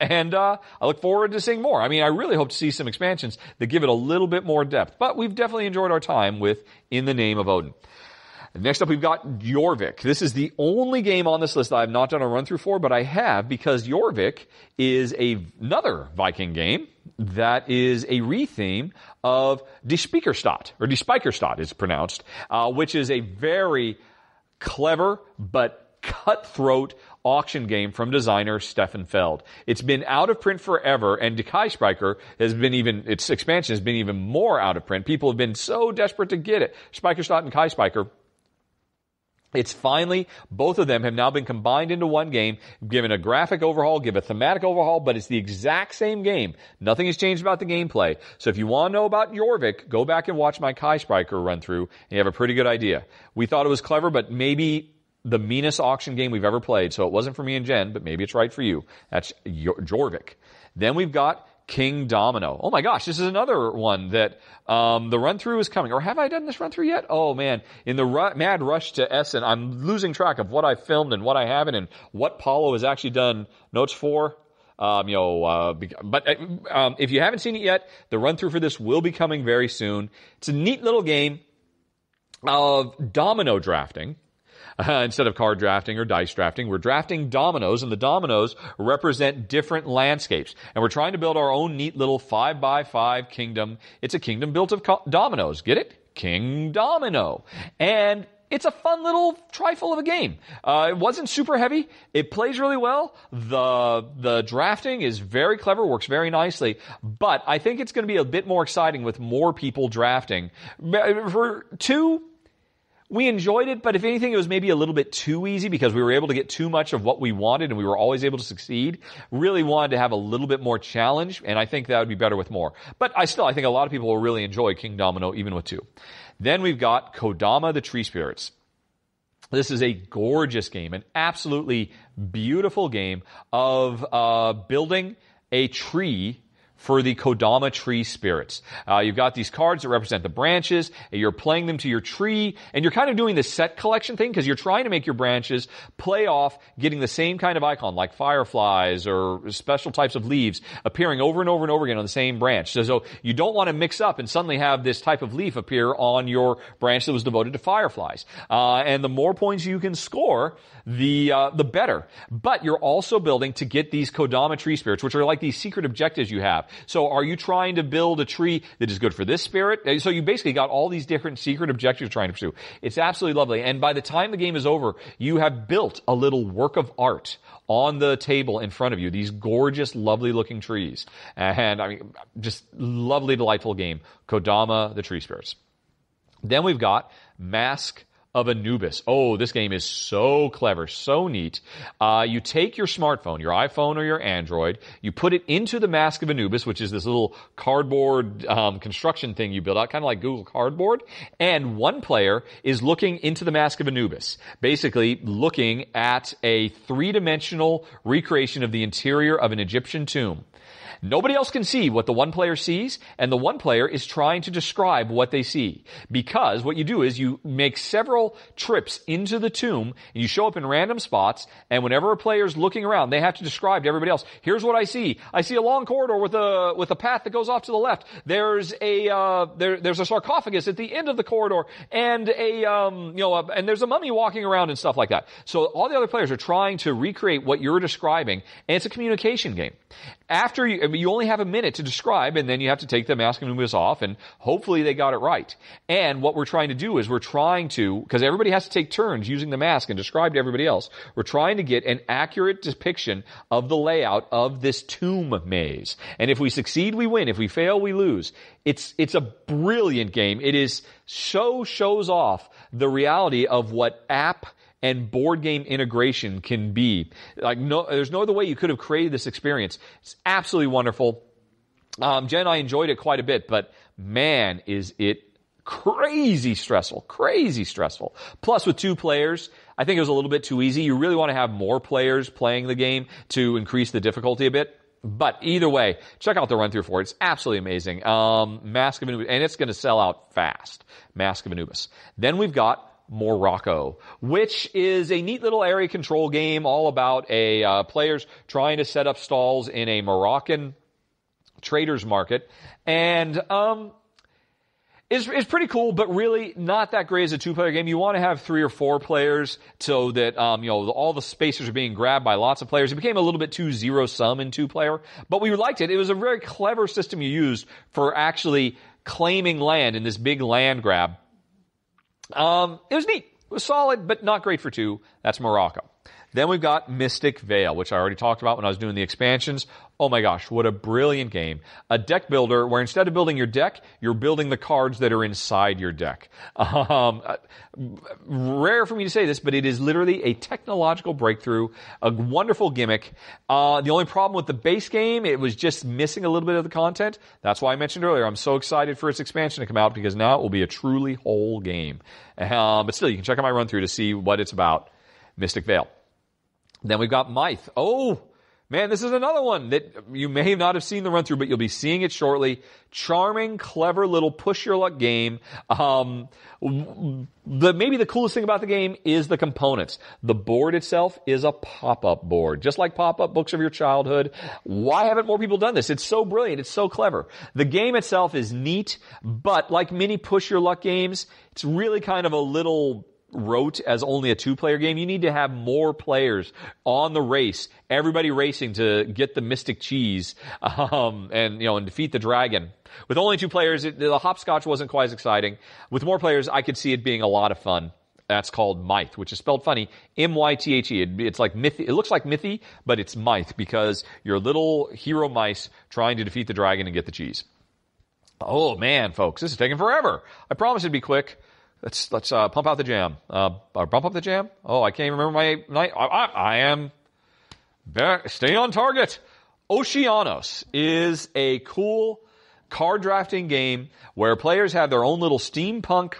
and uh, I look forward to seeing more. I mean, I really hope to see some expansions that give it a little bit more depth. But we've definitely enjoyed our time with In the Name of Odin. Next up, we've got Jorvik. This is the only game on this list that I've not done a run through for, but I have because Jorvik is a, another Viking game that is a retheme of Die Speicherstadt, or Die Speicherstadt is pronounced, uh, which is a very clever but cutthroat auction game from designer Stefan Feld. It's been out of print forever, and Die Spiker has been even, its expansion has been even more out of print. People have been so desperate to get it. Speicherstadt and Kaispeicher. It's finally, both of them have now been combined into one game, given a graphic overhaul, give a thematic overhaul, but it's the exact same game. Nothing has changed about the gameplay. So if you want to know about Jorvik, go back and watch my Kaispeicher run through, and you have a pretty good idea. We thought it was clever, but maybe the meanest auction game we've ever played. So it wasn't for me and Jen, but maybe it's right for you. That's Jorvik. Then we've got Kingdomino. Oh my gosh, this is another one that um, the run through is coming. Or have I done this run through yet? Oh man, in the ru- mad rush to Essen, I'm losing track of what I filmed and what I haven't, and what Paulo has actually done notes for. Um, you know, uh, but uh, um, if you haven't seen it yet, the run through for this will be coming very soon. It's a neat little game of domino drafting. Uh, *laughs* instead of card drafting or dice drafting, we're drafting dominoes, and the dominoes represent different landscapes. And we're trying to build our own neat little five by five kingdom. It's a kingdom built of co- dominoes. Get it? Kingdomino. And it's a fun little trifle of a game. Uh, it wasn't super heavy. It plays really well. The the drafting is very clever, works very nicely. But I think it's going to be a bit more exciting with more people drafting. For two we enjoyed it, but if anything, it was maybe a little bit too easy because we were able to get too much of what we wanted and we were always able to succeed. Really wanted to have a little bit more challenge, and I think that would be better with more. But I still, I think a lot of people will really enjoy Kingdomino even with two. Then we've got Kodama the Tree Spirits. This is a gorgeous game, an absolutely beautiful game of uh, building a tree for the Kodama tree spirits. Uh, you've got these cards that represent the branches, and you're playing them to your tree, and you're kind of doing the set collection thing because you're trying to make your branches play off getting the same kind of icon like fireflies or special types of leaves appearing over and over and over again on the same branch. So, so you don't want to mix up and suddenly have this type of leaf appear on your branch that was devoted to fireflies. Uh, and the more points you can score, the uh, the better. But you're also building to get these Kodama tree spirits, which are like these secret objectives you have. So are you trying to build a tree that is good for this spirit? Uh, so you basically got all these different secret objectives you're trying to pursue. It's absolutely lovely. And by the time the game is over, you have built a little work of art on the table in front of you. These gorgeous, lovely looking trees. And I mean, just lovely, delightful game. Kodama, the tree spirits. Then we've got Mask of Anubis. Oh, this game is so clever, so neat. Uh, you take your smartphone, your iPhone or your Android, you put it into the Mask of Anubis, which is this little cardboard um, construction thing you build out, kind of like Google Cardboard. And one player is looking into the Mask of Anubis, basically looking at a three-dimensional recreation of the interior of an Egyptian tomb. Nobody else can see what the one player sees, and the one player is trying to describe what they see. Because what you do is you make several trips into the tomb, and you show up in random spots, and whenever a player's looking around, they have to describe to everybody else, here's what I see. I see a long corridor with a, with a path that goes off to the left. There's a, uh, there, there's a sarcophagus at the end of the corridor, and a, um, you know, a, and there's a mummy walking around and stuff like that. So all the other players are trying to recreate what you're describing, and it's a communication game. After you, you only have a minute to describe and then you have to take the mask of Anubis off and hopefully they got it right. And what we're trying to do is we're trying to, because everybody has to take turns using the mask and describe to everybody else, we're trying to get an accurate depiction of the layout of this tomb maze. And if we succeed, we win. If we fail, we lose. It's, it's a brilliant game. It is so shows off the reality of what app and board game integration can be. Like no, there's no other way you could have created this experience. It's absolutely wonderful. Um, Jen, I enjoyed it quite a bit, but man, is it crazy stressful, crazy stressful. Plus with two players, I think it was a little bit too easy. You really want to have more players playing the game to increase the difficulty a bit. But either way, check out the run through for it. It's absolutely amazing. Um, Mask of Anubis, and it's going to sell out fast. Mask of Anubis. Then we've got Morocco, which is a neat little area control game all about a uh, players trying to set up stalls in a Moroccan traders market, and um, is is pretty cool, but really not that great as a two player game. You want to have three or four players so that um, you know all the spacers are being grabbed by lots of players. It became a little bit too zero sum in two player, but we liked it. It was a very clever system you used for actually claiming land in this big land grab um, it was neat. It was solid, but not great for two. That's Morocco. Then we've got Mystic Vale, which I already talked about when I was doing the expansions. Oh my gosh, what a brilliant game. A deck builder where instead of building your deck, you're building the cards that are inside your deck. *laughs* Um, uh, rare for me to say this, but it is literally a technological breakthrough, a wonderful gimmick. Uh, the only problem with the base game, it was just missing a little bit of the content. That's why I mentioned earlier, I'm so excited for its expansion to come out because now it will be a truly whole game. Um, but still, you can check out my run through to see what it's about. Mystic Vale. Then we've got Myth. Oh, man, this is another one that you may not have seen the run through, but you'll be seeing it shortly. Charming, clever little push your luck game. Um, the maybe the coolest thing about the game is the components. The board itself is a pop-up board, just like pop-up books of your childhood. Why haven't more people done this? It's so brilliant. It's so clever. The game itself is neat, but like many push your luck games, it's really kind of a little rote as only a two player game. You need to have more players on the race, everybody racing to get the mystic cheese, um, and, you know, and defeat the dragon. With only two players, it, the hopscotch wasn't quite as exciting. With more players, I could see it being a lot of fun. That's called Myth, which is spelled funny. M-Y-T-H-E. It, it's like Mythy. It looks like Mythy, but it's Myth because you're little hero mice trying to defeat the dragon and get the cheese. Oh man, folks, this is taking forever. I promise it'd be quick. Let's let's uh, pump out the jam. Uh, or bump up the jam. Oh, I can't remember my night. I, I, I am back, stay on target. Oceanos is a cool card drafting game where players have their own little steampunk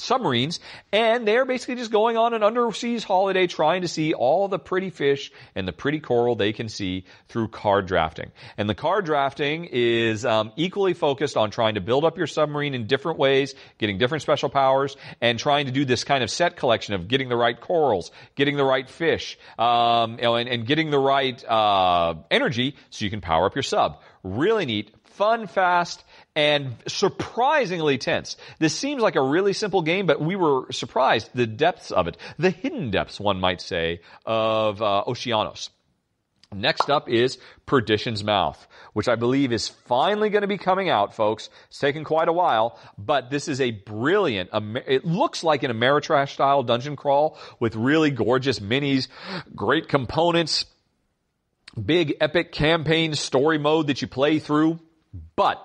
submarines, and they're basically just going on an underseas holiday trying to see all the pretty fish and the pretty coral they can see through card drafting. And the card drafting is um, equally focused on trying to build up your submarine in different ways, getting different special powers, and trying to do this kind of set collection of getting the right corals, getting the right fish, um, you know, and, and, getting the right uh, energy so you can power up your sub. Really neat, fun, fast, and surprisingly tense. This seems like a really simple game, but we were surprised the depths of it, the hidden depths, one might say, of uh, Oceanos. Next up is Perdition's Mouth, which I believe is finally going to be coming out, folks. It's taken quite a while, but this is a brilliant, it looks like an Ameritrash style dungeon crawl with really gorgeous minis, great components, big epic campaign story mode that you play through, but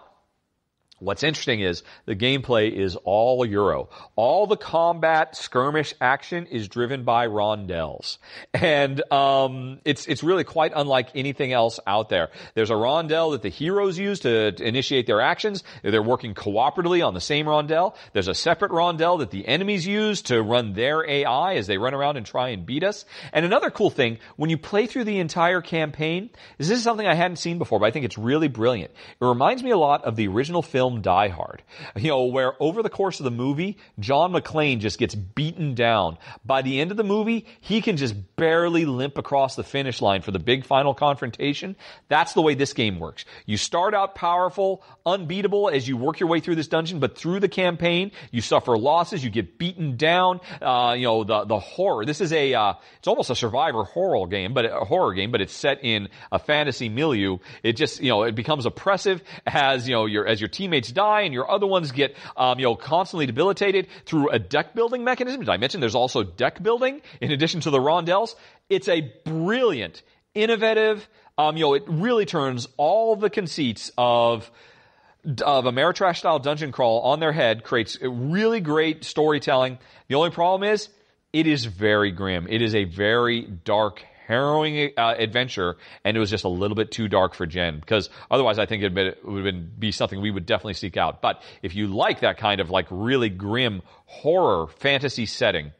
What's interesting is the gameplay is all Euro. All the combat skirmish action is driven by rondels, and um, it's it's really quite unlike anything else out there. There's a rondel that the heroes use to, to initiate their actions. They're working cooperatively on the same rondel. There's a separate rondel that the enemies use to run their AI as they run around and try and beat us. And another cool thing when you play through the entire campaign, is this is something I hadn't seen before, but I think it's really brilliant. It reminds me a lot of the original film film Die Hard. You know, where over the course of the movie, John McClane just gets beaten down. By the end of the movie, he can just barely limp across the finish line for the big final confrontation. That's the way this game works. You start out powerful, unbeatable as you work your way through this dungeon, but through the campaign, you suffer losses, you get beaten down, uh, you know, the, the horror. This is a, uh, it's almost a survivor horror game, but a horror game, but it's set in a fantasy milieu. It just, you know, it becomes oppressive as, you know, your, as your teammates die and your other ones get, um, you know, constantly debilitated through a deck building mechanism. Did I mention there's also deck building in addition to the rondels? It's a brilliant, innovative, um, you know, it really turns all the conceits of of Ameritrash style dungeon crawl on their head, creates really great storytelling. The only problem is it is very grim. It is a very dark, harrowing uh, adventure, and it was just a little bit too dark for Jen because otherwise I think it would been, be something we would definitely seek out. But if you like that kind of like really grim horror fantasy setting,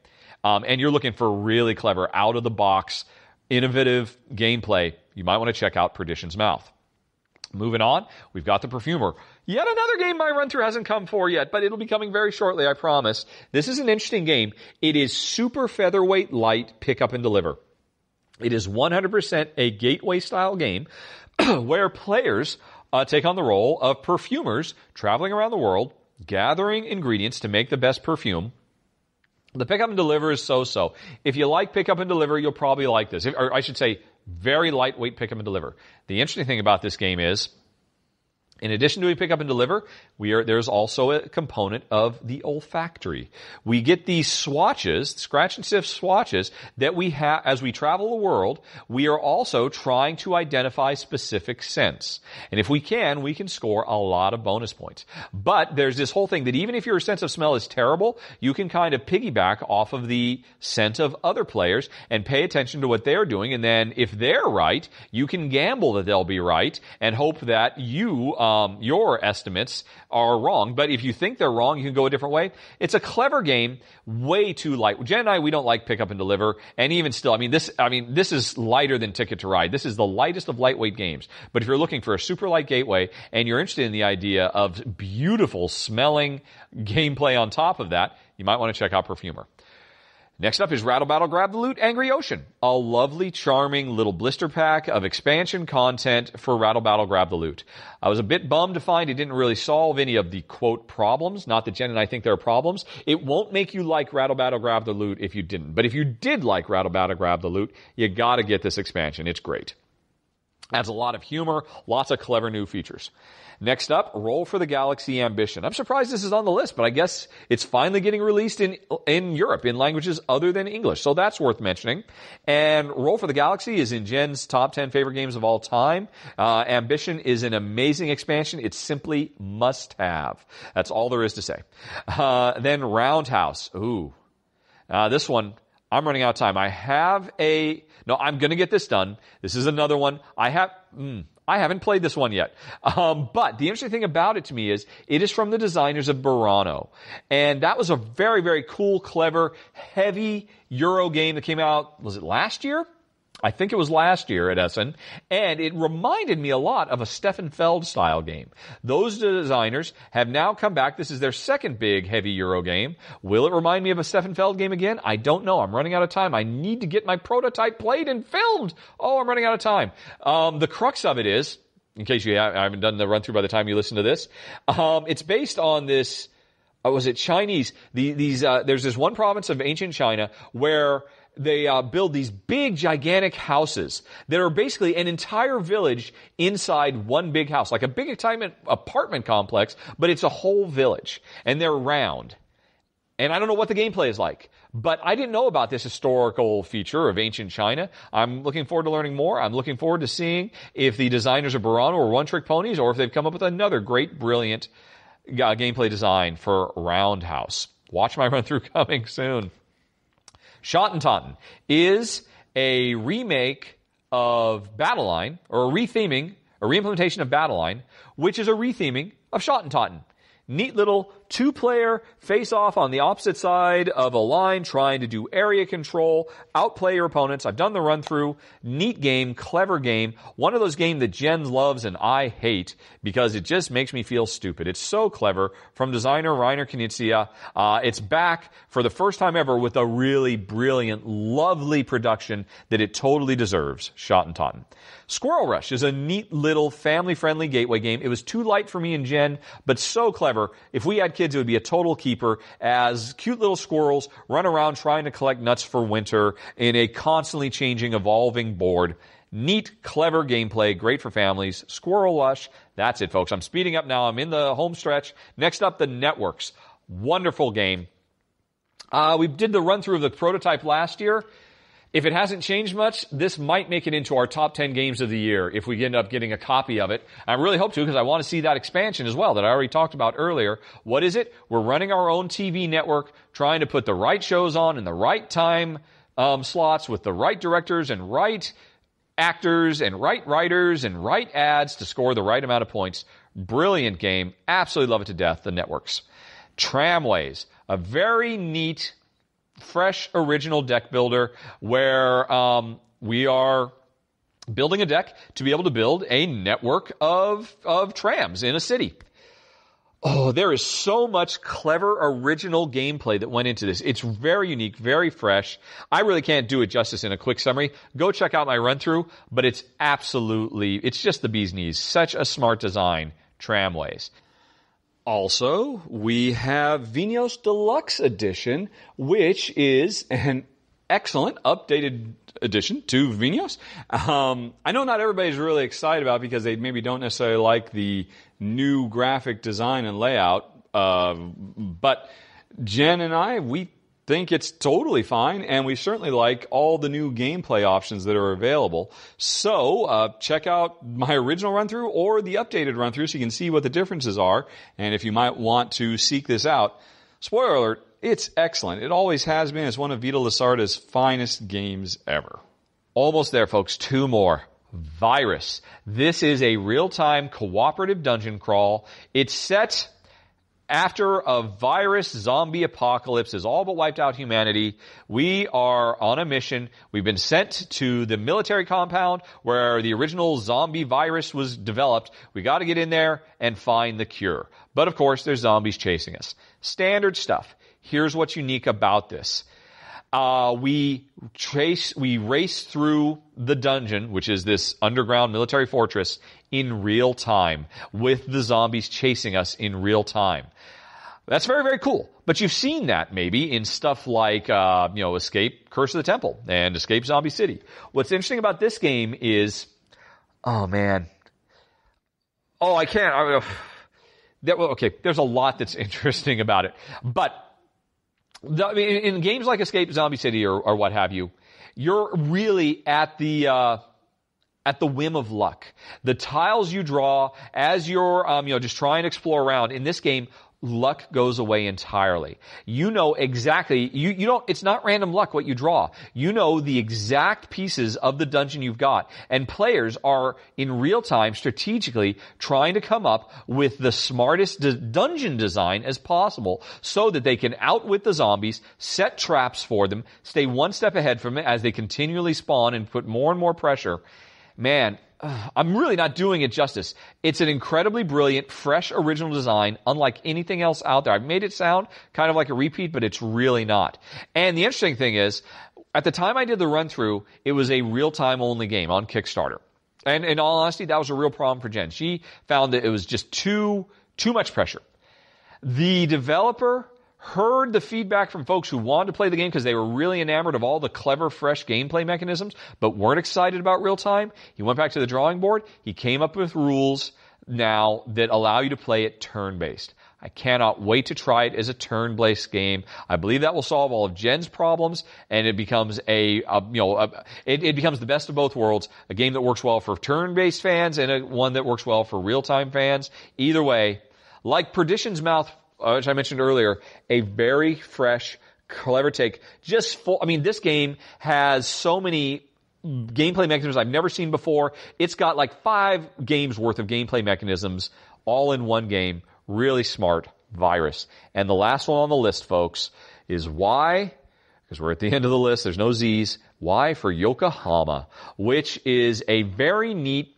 um, and you're looking for really clever, out of the box, innovative gameplay, you might want to check out Perdition's Mouth. Moving on, we've got the Perfumer. Yet another game my run through hasn't come for yet, but it'll be coming very shortly, I promise. This is an interesting game. It is super featherweight light pick up and deliver. It is 100% a gateway style game *clears throat* where players uh, take on the role of perfumers traveling around the world, gathering ingredients to make the best perfume. The pickup and deliver is so so. If you like pickup and deliver, you'll probably like this. If, or I should say, very lightweight pickup and deliver. The interesting thing about this game is in addition to we pick up and deliver, we are, there's also a component of the olfactory. We get these swatches, scratch and sniff swatches that we have as we travel the world. We are also trying to identify specific scents. And if we can, we can score a lot of bonus points. But there's this whole thing that even if your sense of smell is terrible, you can kind of piggyback off of the scent of other players and pay attention to what they're doing. And then if they're right, you can gamble that they'll be right and hope that you, um, um, your estimates are wrong. But if you think they're wrong, you can go a different way. It's a clever game, way too light. Jen and I, we don't like pick up and deliver, and even still, I mean this. I mean this is lighter than Ticket to Ride. This is the lightest of lightweight games. But if you're looking for a super light gateway and you're interested in the idea of beautiful smelling gameplay on top of that, you might want to check out Perfumer. Next up is Rattle Battle Grab the Loot Angry Ocean, a lovely, charming little blister pack of expansion content for Rattle Battle Grab the Loot. I was a bit bummed to find it didn't really solve any of the quote problems. Not that Jen and I think there are problems. It won't make you like Rattle Battle Grab the Loot if you didn't. But if you did like Rattle Battle Grab the Loot, you gotta get this expansion. It's great. Adds a lot of humor, lots of clever new features. Next up, Roll for the Galaxy Ambition. I'm surprised this is on the list, but I guess it's finally getting released in, in Europe in languages other than English. So that's worth mentioning. And Roll for the Galaxy is in Jen's top 10 favorite games of all time. Uh, Ambition is an amazing expansion. It's simply must have. That's all there is to say. Uh, then Roundhouse. Ooh. Uh, this one, I'm running out of time. I have a, no, I'm gonna get this done. This is another one. I have, mm, I haven't played this one yet. *laughs* Um, but the interesting thing about it to me is it is from the designers of Burano. And that was a very, very cool, clever, heavy Euro game that came out, was it last year? I think it was last year at Essen, and it reminded me a lot of a Stefan Feld style game. Those designers have now come back. This is their second big heavy Euro game. Will it remind me of a Stefan Feld game again? I don't know. I'm running out of time. I need to get my prototype played and filmed. Oh, I'm running out of time. Um, the crux of it is, in case you haven't done the run through by the time you listen to this, um, it's based on this. Uh, was it Chinese? The, these uh, there's this one province of ancient China where they uh, build these big, gigantic houses that are basically an entire village inside one big house, like a big apartment complex, but it's a whole village, and they're round. And I don't know what the gameplay is like, but I didn't know about this historical feature of ancient China. I'm looking forward to learning more. I'm looking forward to seeing if the designers of Burano are one-trick ponies, or if they've come up with another great, brilliant uh, gameplay design for Roundhouse. Watch my *laughs* run through coming soon. Schotten Totten is a remake of Battleline, or a retheming, a reimplementation of Battleline, which is a retheming of Schotten Totten. Neat little two player face off on the opposite side of a line trying to do area control, outplay your opponents. I've done the run through. Neat game, clever game. One of those games that Jen loves and I hate because it just makes me feel stupid. It's so clever from designer Reiner Knizia. Uh, it's back for the first time ever with a really brilliant, lovely production that it totally deserves. Schotten Totten. Squirrel Rush is a neat little family friendly gateway game. It was too light for me and Jen, but so clever. If we had kids, kids, it would be a total keeper as cute little squirrels run around trying to collect nuts for winter in a constantly changing, evolving board. Neat, clever gameplay, great for families. Squirrel Rush. That's it, folks. I'm speeding up now. I'm in the home stretch. Next up, the networks. Wonderful game. Uh, we did the run through of the prototype last year. If it hasn't changed much, this might make it into our top 10 games of the year if we end up getting a copy of it. I really hope to because I want to see that expansion as well that I already talked about earlier. What is it? We're running our own TV network, trying to put the right shows on in the right time um, slots with the right directors and right actors and right writers and right ads to score the right amount of points. Brilliant game. Absolutely love it to death. The networks. Tramways. A very neat fresh original deck builder where um, we are building a deck to be able to build a network of, of trams in a city. Oh, there is so much clever original gameplay that went into this. It's very unique, very fresh. I really can't do it justice in a quick summary. Go check out my run through, but it's absolutely, it's just the bee's knees. Such a smart design, tramways. Also, we have Vinhos Deluxe Edition, which is an excellent updated addition to Vinhos. Um, I know not everybody's really excited about because they maybe don't necessarily like the new graphic design and layout. Uh, but Jen and I, we think it's totally fine, and we certainly like all the new gameplay options that are available. So uh, check out my original run through or the updated run through so you can see what the differences are, and if you might want to seek this out. Spoiler alert, it's excellent. It always has been. It's one of Vital Lacerda's finest games ever. Almost there, folks. Two more. Virus. This is a real-time cooperative dungeon crawl. It's set after a virus zombie apocalypse has all but wiped out humanity, we are on a mission. We've been sent to the military compound where the original zombie virus was developed. We got to get in there and find the cure. But of course, there's zombies chasing us. Standard stuff. Here's what's unique about this. Uh, we trace, we race through the dungeon, which is this underground military fortress, in real time with the zombies chasing us in real time. That's very, very cool. But you've seen that maybe in stuff like, uh, you know, Escape Curse of the Temple and Escape Zombie City. What's interesting about this game is, oh man, oh I can't. I, uh, that, well, okay, there's a lot that's *laughs* interesting about it, but the, I mean, in games like Escape Zombie City or, or what have you, you're really at the uh, at the whim of luck. The tiles you draw as you're, um, you know, just trying to explore around in this game luck goes away entirely. You know exactly, you, you don't, it's not random luck what you draw. You know the exact pieces of the dungeon you've got. And players are in real time strategically trying to come up with the smartest d- dungeon design as possible so that they can outwit the zombies, set traps for them, stay one step ahead from it as they continually spawn and put more and more pressure. Man, *sighs* I'm really not doing it justice. It's an incredibly brilliant, fresh, original design, unlike anything else out there. I've made it sound kind of like a repeat, but it's really not. And the interesting thing is, at the time I did the run through, it was a real time only game on Kickstarter. And in all honesty, that was a real problem for Jen. She found that it was just too, too much pressure. The developer heard the feedback from folks who wanted to play the game because they were really enamored of all the clever, fresh gameplay mechanisms, but weren't excited about real time. He went back to the drawing board. He came up with rules now that allow you to play it turn based. I cannot wait to try it as a turn-based game. I believe that will solve all of Jen's problems, and it becomes a, a you know, a, it, it, becomes the best of both worlds. A game that works well for turn-based fans and a, one that works well for real-time fans. Either way, like Perdition's Mouth Uh, which I mentioned earlier, a very fresh, clever take. Just full, I mean, this game has so many gameplay mechanisms I've never seen before. It's got like five games worth of gameplay mechanisms all in one game. Really smart virus. And the last one on the list, folks, is why, because we're at the *laughs* end of the list, there's no Z's, why for Yokohama, which is a very neat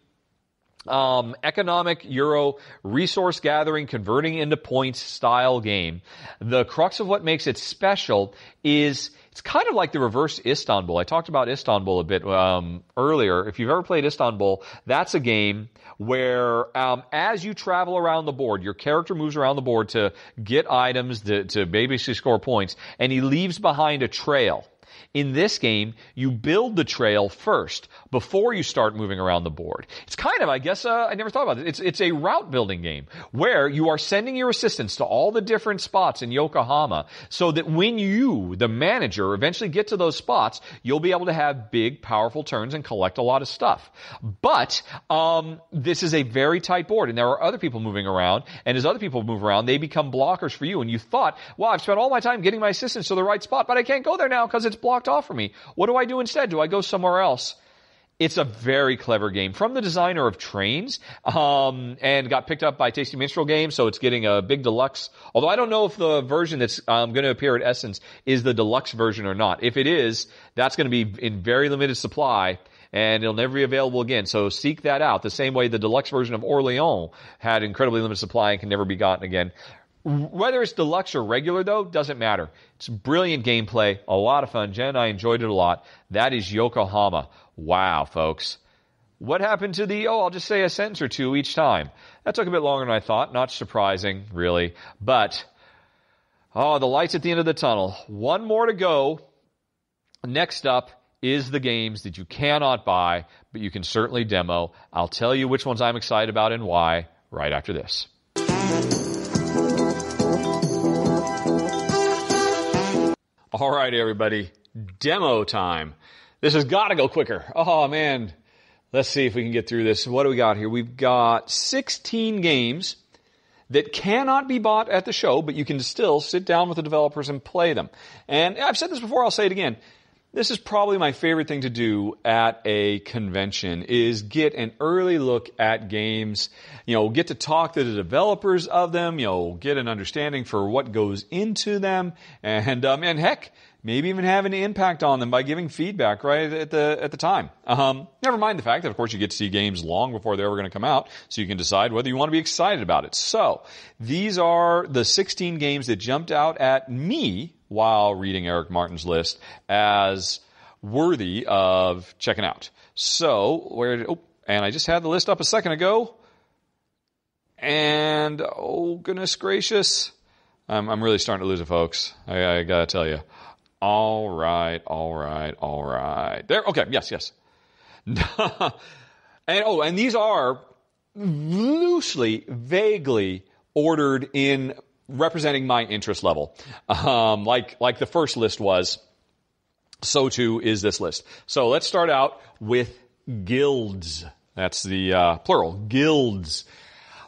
um, economic Euro resource gathering, converting into points style game. The crux of what makes it special is it's kind of like the reverse Istanbul. I talked about Istanbul a bit um, earlier. If you've ever played Istanbul, that's a game where um, as you travel around the board, your character moves around the board to get items to, to basically score points, and he leaves behind a trail. In this game, you build the trail first before you start moving around the board. It's kind of, I guess, uh, I never thought about it. It's, it's a route building game where you are sending your assistants to all the different spots in Yokohama so that when you, the manager, eventually get to those spots, you'll be able to have big, powerful turns and collect a lot of stuff. But, um, this is a very tight board and there are other people moving around and as other people move around, they become blockers for you and you thought, well, I've spent all my time getting my assistants to the right spot, but I can't go there now because it's blocked off for me. What do I do instead? Do I go somewhere else? It's a very clever game from the designer of Trains, um, and got picked up by Tasty Minstrel Games, so it's getting a big deluxe. Although I don't know if the version that's um, going to appear at Essen is the deluxe version or not. If it is, that's going to be in very limited supply and it'll never be available again. So seek that out. The same way the deluxe version of Orleans had incredibly limited supply and can never be gotten again. Whether it's deluxe or regular though, doesn't matter. It's brilliant gameplay, a lot of fun. Jen I enjoyed it a lot. That is Yokohama. Wow, folks. What happened to the, oh, I'll just say a sentence or two each time? That took a bit longer than I thought. Not surprising, really. But, oh, the lights at the end of the tunnel. One more to go. Next up is the games that you cannot buy, but you can certainly demo. I'll tell you which ones I'm excited about and why right after this. All right, everybody. Demo time. This has got to go quicker. Oh, man. Let's see if we can get through this. What do we got here? We've got 16 games that cannot be bought at the show, but you can still sit down with the developers and play them. And I've said this before, I'll say it again. This is probably my favorite thing to do at a convention is get an early look at games, you know, get to talk to the developers of them, you know, get an understanding for what goes into them and, um, and heck, maybe even have an impact on them by giving feedback right at the at the time. Um, never mind the fact that, of course, you get to see games long before they're ever going to come out, so you can decide whether you want to be excited about it. So these are the 16 games that jumped out at me while reading Eric Martin's list as worthy of checking out. So where? Oh, and I just had the list up a second ago, and oh goodness gracious. I'm, I'm really starting to lose it, folks. I, I gotta tell you. All right, all right, all right. There, okay, yes, yes. *laughs* and oh, and these are loosely, vaguely ordered in representing my interest level. Um, like, like the first list was, so too is this list. So let's start out with guilds. That's the uh, plural, guilds.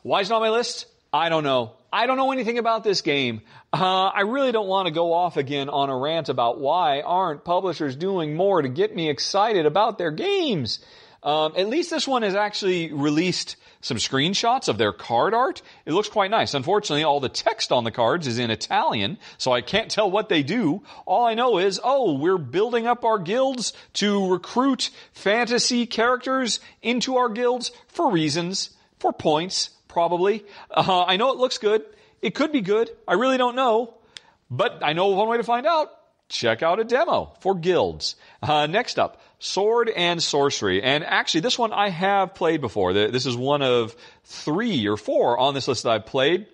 Why is it on my list? I don't know. I don't know anything about this game. Uh, I really don't want to go off again on a rant about why aren't publishers doing more to get me excited about their games. Um, at least this one is actually released some screenshots of their card art. It looks quite nice. Unfortunately, all the text on the cards is in Italian, so I can't tell what they do. All I know is, oh, we're building up our guilds to recruit fantasy characters into our guilds for reasons, for points, probably. Uh, I know it looks good. It could be good. I really don't know. But I know one way to find out. Check out a demo for guilds. Uh, next up, Sword and Sorcery. And actually, this one I have played before. This is one of three or four on this list that I've played.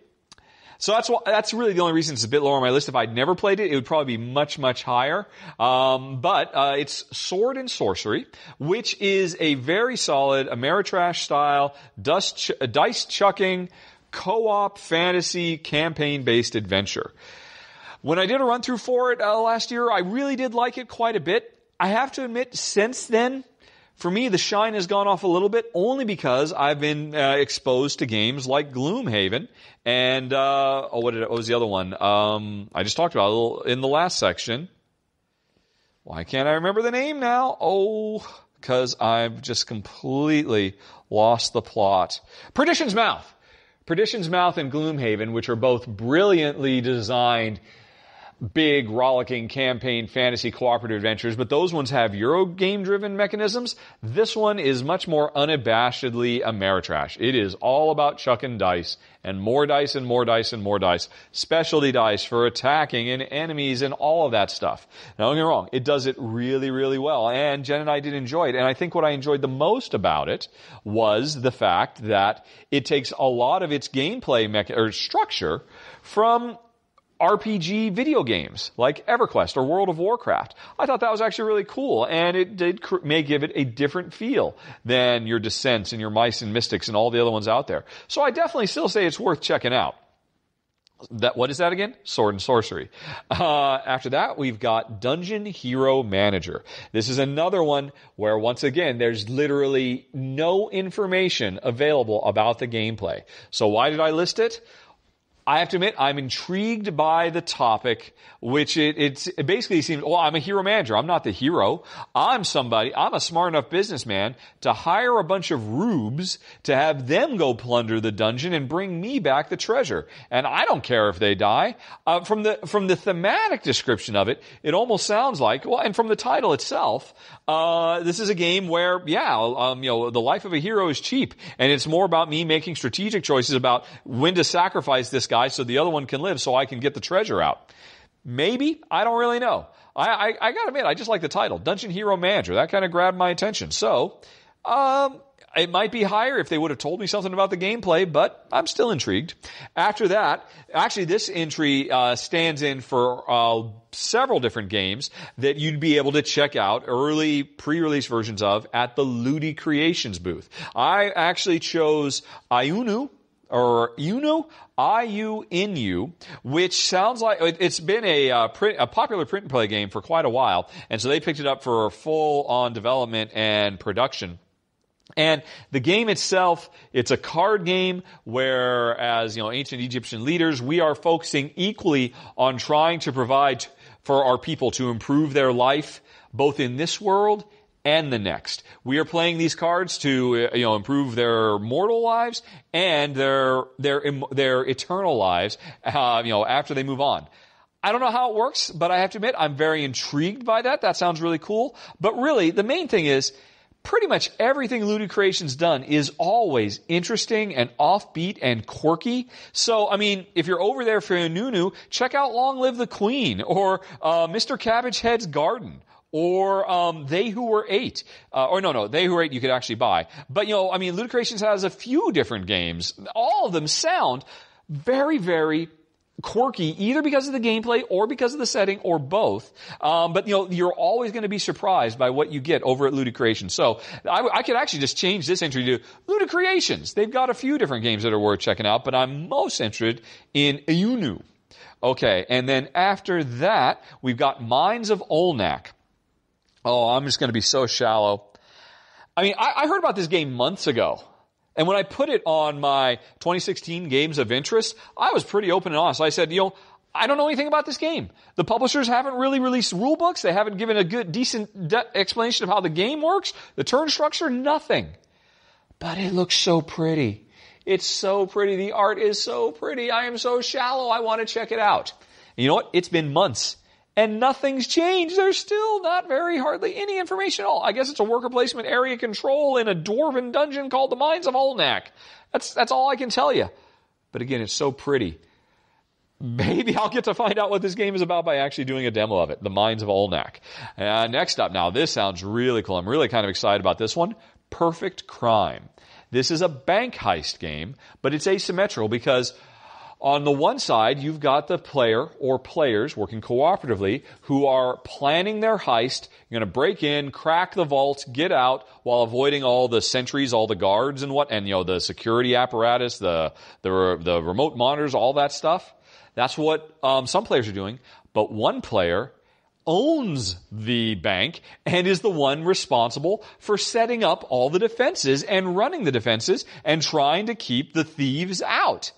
So that's what, that's really the only reason it's a bit lower on my list. If I'd never played it, it would probably be much much higher. Um, but uh, it's Sword and Sorcery, which is a very solid Ameritrash style ch- dice chucking co-op fantasy campaign based adventure. When I did a run through for it uh, last year, I really did like it quite a bit. I have to admit, since then, for me, the shine has gone off a little bit only because I've been uh, exposed to games like Gloomhaven and uh, oh, what, what, was the other one? Um, I just talked about in the last section. Why can't I remember the name now? Oh, because I've just completely lost the plot. Perdition's Mouth. Perdition's Mouth and Gloomhaven, which are both brilliantly designed big, rollicking campaign fantasy cooperative adventures, but those ones have Euro game driven mechanisms. This one is much more unabashedly Ameritrash. It is all about chucking dice and more dice and more dice and more dice. Specialty dice for attacking and enemies and all of that stuff. Now don't get me wrong, it does it really, really well. And Jen and I did enjoy it. And I think what I enjoyed the most about it was the fact that it takes a lot of its gameplay mecha- or structure from RPG video games like EverQuest or World of Warcraft. I thought that was actually really cool, and it did may give it a different feel than your Descents and your Mice and Mystics and all the other ones out there. So I definitely still say it's worth checking out. That what is that again? Sword and sorcery. Uh, after that, we've got Dungeon Hero Manager. This is another one where once again there's literally no information available about the gameplay. So why did I list it? I have to admit, I'm intrigued by the topic, which it, it basically seems, well, I'm a hero manager. I'm not the hero. I'm somebody, I'm a smart enough businessman to hire a bunch of rubes to have them go plunder the dungeon and bring me back the treasure. And I don't care if they die. Uh, from the, from the thematic description of it, it almost sounds like, well, and from the title itself, uh, this is a game where, yeah, um, you know, the life of a hero is cheap, and it's more about me making strategic choices about when to sacrifice this so the other one can live, so I can get the treasure out. Maybe I don't really know. I, I, I gotta admit, I just like the title, Dungeon Hero Manager. That kind of grabbed my attention. So, um, it might be higher if they would have told me something about the gameplay, but I'm still intrigued. After that, actually, this entry uh, stands in for uh, several different games that you'd be able to check out early pre-release versions of at the Ludi Creations booth. I actually chose Iunu or Inu, I-U-N-U, which sounds like it's been a, uh, print, a popular print and play game for quite a while, and so they picked it up for full on development and production. And the game itself, it's a card game where, as you know, ancient Egyptian leaders, we are focusing equally on trying to provide for our people to improve their life both in this world and the next. We are playing these cards to uh, you know improve their mortal lives and their their their eternal lives. Uh, you know after they move on. I don't know how it works, but I have to admit I'm very intrigued by that. That sounds really cool. But really, the main thing is pretty much everything LudiCreations done is always interesting and offbeat and quirky. So, I mean, if you're over there for a Nunu, check out Long Live the Queen or uh, Mr. Cabbage Head's Garden or um, They Who Were Eight. Uh, or no, no, They Who Were Eight you could actually buy. But, you know, I mean, LudiCreations has a few different games. All of them sound very, very quirky either because of the gameplay or because of the setting or both. Um, but you know, you're always going to be surprised by what you get over at LudiCreations. So I, I, could actually just change this entry to LudiCreations. They've got a few different games that are worth checking out, but I'm most interested in Unu. Okay, and then after that, we've got Mines of Olnak. Oh, I'm just going to be so shallow. I mean, I, I heard about this game months ago. And when I put it on my 2016 games of interest, I was pretty open and honest. I said, you know, I don't know anything about this game. The publishers haven't really released rule books. They haven't given a good, decent de- explanation of how the game works, the turn structure, nothing. But it looks so pretty. It's so pretty. The art is so pretty. I am so shallow. I want to check it out. And you know what? It's been months and nothing's changed. There's still not very hardly any information at all. I guess it's a worker placement area control in a dwarven dungeon called the Mines of Olnak. That's, that's all I can tell you. But again, it's so pretty. Maybe I'll get to find out what this game is about by actually doing a demo of it. The Mines of Olnak. Uh, next up now, this sounds really cool. I'm really kind of excited about this one. Perfect Crime. This is a bank heist game, but it's asymmetrical because on the one side, you've got the player or players working cooperatively who are planning their heist. You're going to break in, crack the vault, get out while avoiding all the sentries, all the guards and what, and you know, the security apparatus, the, the, the remote monitors, all that stuff. That's what um, some players are doing. But one player owns the bank and is the one responsible for setting up all the defenses and running the defenses and trying to keep the thieves out.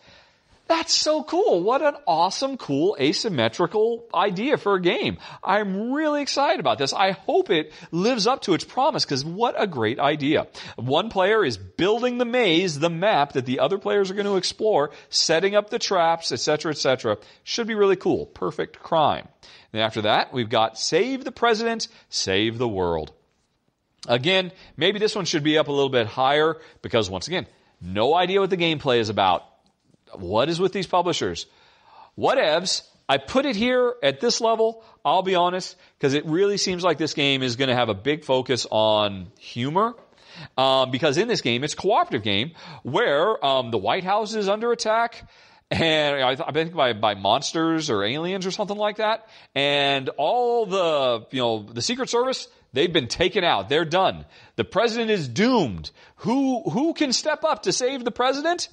That's so cool. What an awesome, cool, asymmetrical idea for a game. I'm really excited about this. I hope it lives up to its promise because what a great idea. One player is building the maze, the map that the other players are going to explore, setting up the traps, etc., etc. Should be really cool. Perfect crime. And after that, we've got Save the President, Save the World. Again, maybe this one should be up a little bit higher because once again, no idea what the gameplay is about what is with these publishers? Whatevs. I put it here at this level, I'll be honest, because it really seems like this game is going to have a big focus on humor. Um, because in this game, it's a cooperative game where um, the White House is under attack, and I, th- I think by, by monsters or aliens or something like that, and all the you know the Secret Service they've been taken out, they're done. The president is doomed. Who who can step up to save the president?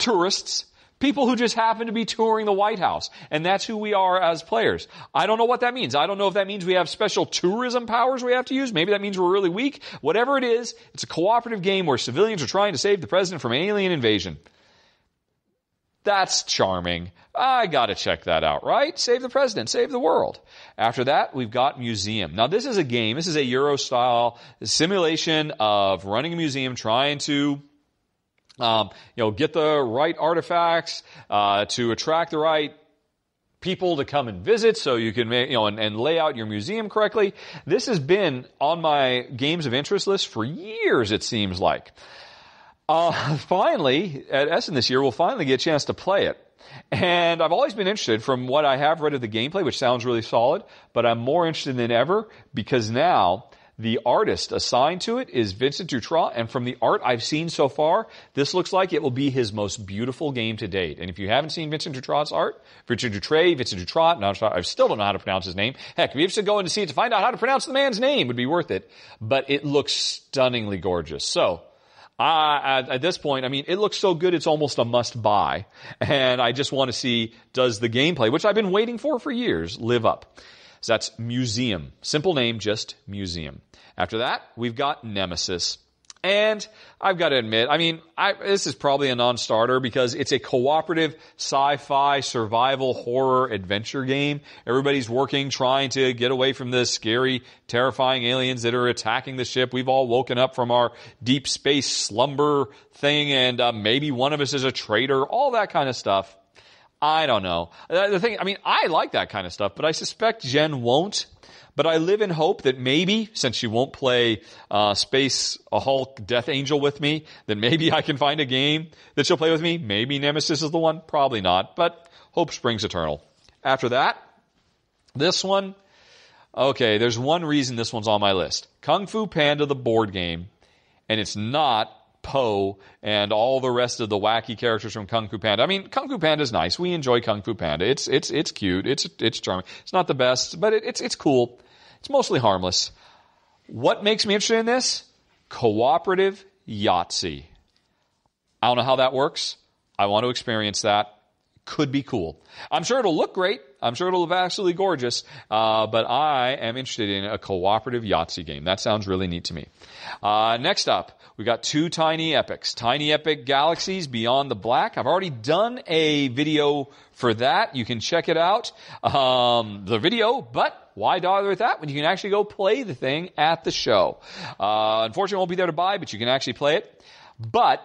Tourists, people who just happen to be touring the White House. And that's who we are as players. I don't know what that means. I don't know if that means we have special tourism powers we have to use. Maybe that means we're really weak. Whatever it is, it's a cooperative game where civilians are trying to save the president from alien invasion. That's charming. I gotta check that out, right? Save the president, save the world. After that, we've got museum. Now this is a game, this is a Euro style simulation of running a museum, trying to um, you know, get the right artifacts uh, to attract the right people to come and visit so you can you know and, and, lay out your museum correctly. This has been on my games of interest list for years it seems like. Uh, *laughs* finally at essen this year we'll finally get a chance to play it. And I've always been interested from what I have read of the gameplay, which sounds really solid, but I'm more interested than ever because now the artist assigned to it is Vincent Dutrait, and from the art I've seen so far, this looks like it will be his most beautiful game to date. And if you haven't seen Vincent Dutrait's art, Vincent Dutrait, Vincent Dutrait, no, I still don't know how to pronounce his name. Heck, if you to go in to see it to find out how to pronounce the man's name, would be worth it. But it looks stunningly gorgeous. So, at, at, this point, I mean, it looks so good, it's almost a must buy. *laughs* And I just want to see, does the gameplay, which I've been waiting for for years, live up? So that's Museum. Simple name, just Museum. After that, we've got Nemesis. And I've got to admit, I mean, I, this is probably a non-starter because it's a cooperative sci-fi survival horror adventure game. Everybody's working, trying to get away from the scary, terrifying aliens that are attacking the ship. We've all woken up from our deep space slumber thing and uh, maybe one of us is a traitor, all that kind of stuff. I don't know. The thing, I mean, I like that kind of stuff, but I suspect Jen won't. But I live in hope that maybe, since she won't play uh, Space a Hulk Death Angel with me, that maybe I can find a game that she'll play with me. Maybe Nemesis is the one. Probably not. But hope springs eternal. After that, this one. Okay, there's one reason this one's on my list. Kung Fu Panda, the board game, and it's not Po and all the rest of the wacky characters from Kung Fu Panda. I mean, Kung Fu Panda is nice. We enjoy Kung Fu Panda. It's it's it's cute. It's it's charming. It's not the best, but it, it's it's cool. It's mostly harmless. What makes me interested in this? Cooperative Yahtzee. I don't know how that works. I want to experience that. Could be cool. I'm sure it'll look great. I'm sure it'll look absolutely gorgeous. Uh, but I am interested in a cooperative Yahtzee game. That sounds really neat to me. Uh, next up, we got two tiny epics. Tiny Epic Galaxies Beyond the Black. I've already done a video for that. You can check it out. Um, the video, but why bother with that when you can actually go play the thing at the show? Uh, unfortunately, I won't be there to buy, but you can actually play it. But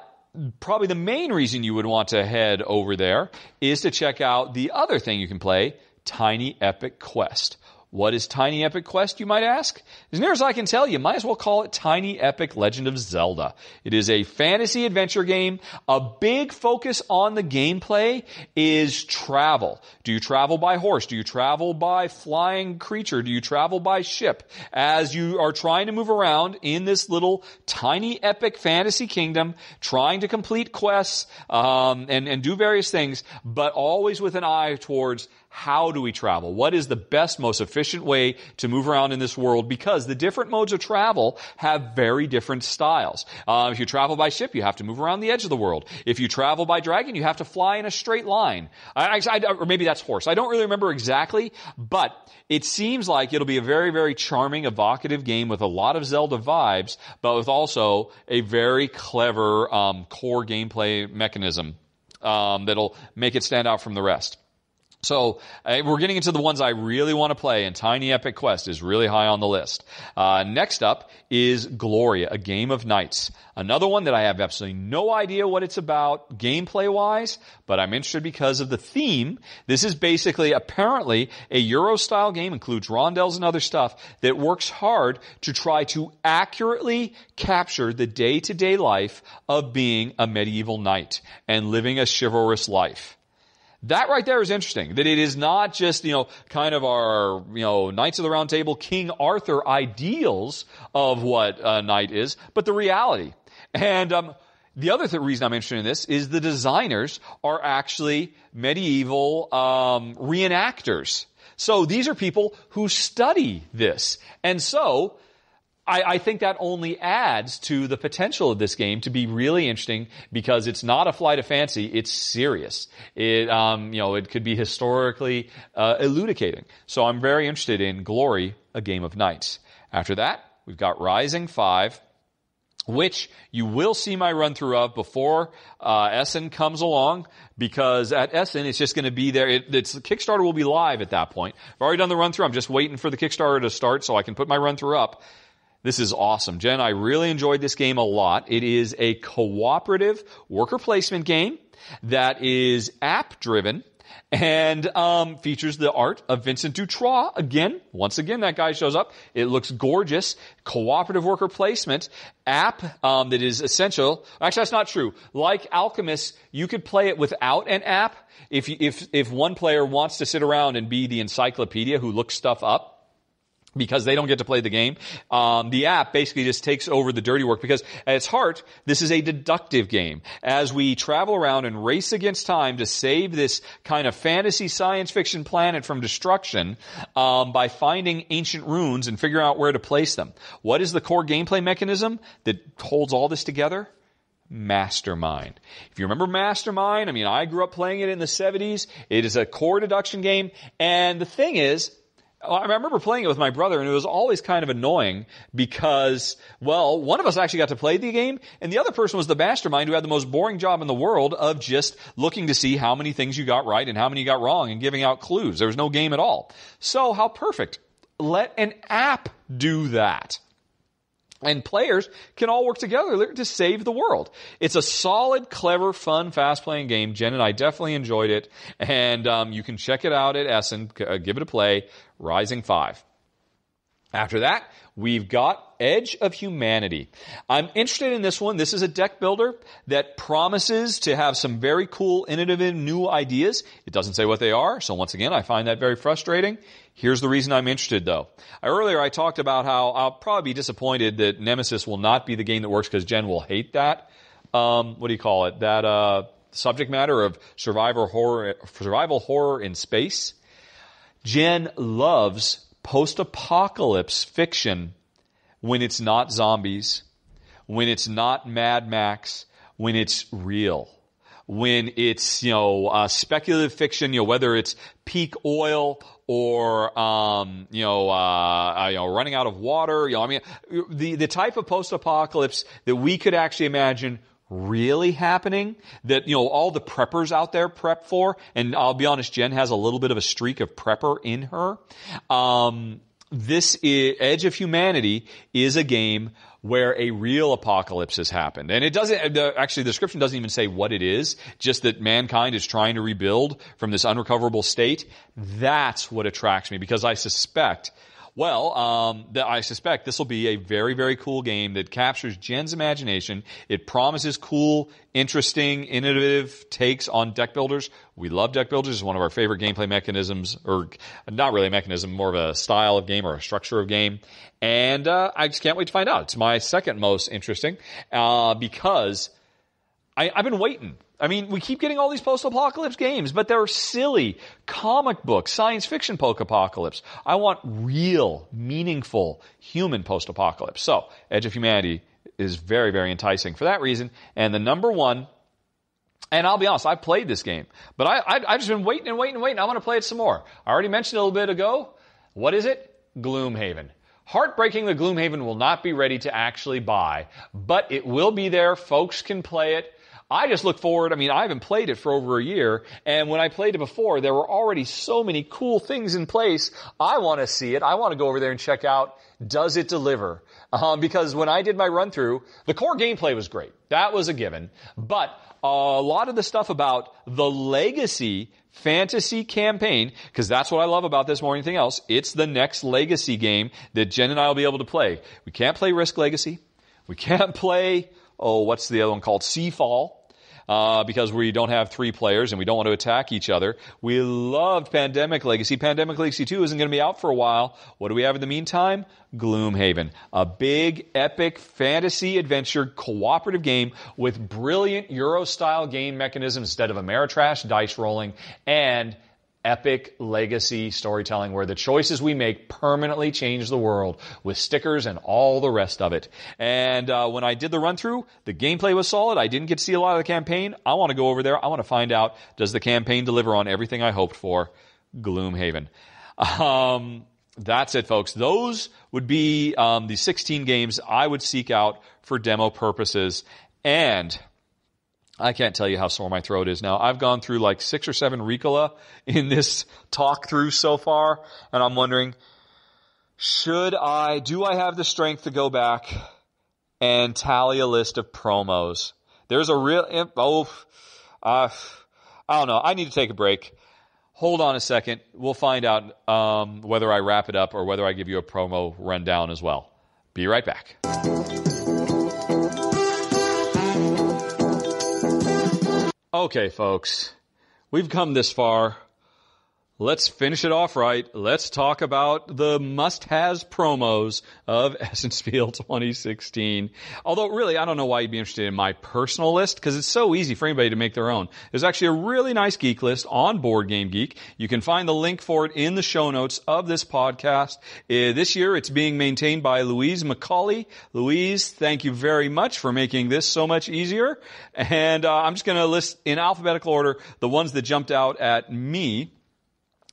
probably the main reason you would want to head over there is to check out the other thing you can play, Tiny Epic Quest. What is Tiny Epic Quest, you might ask? As near as I can tell, you might as well call it Tiny Epic Legend of Zelda. It is a fantasy adventure game. A big focus on the gameplay is travel. Do you travel by horse? Do you travel by flying creature? Do you travel by ship? As you are trying to move around in this little tiny epic fantasy kingdom, trying to complete quests um, and, and do various things, but always with an eye towards how do we travel? What is the best, most efficient way to move around in this world? Because the different modes of travel have very different styles. Uh, if you travel by ship, you have to move around the edge of the world. If you travel by dragon, you have to fly in a straight line. I, I, or maybe that's horse. I don't really remember exactly, but it seems like it'll be a very, very charming, evocative game with a lot of Zelda vibes, but with also a very clever um, core gameplay mechanism um, that'll make it stand out from the rest. So uh, we're getting into the ones I really want to play, and Tiny Epic Quest is really high on the list. Uh, next up is Glory, a game of knights. Another one that I have absolutely no idea what it's about gameplay wise, but I'm interested because of the theme. This is basically apparently a Euro style game, includes rondels and other stuff that works hard to try to accurately capture the day to day life of being a medieval knight and living a chivalrous life. That right there is interesting. That it is not just, you know, kind of our, you know, Knights of the Round Table, King Arthur ideals of what a knight is, but the reality. And, um, the other th- reason I'm interested in this is the designers are actually medieval um, reenactors. So these are people who study this. And so I, I, think that only adds to the potential of this game to be really interesting because it's not a flight of fancy; it's serious. It, um, you know, it could be historically uh, elucidating. So I'm very interested in Glory, a game of knights. After that, we've got Rising Five, which you will see my run through of before uh, Essen comes along, because at Essen it's just going to be there. It, it's the Kickstarter will be live at that point. I've already done the run through. I'm just waiting for the Kickstarter to start so I can put my run through up. This is awesome. Jen, I really enjoyed this game a lot. It is a cooperative worker placement game that is app driven and um, features the art of Vincent Dutrait. Again, once again, that guy shows up. It looks gorgeous. Cooperative worker placement app um, that is essential. Actually, that's not true. Like Alchemist, you could play it without an app. If if if one player wants to sit around and be the encyclopedia who looks stuff up, because they don't get to play the game. Um, the app basically just takes over the dirty work because at its heart, this is a deductive game. As we travel around and race against time to save this kind of fantasy science fiction planet from destruction um, by finding ancient runes and figuring out where to place them. What is the core gameplay mechanism that holds all this together? Mastermind. If you remember Mastermind, I mean, I grew up playing it in the 70s. It is a core deduction game. And the thing is, I remember playing it with my brother and it was always kind of annoying because, well, one of us actually got to play the game and the other person was the mastermind who had the most boring job in the world of just looking to see how many things you got right and how many you got wrong and giving out clues. There was no game at all. So how perfect. Let an app do that. And players can all work together to save the world. It's a solid, clever, fun, fast-playing game. Jen and I definitely enjoyed it, and um, you can check it out at Essen. Uh, give it a play. Rising Five. After that, we've got Edge of Humanity. I'm interested in this one. This is a deck builder that promises to have some very cool, innovative, new ideas. It doesn't say what they are, so once again, I find that very frustrating. Here's the reason I'm interested though. Earlier I talked about how I'll probably be disappointed that Nemesis will not be the game that works because Jen will hate that. Um, what do you call it? That uh, subject matter of survival horror, survival horror in space. Jen loves post-apocalypse fiction when it's not zombies, when it's not Mad Max, when it's real when it's you know uh, speculative fiction, you know whether it's peak oil or um, you know uh, uh, you know running out of water. You know, I mean the the type of post apocalypse that we could actually imagine really happening that you know all the preppers out there prep for and i'll be honest jen has a little bit of a streak of prepper in her um, this is, edge of humanity is a game where a real apocalypse has happened. And it doesn't, actually the description doesn't even say what it is, just that mankind is trying to rebuild from this unrecoverable state. That's what attracts me because I suspect well, um, I suspect this will be a very, very cool game that captures Jen's imagination. It promises cool, interesting, innovative takes on deck builders. We love deck builders. It's one of our favorite gameplay mechanisms, or not really a mechanism, more of a style of game or a structure of game. And uh, I just can't wait to find out. It's my second most interesting uh, because I, I've been waiting. I mean, we keep getting all these post-apocalypse games, but they're silly comic book, science fiction post-apocalypse. I want real, meaningful, human post-apocalypse. So, Edge of Humanity is very, very enticing for that reason. And the number one, and I'll be honest, I played this game, but I, I, I've just been waiting and waiting and waiting. I want to play it some more. I already mentioned a little bit ago. What is it? Gloomhaven. Heartbreaking, the Gloomhaven will not be ready to actually buy, but it will be there. Folks can play it. I just look forward. I mean, I haven't played it for over a year, and when I played it before, there were already so many cool things in place. I want to see it. I want to go over there and check out. Does it deliver? Um, because when I did my run through, the core gameplay was great. That was a given. But a lot of the stuff about the legacy fantasy campaign, because that's what I love about this more than anything else. It's the next legacy game that Jen and I will be able to play. We can't play Risk Legacy. We can't *laughs* play oh, what's the other one called? Seafall. Uh, because we don't have three players and we don't want to attack each other. We loved Pandemic Legacy. Pandemic Legacy 2 isn't going to be out for a while. What do we have in the meantime? Gloomhaven. A big, epic fantasy adventure cooperative game with brilliant Euro style game mechanisms instead of Ameritrash dice rolling and epic legacy storytelling where the choices we make permanently change the world with stickers and all the rest of it. And uh, when I did the run through, the gameplay was solid. I didn't get to see a lot of the campaign. I want to go over there. I want to find out does the campaign deliver on everything I hoped for? Gloomhaven. Um, that's it, folks. Those would be um, the 16 games I would seek out for demo purposes. And I can't tell you how sore my throat is now. I've gone through like six or seven Ricola in this talk through so far, and I'm wondering, should I, do I have the strength to go back and tally a list of promos? There's a real, oh, uh, I don't know. I need to take a break. Hold on a second. We'll find out um, whether I wrap it up or whether I give you a promo rundown as well. Be right back. Okay, folks, we've come this far. Let's finish it off right. Let's talk about the must-has promos of *laughs* Essen Spiel 2016. Although really, I don't know why you'd be interested in my personal list because it's so easy for anybody to make their own. There's actually a really nice geek list on Board Game Geek. You can find the link for it in the show notes of this podcast. Uh, this year, it's being maintained by Louise McCully. Louise, thank you very much for making this so much easier. And uh, I'm just going to list in alphabetical order the ones that jumped out at me.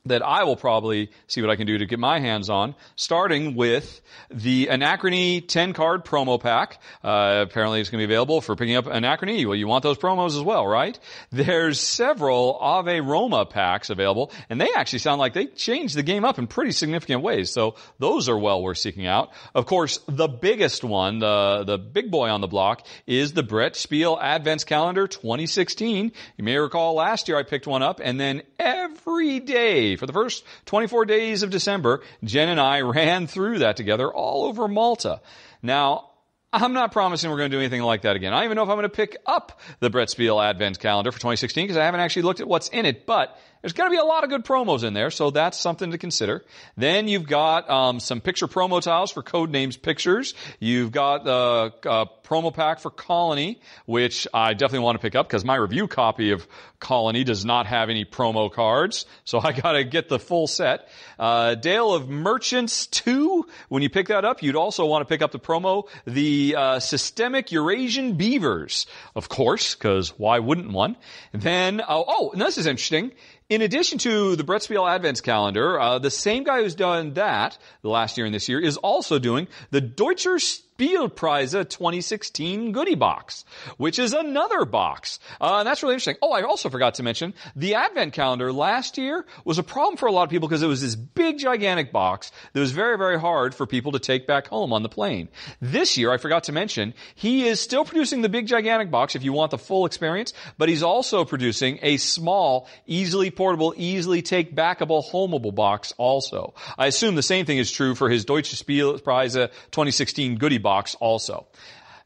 That I will probably see what I can do to get my hands on, starting with the Anachrony 10 card promo pack. Uh, apparently it's going to be available for picking up Anachrony. Well, you want those promos as well, right? There's several Ave Roma packs available, and they actually sound like they changed the game up in pretty significant ways. So those are well worth seeking out. Of course, the biggest one, the, the big boy on the block is the Brett Spiel Advents Calendar 2016. You may recall last year I picked one up and then every day for the first 24 days of December, Jen and I *laughs* ran through that together all over Malta. Now, I'm not promising we're going to do anything like that again. I don't even know if I'm going to pick up the Brett Spiel Advent Calendar for 2016 because I haven't actually looked at what's in it, but there's going to be a lot of good promos in there, so that's something to consider. Then you've got um, some picture promo tiles for Codenames Pictures. You've got the uh, promo pack for Colony, which I definitely want to pick up because my review copy of Colony does not have any promo cards, so I got to get the full set. Uh, Dale of Merchants 2, when you pick that up, you'd also want to pick up the promo, the uh, Systemic Eurasian Beavers, of course, because why wouldn't one? Then, oh, oh, and this is interesting. In addition to the Brett Spiel Advents calendar, uh, the same guy who's done that the last year and this year is also doing the Deutscher Spielpreise 2016 goodie box, which is another box. Uh, and that's really interesting. Oh, I also forgot to mention the Advent calendar last year was a problem for a lot of people because it was this big, gigantic box that was very, very hard for people to take back home on the plane. This year, I forgot to mention, he is still producing the big, gigantic box if you want the full experience, but he's also producing a small, easily portable, easily take backable, homeable box also. I assume the same thing is true for his Deutsche Spielpreise 2016 goodie box also.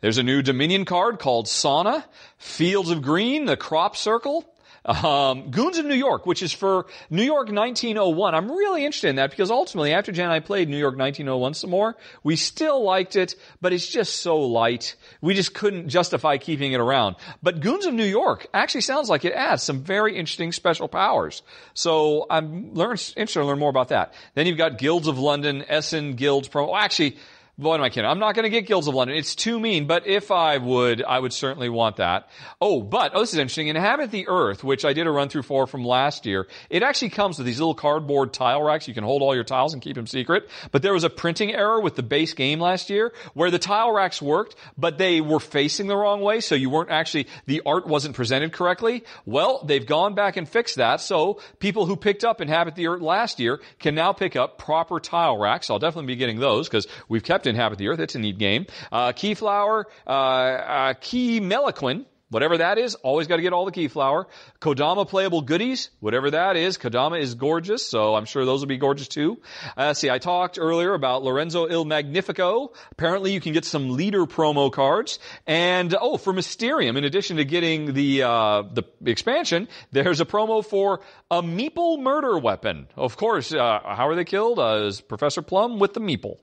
There's a new Dominion card called Sauna, Fields of Green, the Crop Circle, um, Goons of New York, which is for New York 1901. I'm really interested in that because ultimately, after Jen and I played New York 1901 some more, we still liked it, but it's just so light. We just couldn't justify keeping it around. But Goons of New York actually sounds like it adds some very interesting special powers. So I'm learn, interested to learn more about that. Then you've got Guilds of London, Essen Guilds Pro. Well, actually, what am I kidding? I'm not going to get Guilds of London. It's too mean, but if I would, I would certainly want that. Oh, but, oh, this is interesting. Inhabit the Earth, which I did a run through for from last year, it actually comes with these little cardboard tile racks. You can hold all your tiles and keep them secret. But there was a printing error with the base game last year where the tile racks worked, but they were facing the wrong way, so you weren't actually, the art wasn't presented correctly. Well, they've gone back and fixed that, so people who picked up Inhabit the Earth last year can now pick up proper tile racks. I'll definitely be getting those because we've kept Inhabit the Earth. It's a neat game. Uh, Keyflower, uh, uh, Keymelequin, Whatever that is, always got to get all the Keyflower. Kodama playable goodies, whatever that is. Kodama is gorgeous, so I'm sure those will be gorgeous too. Uh, see, I talked earlier about Lorenzo Il Magnifico. Apparently you can get some leader promo cards. And, oh, for Mysterium, in addition to getting the, uh, the expansion, there's a promo for a Meeple murder weapon. Of course, uh, how are they killed? Uh, is Professor Plum with the Meeple.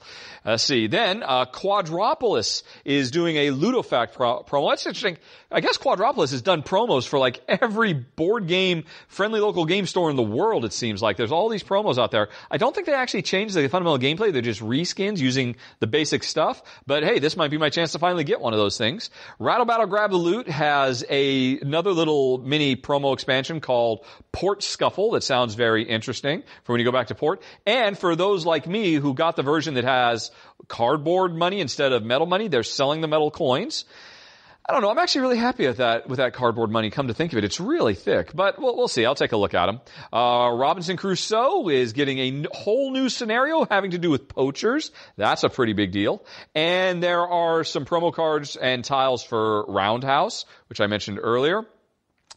Let's see. Then, uh, Quadropolis is doing a Ludofact pro- promo. That's interesting. I guess Quadropolis has done promos for like every board game, friendly local game store in the world, it seems like. There's all these promos out there. I don't think they actually changed the fundamental gameplay. They're just reskins using the basic stuff. But hey, this might be my chance to finally get one of those things. Rattle Battle Grab the Loot has a, another little mini promo expansion called Port Scuffle that sounds very interesting for when you go back to port. And for those like me who got the version that has cardboard money instead of metal money, they're selling the metal coins. I don't know. I'm actually really happy with that with that cardboard money. Come to think of it, it's really thick, but we'll, we'll see. I'll take a look at them. Uh, Robinson Crusoe is getting a n- whole new scenario having to do with poachers. That's a pretty big deal. And there are some promo cards and tiles for Roundhouse, which I mentioned earlier.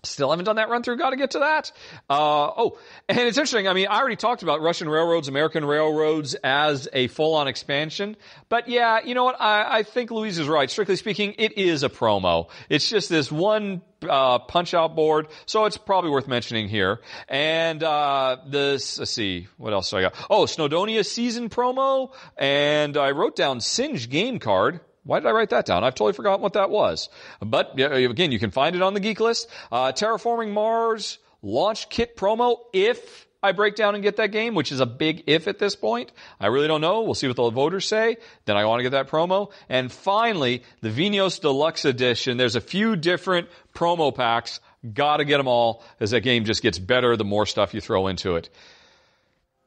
Still haven't done that run through. Got to get to that. Uh, oh, and it's interesting. I mean, I already talked about Russian railroads, American railroads as a full-on expansion. But yeah, you know what? I, I think Louise is right. Strictly speaking, it is a promo. It's just this one uh, punch out board, so it's probably worth mentioning here. And uh, this, let's see, what else do I got? Oh, Snowdonia season promo, and I wrote down Singe game card. Why did I write that down? I've totally forgotten what that was. But again, you can find it on the Geek List. Uh, Terraforming Mars launch kit promo if I break down and get that game, which is a big if at this point. I really don't know. We'll see what the voters say. Then I want to get that promo. And finally, the Vinhos Deluxe Edition. There's a few different promo packs. Gotta get them all as that game just gets better the more stuff you throw into it.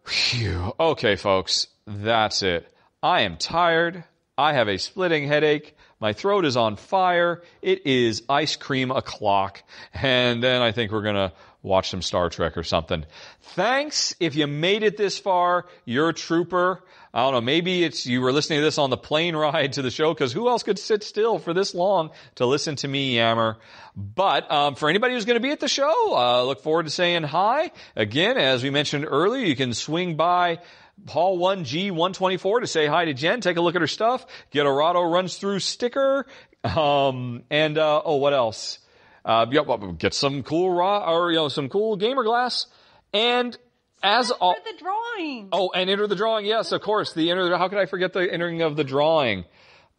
Phew. Okay, folks, that's it. I am tired. I have a splitting headache. My throat is on fire. It is ice cream o'clock. And then I think we're going to watch some Star Trek or something. Thanks. If you made it this far, you're a trooper. I don't know, maybe it's you were listening to this on the plane *laughs* ride to the show because who else could sit still for this long to listen to me yammer? But um, for anybody who's going to be at the show, uh, look forward to saying hi. Again, as we mentioned earlier, you can swing by Hall 1G 124 to say hi to Jen, take a look at her stuff, get a Rahdo runs through sticker, um, and uh, oh, what else? Uh, get some cool raw or you know some cool gamer glass, and as all the drawing. Oh, and enter the drawing. Yes, of course. The enter. How could I forget the entering of the drawing?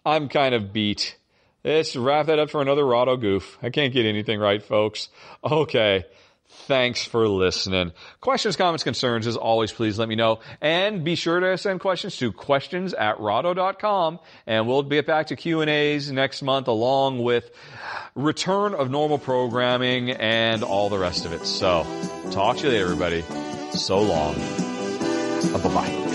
I'm kind of beat. Let's wrap that up for another Rahdo goof. I can't get anything right, folks. Okay. Thanks for listening. Questions, comments, concerns, as always, please let me know. And be sure to send questions to questions at rahdo.com. And we'll be back to Q&As next month along with return of normal programming and all the rest of it. So, talk to you later, everybody. So long. Bye bye.